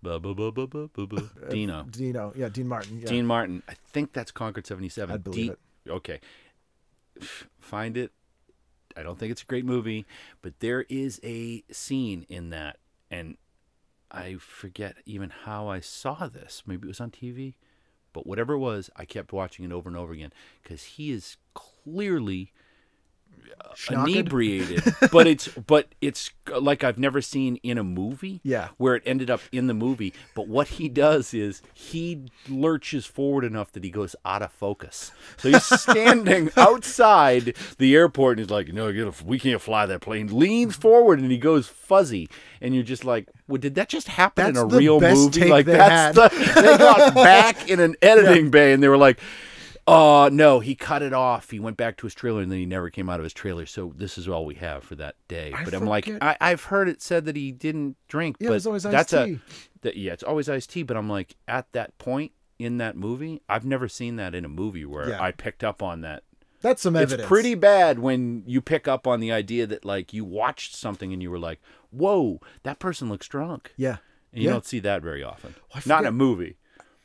bu- bu- bu- Dino Dino, yeah, Dean Martin. Yeah. Dean Martin? I think that's Conquered '77. I'd believe it. Okay, find it. I don't think it's a great movie, but there is a scene in that, and I forget even how I saw this. Maybe it was on TV, but whatever it was, I kept watching it over and over again because he is clearly Schnocked? inebriated, but it's but it's like I've never seen in a movie. Yeah. where it ended up in the movie. But what he does is he lurches forward enough that he goes out of focus. So he's standing outside the airport and he's like, "No, we can't fly that plane." Leans forward and he goes fuzzy, and you're just like, "Well, did that just happen in a real movie?" Like that's the they got back in an editing bay and they were like. Oh no, he cut it off. He went back to his trailer and then he never came out of his trailer. So this is all we have for that day. I but I'm like, I, I've heard it said that he didn't drink. Yeah, it but was always that's iced a tea. that yeah, it's always iced tea. But I'm like, at that point in that movie, I've never seen that in a movie where Yeah. I picked up on that. That's some evidence. It's pretty bad when you pick up on the idea that like you watched something and you were like, "Whoa, that person looks drunk." Yeah. And you Yeah. don't see that very often. I Not in a movie.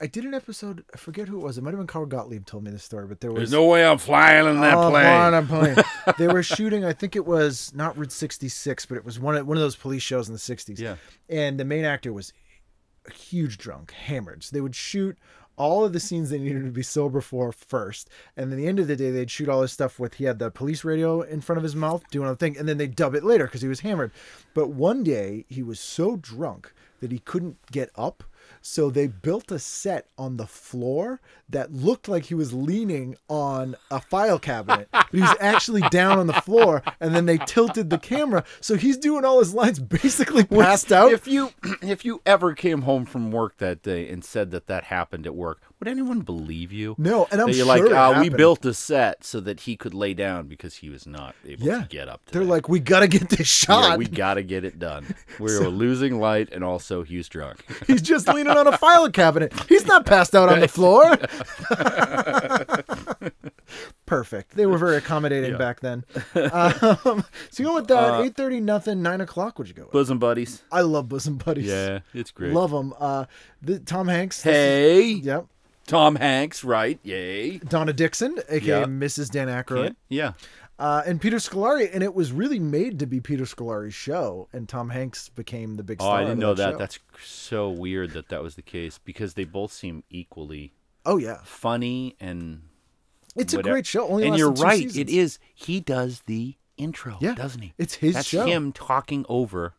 I did an episode. I forget who it was. It might have been Carl Gottlieb told me this story, but there was There's no way I'm flying in that Oh, plane. fine, I'm playing. they were shooting. I think it was not Route 66, but it was one of one of those police shows in the 60s. Yeah. And the main actor was a huge drunk, hammered. So they would shoot all of the scenes they needed to be sober for first, and then the end of the day they'd shoot all this stuff with he had the police radio in front of his mouth doing a thing, and then they dub it later because he was hammered. But one day he was so drunk that he couldn't get up. So they built a set on the floor that looked like he was leaning on a file cabinet, but he was actually down on the floor. And then they tilted the camera, so he's doing all his lines basically passed out. If you if you ever came home from work that day and said that that happened at work, would anyone believe you? No, and I'm you're sure like, uh, we built a set so that he could lay down because he was not able Yeah. to get up. They're like, we gotta get this shot. yeah, we got to get it done. We were losing light, and also he's drunk. He's just leaning on a file cabinet. He's not passed out on the floor. Perfect. They were very accommodating Yeah. back then. Um, so you go with that. Eight thirty, nothing. Nine o'clock. Would you go with? Bosom buddies. I love bosom buddies. Yeah, it's great. Love them. Uh, the, Tom Hanks. this is- Hey, Yep. Tom Hanks, right? Yay. Donna Dixon, aka Yeah. Mrs. Dan Aykroyd, Yeah. uh, and Peter Scolari, and it was really made to be Peter Scolari's show, and Tom Hanks became the big Oh, star. I didn't know that. That's so weird that that was the case because they both seem equally oh yeah, funny and it's a great show. Only and you're right. seasons. It is. He does the intro, Yeah, doesn't he? it's his That's show. him talking over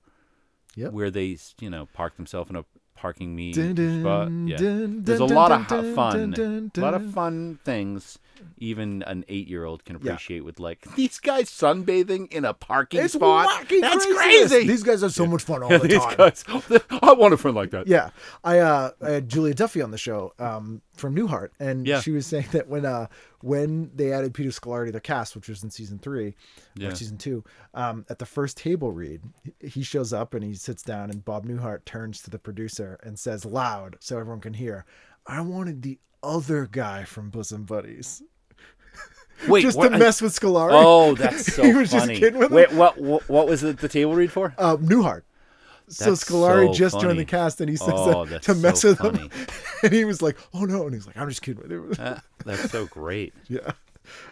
Yep. where they, you know, park themselves in a parking me Dun, dun, spot. Yeah. dun, There's a lot of fun, a lot of fun things. Even an eight-year-old can Yeah. appreciate with like these guys sunbathing in a parking It's spot. wacky That's craziness. crazy. These guys have so much fun all the these time. guys, I want a friend like that. Yeah, I uh, I had Julia Duffy on the show um, from Newhart, and Yeah. she was saying that when uh, when they added Peter Scolari to the cast, which was in season three Yeah. or season two, um, at the first table read, he shows up and he sits down, and Bob Newhart turns to the producer and says loud so everyone can hear, "I wanted the other guy from Bosom Buddies." Wait, just what? to mess with Scolari. Oh, that's so he was funny. just kidding with Wait, him. what, what? What was it? The table read for? Uh, Newhart. So That's Scolari so just joined the cast, and he says Oh, that that's to mess so with funny. him, and he was like, "Oh no!" And he's like, "I'm just kidding with you." Ah, that's so great. Yeah.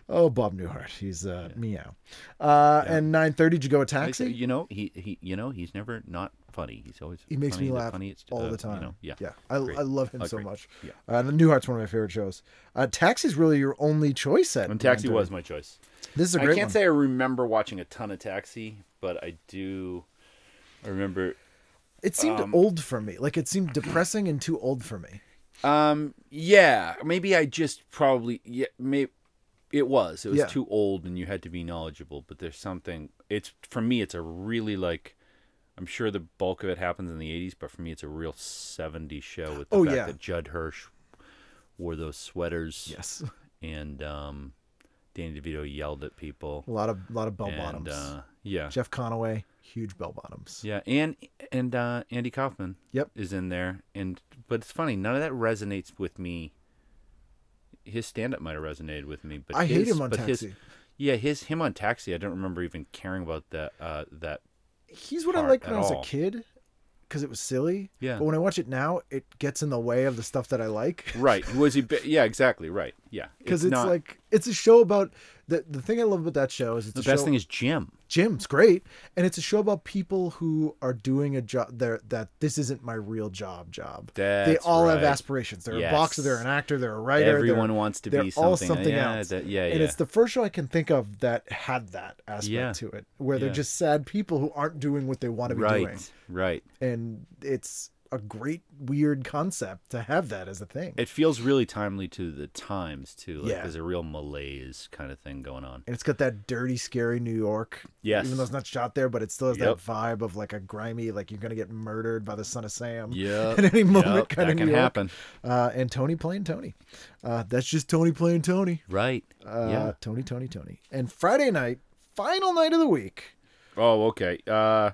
Oh, Bob Newhart. He's uh, meow. Uh, And nine thirty. Did you go a taxi? You know, he, he you know he's never not funny. He's always He makes funny, me the laugh funniest, all uh, the time. You know, yeah, yeah. I, I love him so Agree. much. Yeah. Uh, the Newhart's one of my favorite shows. Uh, Taxi's really your only choice at. And Taxi was my choice. This is a I great I can't one. say I remember watching a ton of Taxi, but I do. I remember. it seemed um, old for me. Like it seemed depressing and too old for me. Um. Yeah. Maybe I just probably. Yeah. Maybe it was. It was Yeah. too old, and you had to be knowledgeable. But there's something. It's for me. It's a really like. I'm sure the bulk of it happens in the 80s, but for me, it's a real 70s show with the Oh, fact yeah. that Judd Hirsch wore those sweaters. Yes. and um, Danny DeVito yelled at people. A lot of lot of bell bottoms. uh, yeah, Jeff Conaway, huge bell bottoms. yeah, and and uh, Andy Kaufman. Yep. is in there, and but it's funny. None of that resonates with me. His stand-up might have resonated with me, but I hate him on but his- Taxi. yeah, his him on Taxi. I don't remember even caring about that. Uh, that He's what I liked when I was all. a kid because it was silly. Yeah. But when I watch it now, it gets in the way of the stuff that I like. right was he? Yeah, exactly. Right. Yeah, Because it's, not- like it's a show about the the thing I love about that show is it's the best show, thing is Jim. Jim's great, and it's a show about people who are doing a job. There that this isn't my real job. Job. they That's all have aspirations. They're a boxer. They're an actor. They're a writer. Everyone wants to they're be all something. something yeah, else. that- yeah, and yeah. it's the first show I can think of that had that aspect Yeah. to it, where they're just sad people who aren't doing what they want to be right. doing, Right. and it's a great weird concept to have that as a thing. It feels really timely to the times too. Like Yeah. there's a real malaise kind of thing going on. and it's got that dirty, scary New York. Yes. Even though it's not shot there, but it still has Yep. that vibe of like a grimy, like you're gonna get murdered by the son of Sam. Yeah. At any moment, Yep, kind that of can New York. happen. Uh, and Tony playing Tony. Uh, that's just Tony playing Tony. Right. Uh, yeah. Tony, Tony, Tony. And Friday night, final night of the week. Oh, okay. Uh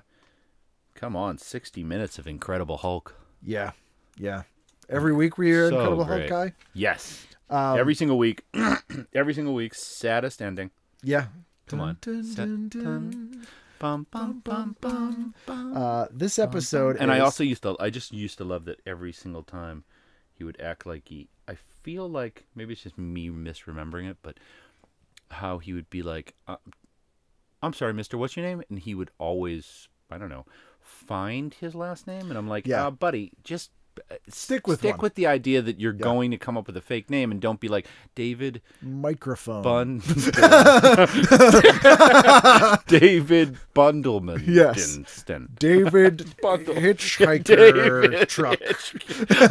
come on, 60 minutes of Incredible Hulk. Yeah. Yeah. Every week we're So Incredible great. Hulk guy. Yes. Um, every single week. every single week saddest ending. Yeah. Come on. Dun, dun, dun, dun. bum, bum, bum, bum, bum. Uh, this episode and I also used to I just used to love that every single time he would act like he I feel like maybe it's just me misremembering it, but how he would be like uh, I'm sorry, mister, what's your name? And he would always I don't know, find his last name and I'm like, Yeah. uh, buddy, just uh, Stick with stick one. with the idea that you're going to come up with a fake name and don't be like David microphone. Bun David Bundleman. Yes. Dinston. David Bundle. Hitchhiker David truck.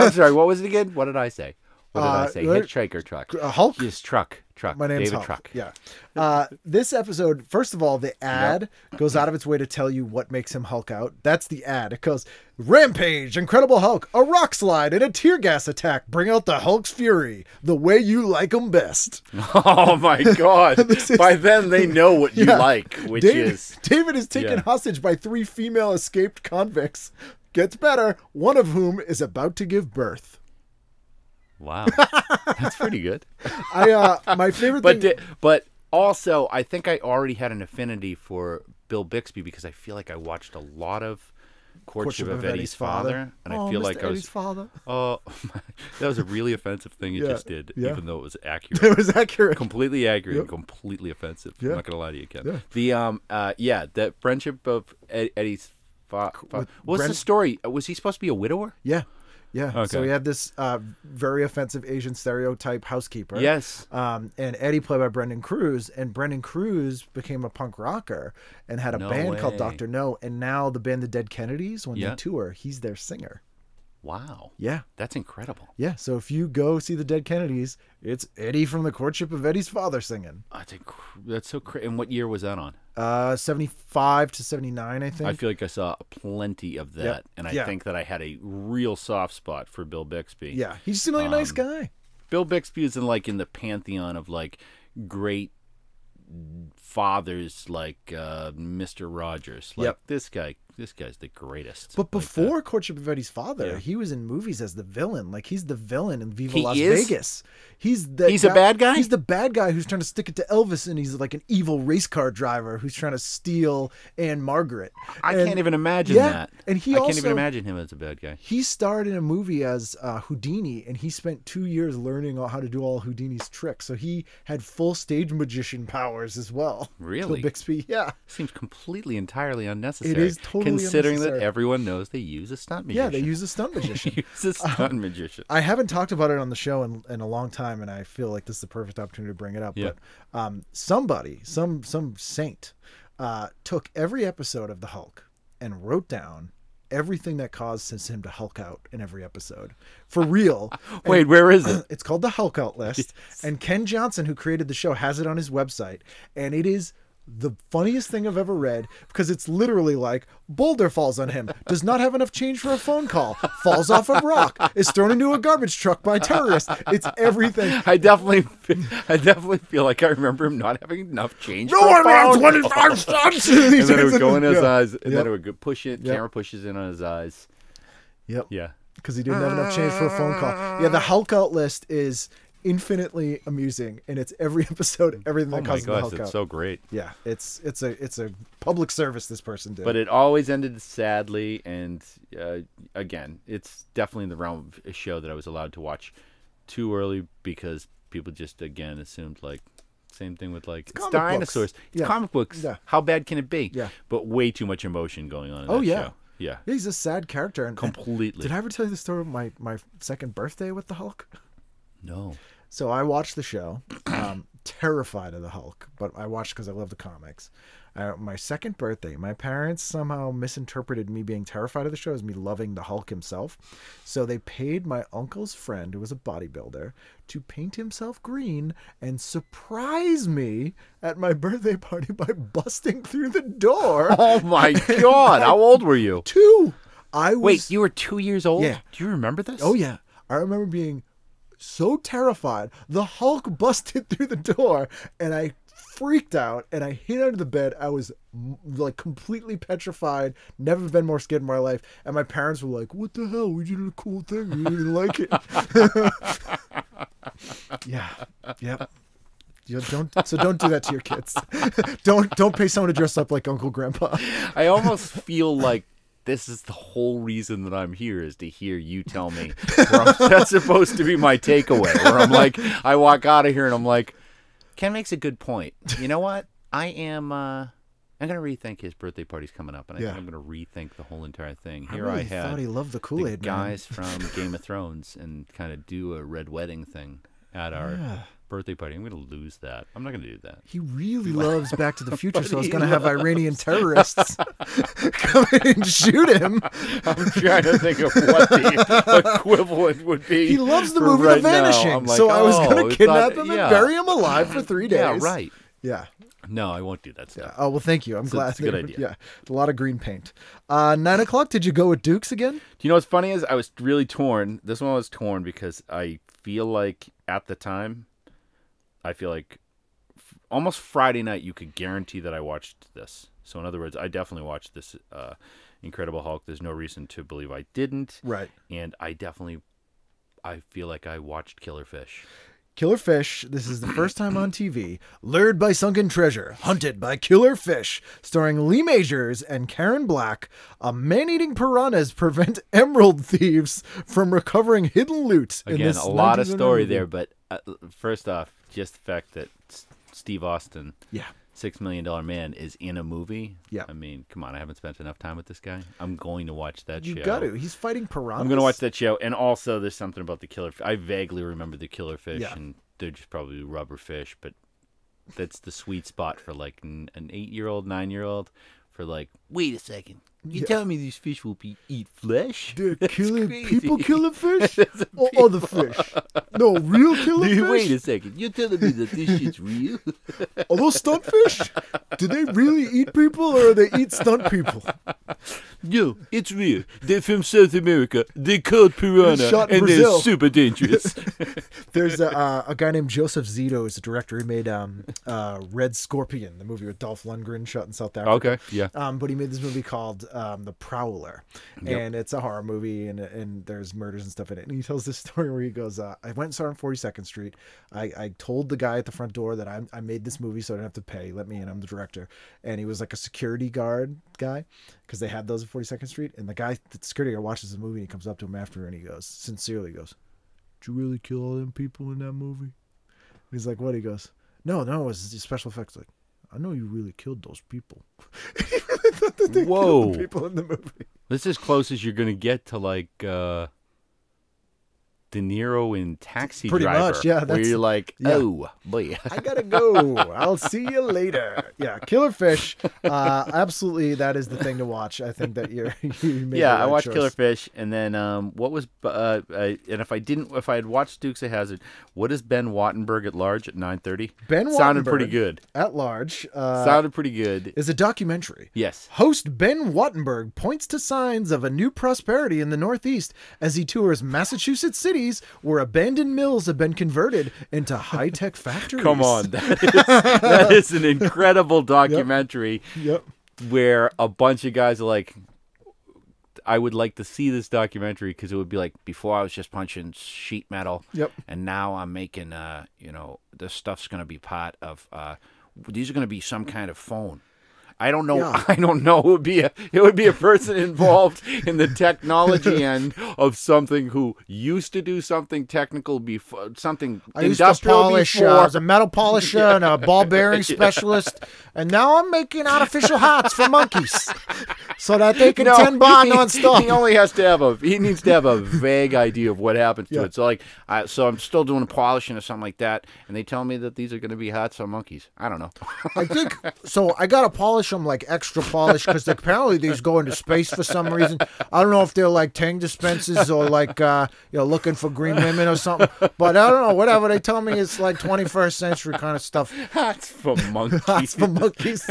I'm sorry. What was it again? What did I say? What did I Uh, say? let- Hitchhiker truck. Hulk. Just truck. Truck. My name's David Hulk. Truck. Yeah. Uh, this episode, first of all, the ad goes out of its way to tell you what makes him Hulk out. That's the ad. It goes Rampage, Incredible Hulk, a rock slide, and a tear gas attack bring out the Hulk's fury the way you like 'em best. Oh my God! Is- By then they know what you Yeah. like, which David, is David is taken yeah. hostage by three female escaped convicts. Gets better, one of whom is about to give birth. Wow. That's pretty good. I uh my favorite But thing di- but also, I think I already had an affinity for Bill Bixby because I feel like I watched a lot of Courtship, of, Eddie's, father, and oh, I feel Mr. like I Eddie's was father. Oh, that was a really offensive thing you Yeah, just did, yeah. even though it was accurate. It was accurate. completely accurate Yep. and completely offensive. I'm not gonna lie to you, Ken. Yeah. The um uh yeah, that friendship of Ed- Eddie's fa- fa- what's the story? Uh, Was he supposed to be a widower? Yeah. Yeah. So we had this uh, very offensive Asian stereotype housekeeper. Yes. Um, and Eddie played by Brandon Cruz, and Brandon Cruz became a punk rocker and had a No band called. Doctor Know, and now the band The Dead Kennedys, when Yeah. they tour, he's their singer. Wow. Yeah. That's incredible. Yeah. So if you go see the Dead Kennedys, it's Eddie from the Courtship of Eddie's Father singing. That's inc- that's so crazy. And what year was that on? Uh, 75 to 79, I think. I feel like I saw plenty of that, Yep. and I Yeah. think that I had a real soft spot for Bill Bixby. yeah. He seemed like a nice Um, guy. Bill Bixby is in like in the pantheon of like great fathers, like uh, Mister Rogers. Like Yep. this guy, this guy's the greatest. But like before Courtship of Eddie's Father, Yeah. he was in movies as the villain. Like he's the villain in Viva He Las is? Vegas. He's the He's a bad guy? He's the bad guy who's trying to stick it to Elvis, and he's like an evil race car driver who's trying to steal Ann-Margret. I And can't even imagine yeah, that. and he I can't even imagine him as a bad guy. He starred in a movie as uh, Houdini, and he spent two years learning how to do all Houdini's tricks. So he had full stage magician powers as well. Really? Bill Bixby, yeah. Seems completely entirely unnecessary. is totally considering that everyone knows they use a stunt magician. Yeah, they use a stunt magician. use a stunt magician. I haven't talked about it on the show in, in a long time, and I feel like this is the perfect opportunity to bring it up. Yeah. But um, somebody, some some saint, uh, took every episode of the Hulk and wrote down everything that caused him to Hulk out in every episode for real. Wait, where is it? It's called the Hulk Out List, and Ken Johnson, who created the show, has it on his website, and it is the funniest thing I've ever read because it's literally like boulder falls on him, does not have enough change for a phone call, falls off a rock, is thrown into a garbage truck by terrorists. It's everything. I definitely, I definitely feel like I remember him not having enough change. No for a one has phone. 25 cents. and then it would go in his Yeah. eyes, and Yep. then it would go push it. Yep. Camera pushes in on his eyes. Yep. Yeah. because he didn't have enough change for a phone call. Yeah, the Hulk Out List is infinitely amusing, and it's every episode, everything Oh that my causes the gosh, Hulk it's out. so great. yeah, it's it's a it's a public service this person did. But it always ended sadly, and uh, again, it's definitely in the realm of a show that I was allowed to watch too early because people just again assumed like same thing with like it's, books. dinosaurs, it's Yeah. comic books. Yeah. How bad can it be? Yeah. but way too much emotion going on. In Oh, that yeah. show. yeah, Yeah, he's a sad character. And completely. Did I ever tell you the story of my my second birthday with the Hulk? No. So I watched the show, um, terrified of the Hulk, but I watched because I love the comics. Uh, my second birthday, my parents somehow misinterpreted me being terrified of the show as me loving the Hulk himself. So they paid my uncle's friend, who was a bodybuilder, to paint himself green and surprise me at my birthday party by busting through the door. Oh my God! How old were you? Two. I was Wait, you were two years old. Yeah. Do you remember this? Oh yeah, I remember being so terrified. The Hulk busted through the door, and I freaked out and I hid under the bed. I was like completely petrified. Never been more scared in my life. And my parents were like, "What the hell? We did a cool thing. We didn't like it." yeah. Yep. You don't so don't do that to your kids. don't don't pay someone to dress up like Uncle Grandpa. I almost feel like this is the whole reason that I'm here is to hear you tell me. That's supposed to be my takeaway. Where I'm like, I walk out of here and I'm like, Ken makes a good point. You know what? I am. uh I'm gonna rethink his birthday party's coming up, and I Yeah. think I'm gonna rethink the whole entire thing. Here I really I, had thought he loved the the Kool Aid guys from Game of Thrones and kind of do a red wedding thing at our Yeah. Birthday party. I'm gonna lose that. I'm not gonna do that. He really loves Back to the Future, so I was going to have Iranian terrorists come in and shoot him. I'm trying to think of what the equivalent would be. He loves the movie right The. Vanishing, like, so I was oh, going to kidnap him yeah. and bury him alive for three days. Yeah, right. Yeah. No, I won't do that Yeah. stuff. Oh well, thank you. I'm glad. it's a good idea. Yeah, a lot of green paint. Uh, nine o'clock. Did you go with Dukes again? Do you know what's funny is I was really torn. This one was torn because I feel like at the time, I feel like f- almost Friday night you could guarantee that I watched this. So in other words, I definitely watched this uh, Incredible Hulk. There's no reason to believe I didn't. Right. And I definitely, I feel like I watched Killer Fish. Killer Fish. This is the first time on TV. Lured by sunken treasure, hunted by killer fish, starring Lee Majors and Karen Black. A man-eating piranhas prevent emerald thieves from recovering hidden loot. in Again, a lot of story movie. there, but uh, first off, just the fact that S- Steve Austin, Yeah. Six Million Dollar Man, is in a movie. Yeah. I mean, come on, I haven't spent enough time with this guy. I'm going to watch that show. You show. got to. He's fighting piranhas. I'm going to watch that show, and also there's something about the killer. I vaguely remember the killer fish, Yeah. and they're just probably rubber fish, but that's the sweet spot for like n- an eight-year-old, nine-year-old. for like, wait a second. You tell me these fish will be, eat flesh? They're That's killing crazy. people, killing fish, or other fish. No, real killing Dude, fish. wait a second. You're telling me that this shit's real? Are those stunt fish? Do they really eat people, or they eat stunt people? No, it's real. They're from South America. They're called piranha, Shot in and Brazil. they're super dangerous. There's a, uh, a guy named Joseph Zito, is a director. He made um, uh, Red Scorpion, the movie with Dolph Lundgren, shot in South Africa. okay, yeah. Um, but he made this movie called um, The Prowler, and it's a horror movie, and and there's murders and stuff in it. And he tells this story where he goes, uh, "I went and saw it on 42nd Street. I, I told the guy at the front door that I, I made this movie, so I do not have to pay. Let me in. I'm the director." And he was like a security guard guy because they had those at 42nd Street. And the guy, the security guard, watches the movie, and he comes up to him after, and he goes, sincerely goes, "Did you really kill all them people in that movie?" And he's like, "What?" He goes, "No, no, it was just special effects." Like, I know you really killed those people. really thought that they Whoa. people in the movie. This is as close as you're gonna get to like uh De Niro in Taxi Pretty Driver. much, yeah, where you're like, yeah. oh boy. I gotta go. I'll see you later. Yeah, Killer Fish. Uh, absolutely, that is the thing to watch. I think that you're. You made yeah, I watched choice. Killer Fish, and then um, what was uh, I, and if I didn't, if I had watched Dukes of Hazzard, what is Ben Wattenberg at large at nine thirty? Ben sounded pretty good. At large, uh, sounded pretty good. is a documentary. Yes. Host Ben Wattenberg points to signs of a new prosperity in the Northeast as he tours Massachusetts cities where abandoned mills have been converted into high-tech factories. Come on, that is, that is an incredible documentary Yep. where a bunch of guys are like, I would like to see this documentary because it would be like before I was just punching sheet metal, Yep. and now I'm making, uh, you know, this stuff's gonna be part of. Uh, these are gonna be some kind of phone. I don't know. Yeah. I don't know. It would be a it would be a person involved in the technology end of something who used to do something technical before something I used to industrial polish. before. Uh, I was a metal polisher and a ball bearing specialist, and now I'm making artificial hearts for monkeys, so that they can No, tend bar he- nonstop. He only has to have a. He needs to have a vague idea of what happens to it. So like, I, so I'm still doing a polishing or something like that, and they tell me that these are going to be hot on monkeys. I don't know. I think so. I got a polish them like extra polish because apparently these go into space for some reason. I don't know if they're like Tang dispensers or like uh, you know looking for green women or something. But I don't know. Whatever they tell me, it's like 21st century kind of stuff. Hots for monkeys. For monkeys.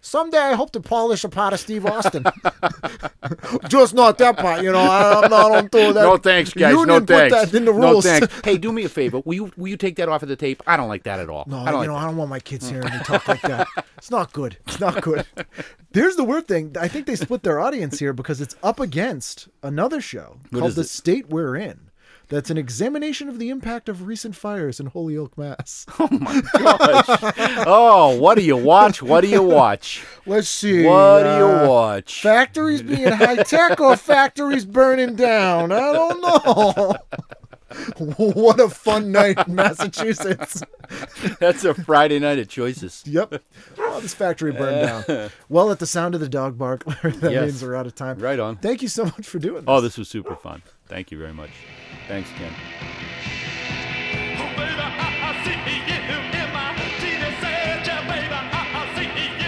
Someday I hope to polish a part of Steve Austin. Just not that part, you know. I, I'm not on to that. no thanks, guys. You no didn't put that in the No rules. thanks. Hey, do me a favor. Will you will you take that off of the tape? I don't like that at all. No, I you don't like know, that. I don't want my kids hearing me talk like that. It's not good. It's not There's the weird thing. I think they split their audience here because it's up against another show What called The it? State We're In. That's an examination of the impact of recent fires in Holyoke, Mass. Oh, my gosh! oh, what do you watch? What do you watch? Let's see. What do you uh, watch? Factories being high tech or factories burning down? I don't know. what a fun night in Massachusetts. That's a Friday night at Choices. Yep. Oh, this factory burned uh, down. Well, at the sound of the dog bark, that Yes. means we're out of time. Right on. Thank you so much for doing oh, this. Oh, this was super fun. Thank you very much. Thanks, Ken. Oh, baby, I, I see you in my TV set. Yeah, baby, I, I see you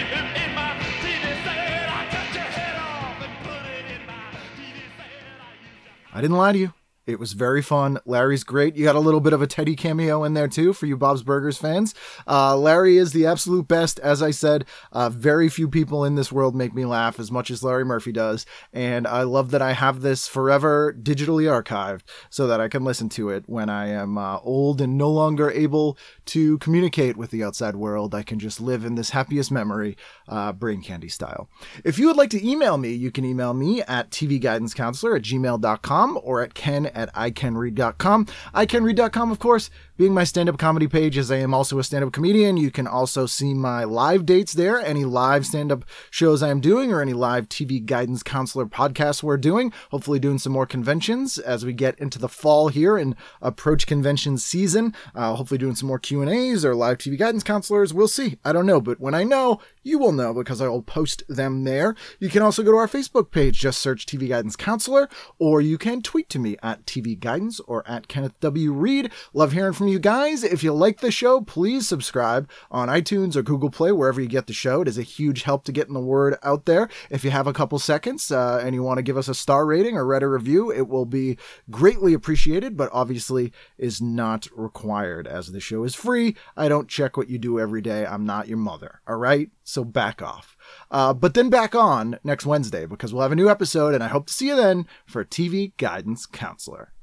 in my TV set. I cut your head off and put it in my TV set. I didn't lie to you. It was very fun. Larry's great. You got a little bit of a Teddy cameo in there too for you Bob's Burgers fans. Uh, Larry is the absolute best. As I said, uh, very few people in this world make me laugh as much as Larry Murphy does. And I love that I have this forever digitally archived so that I can listen to it when I am uh, old and no longer able to communicate with the outside world. I can just live in this happiest memory, uh, brain candy style. If you would like to email me, you can email me at tvguidancecounselor at gmail.com or at ken at icanread.com. Icanread.com, of course, being my stand up comedy page, as I am also a stand up comedian. You can also see my live dates there, any live stand up shows I am doing, or any live TV guidance counselor podcasts we're doing. Hopefully, doing some more conventions as we get into the fall here and approach convention season. Uh, hopefully, doing some more Q and A's or live TV guidance counselors. We'll see. I don't know, but when I know, you will know because I will post them there. You can also go to our Facebook page, just search TV Guidance Counselor, or you can tweet to me at TV Guidance or at Kenneth W. Reid. Love hearing from you guys. If you like the show, please subscribe on iTunes or Google Play, wherever you get the show. It is a huge help to getting the word out there. If you have a couple seconds uh, and you want to give us a star rating or write a review, it will be greatly appreciated, but obviously is not required as the show is free. I don't check what you do every day. I'm not your mother. All right? So back off. Uh, but then back on next Wednesday because we'll have a new episode, and I hope to see you then for TV Guidance Counselor.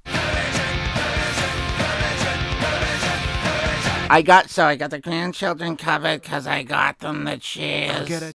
I got so I got the grandchildren covered because I got them the chairs. Get it?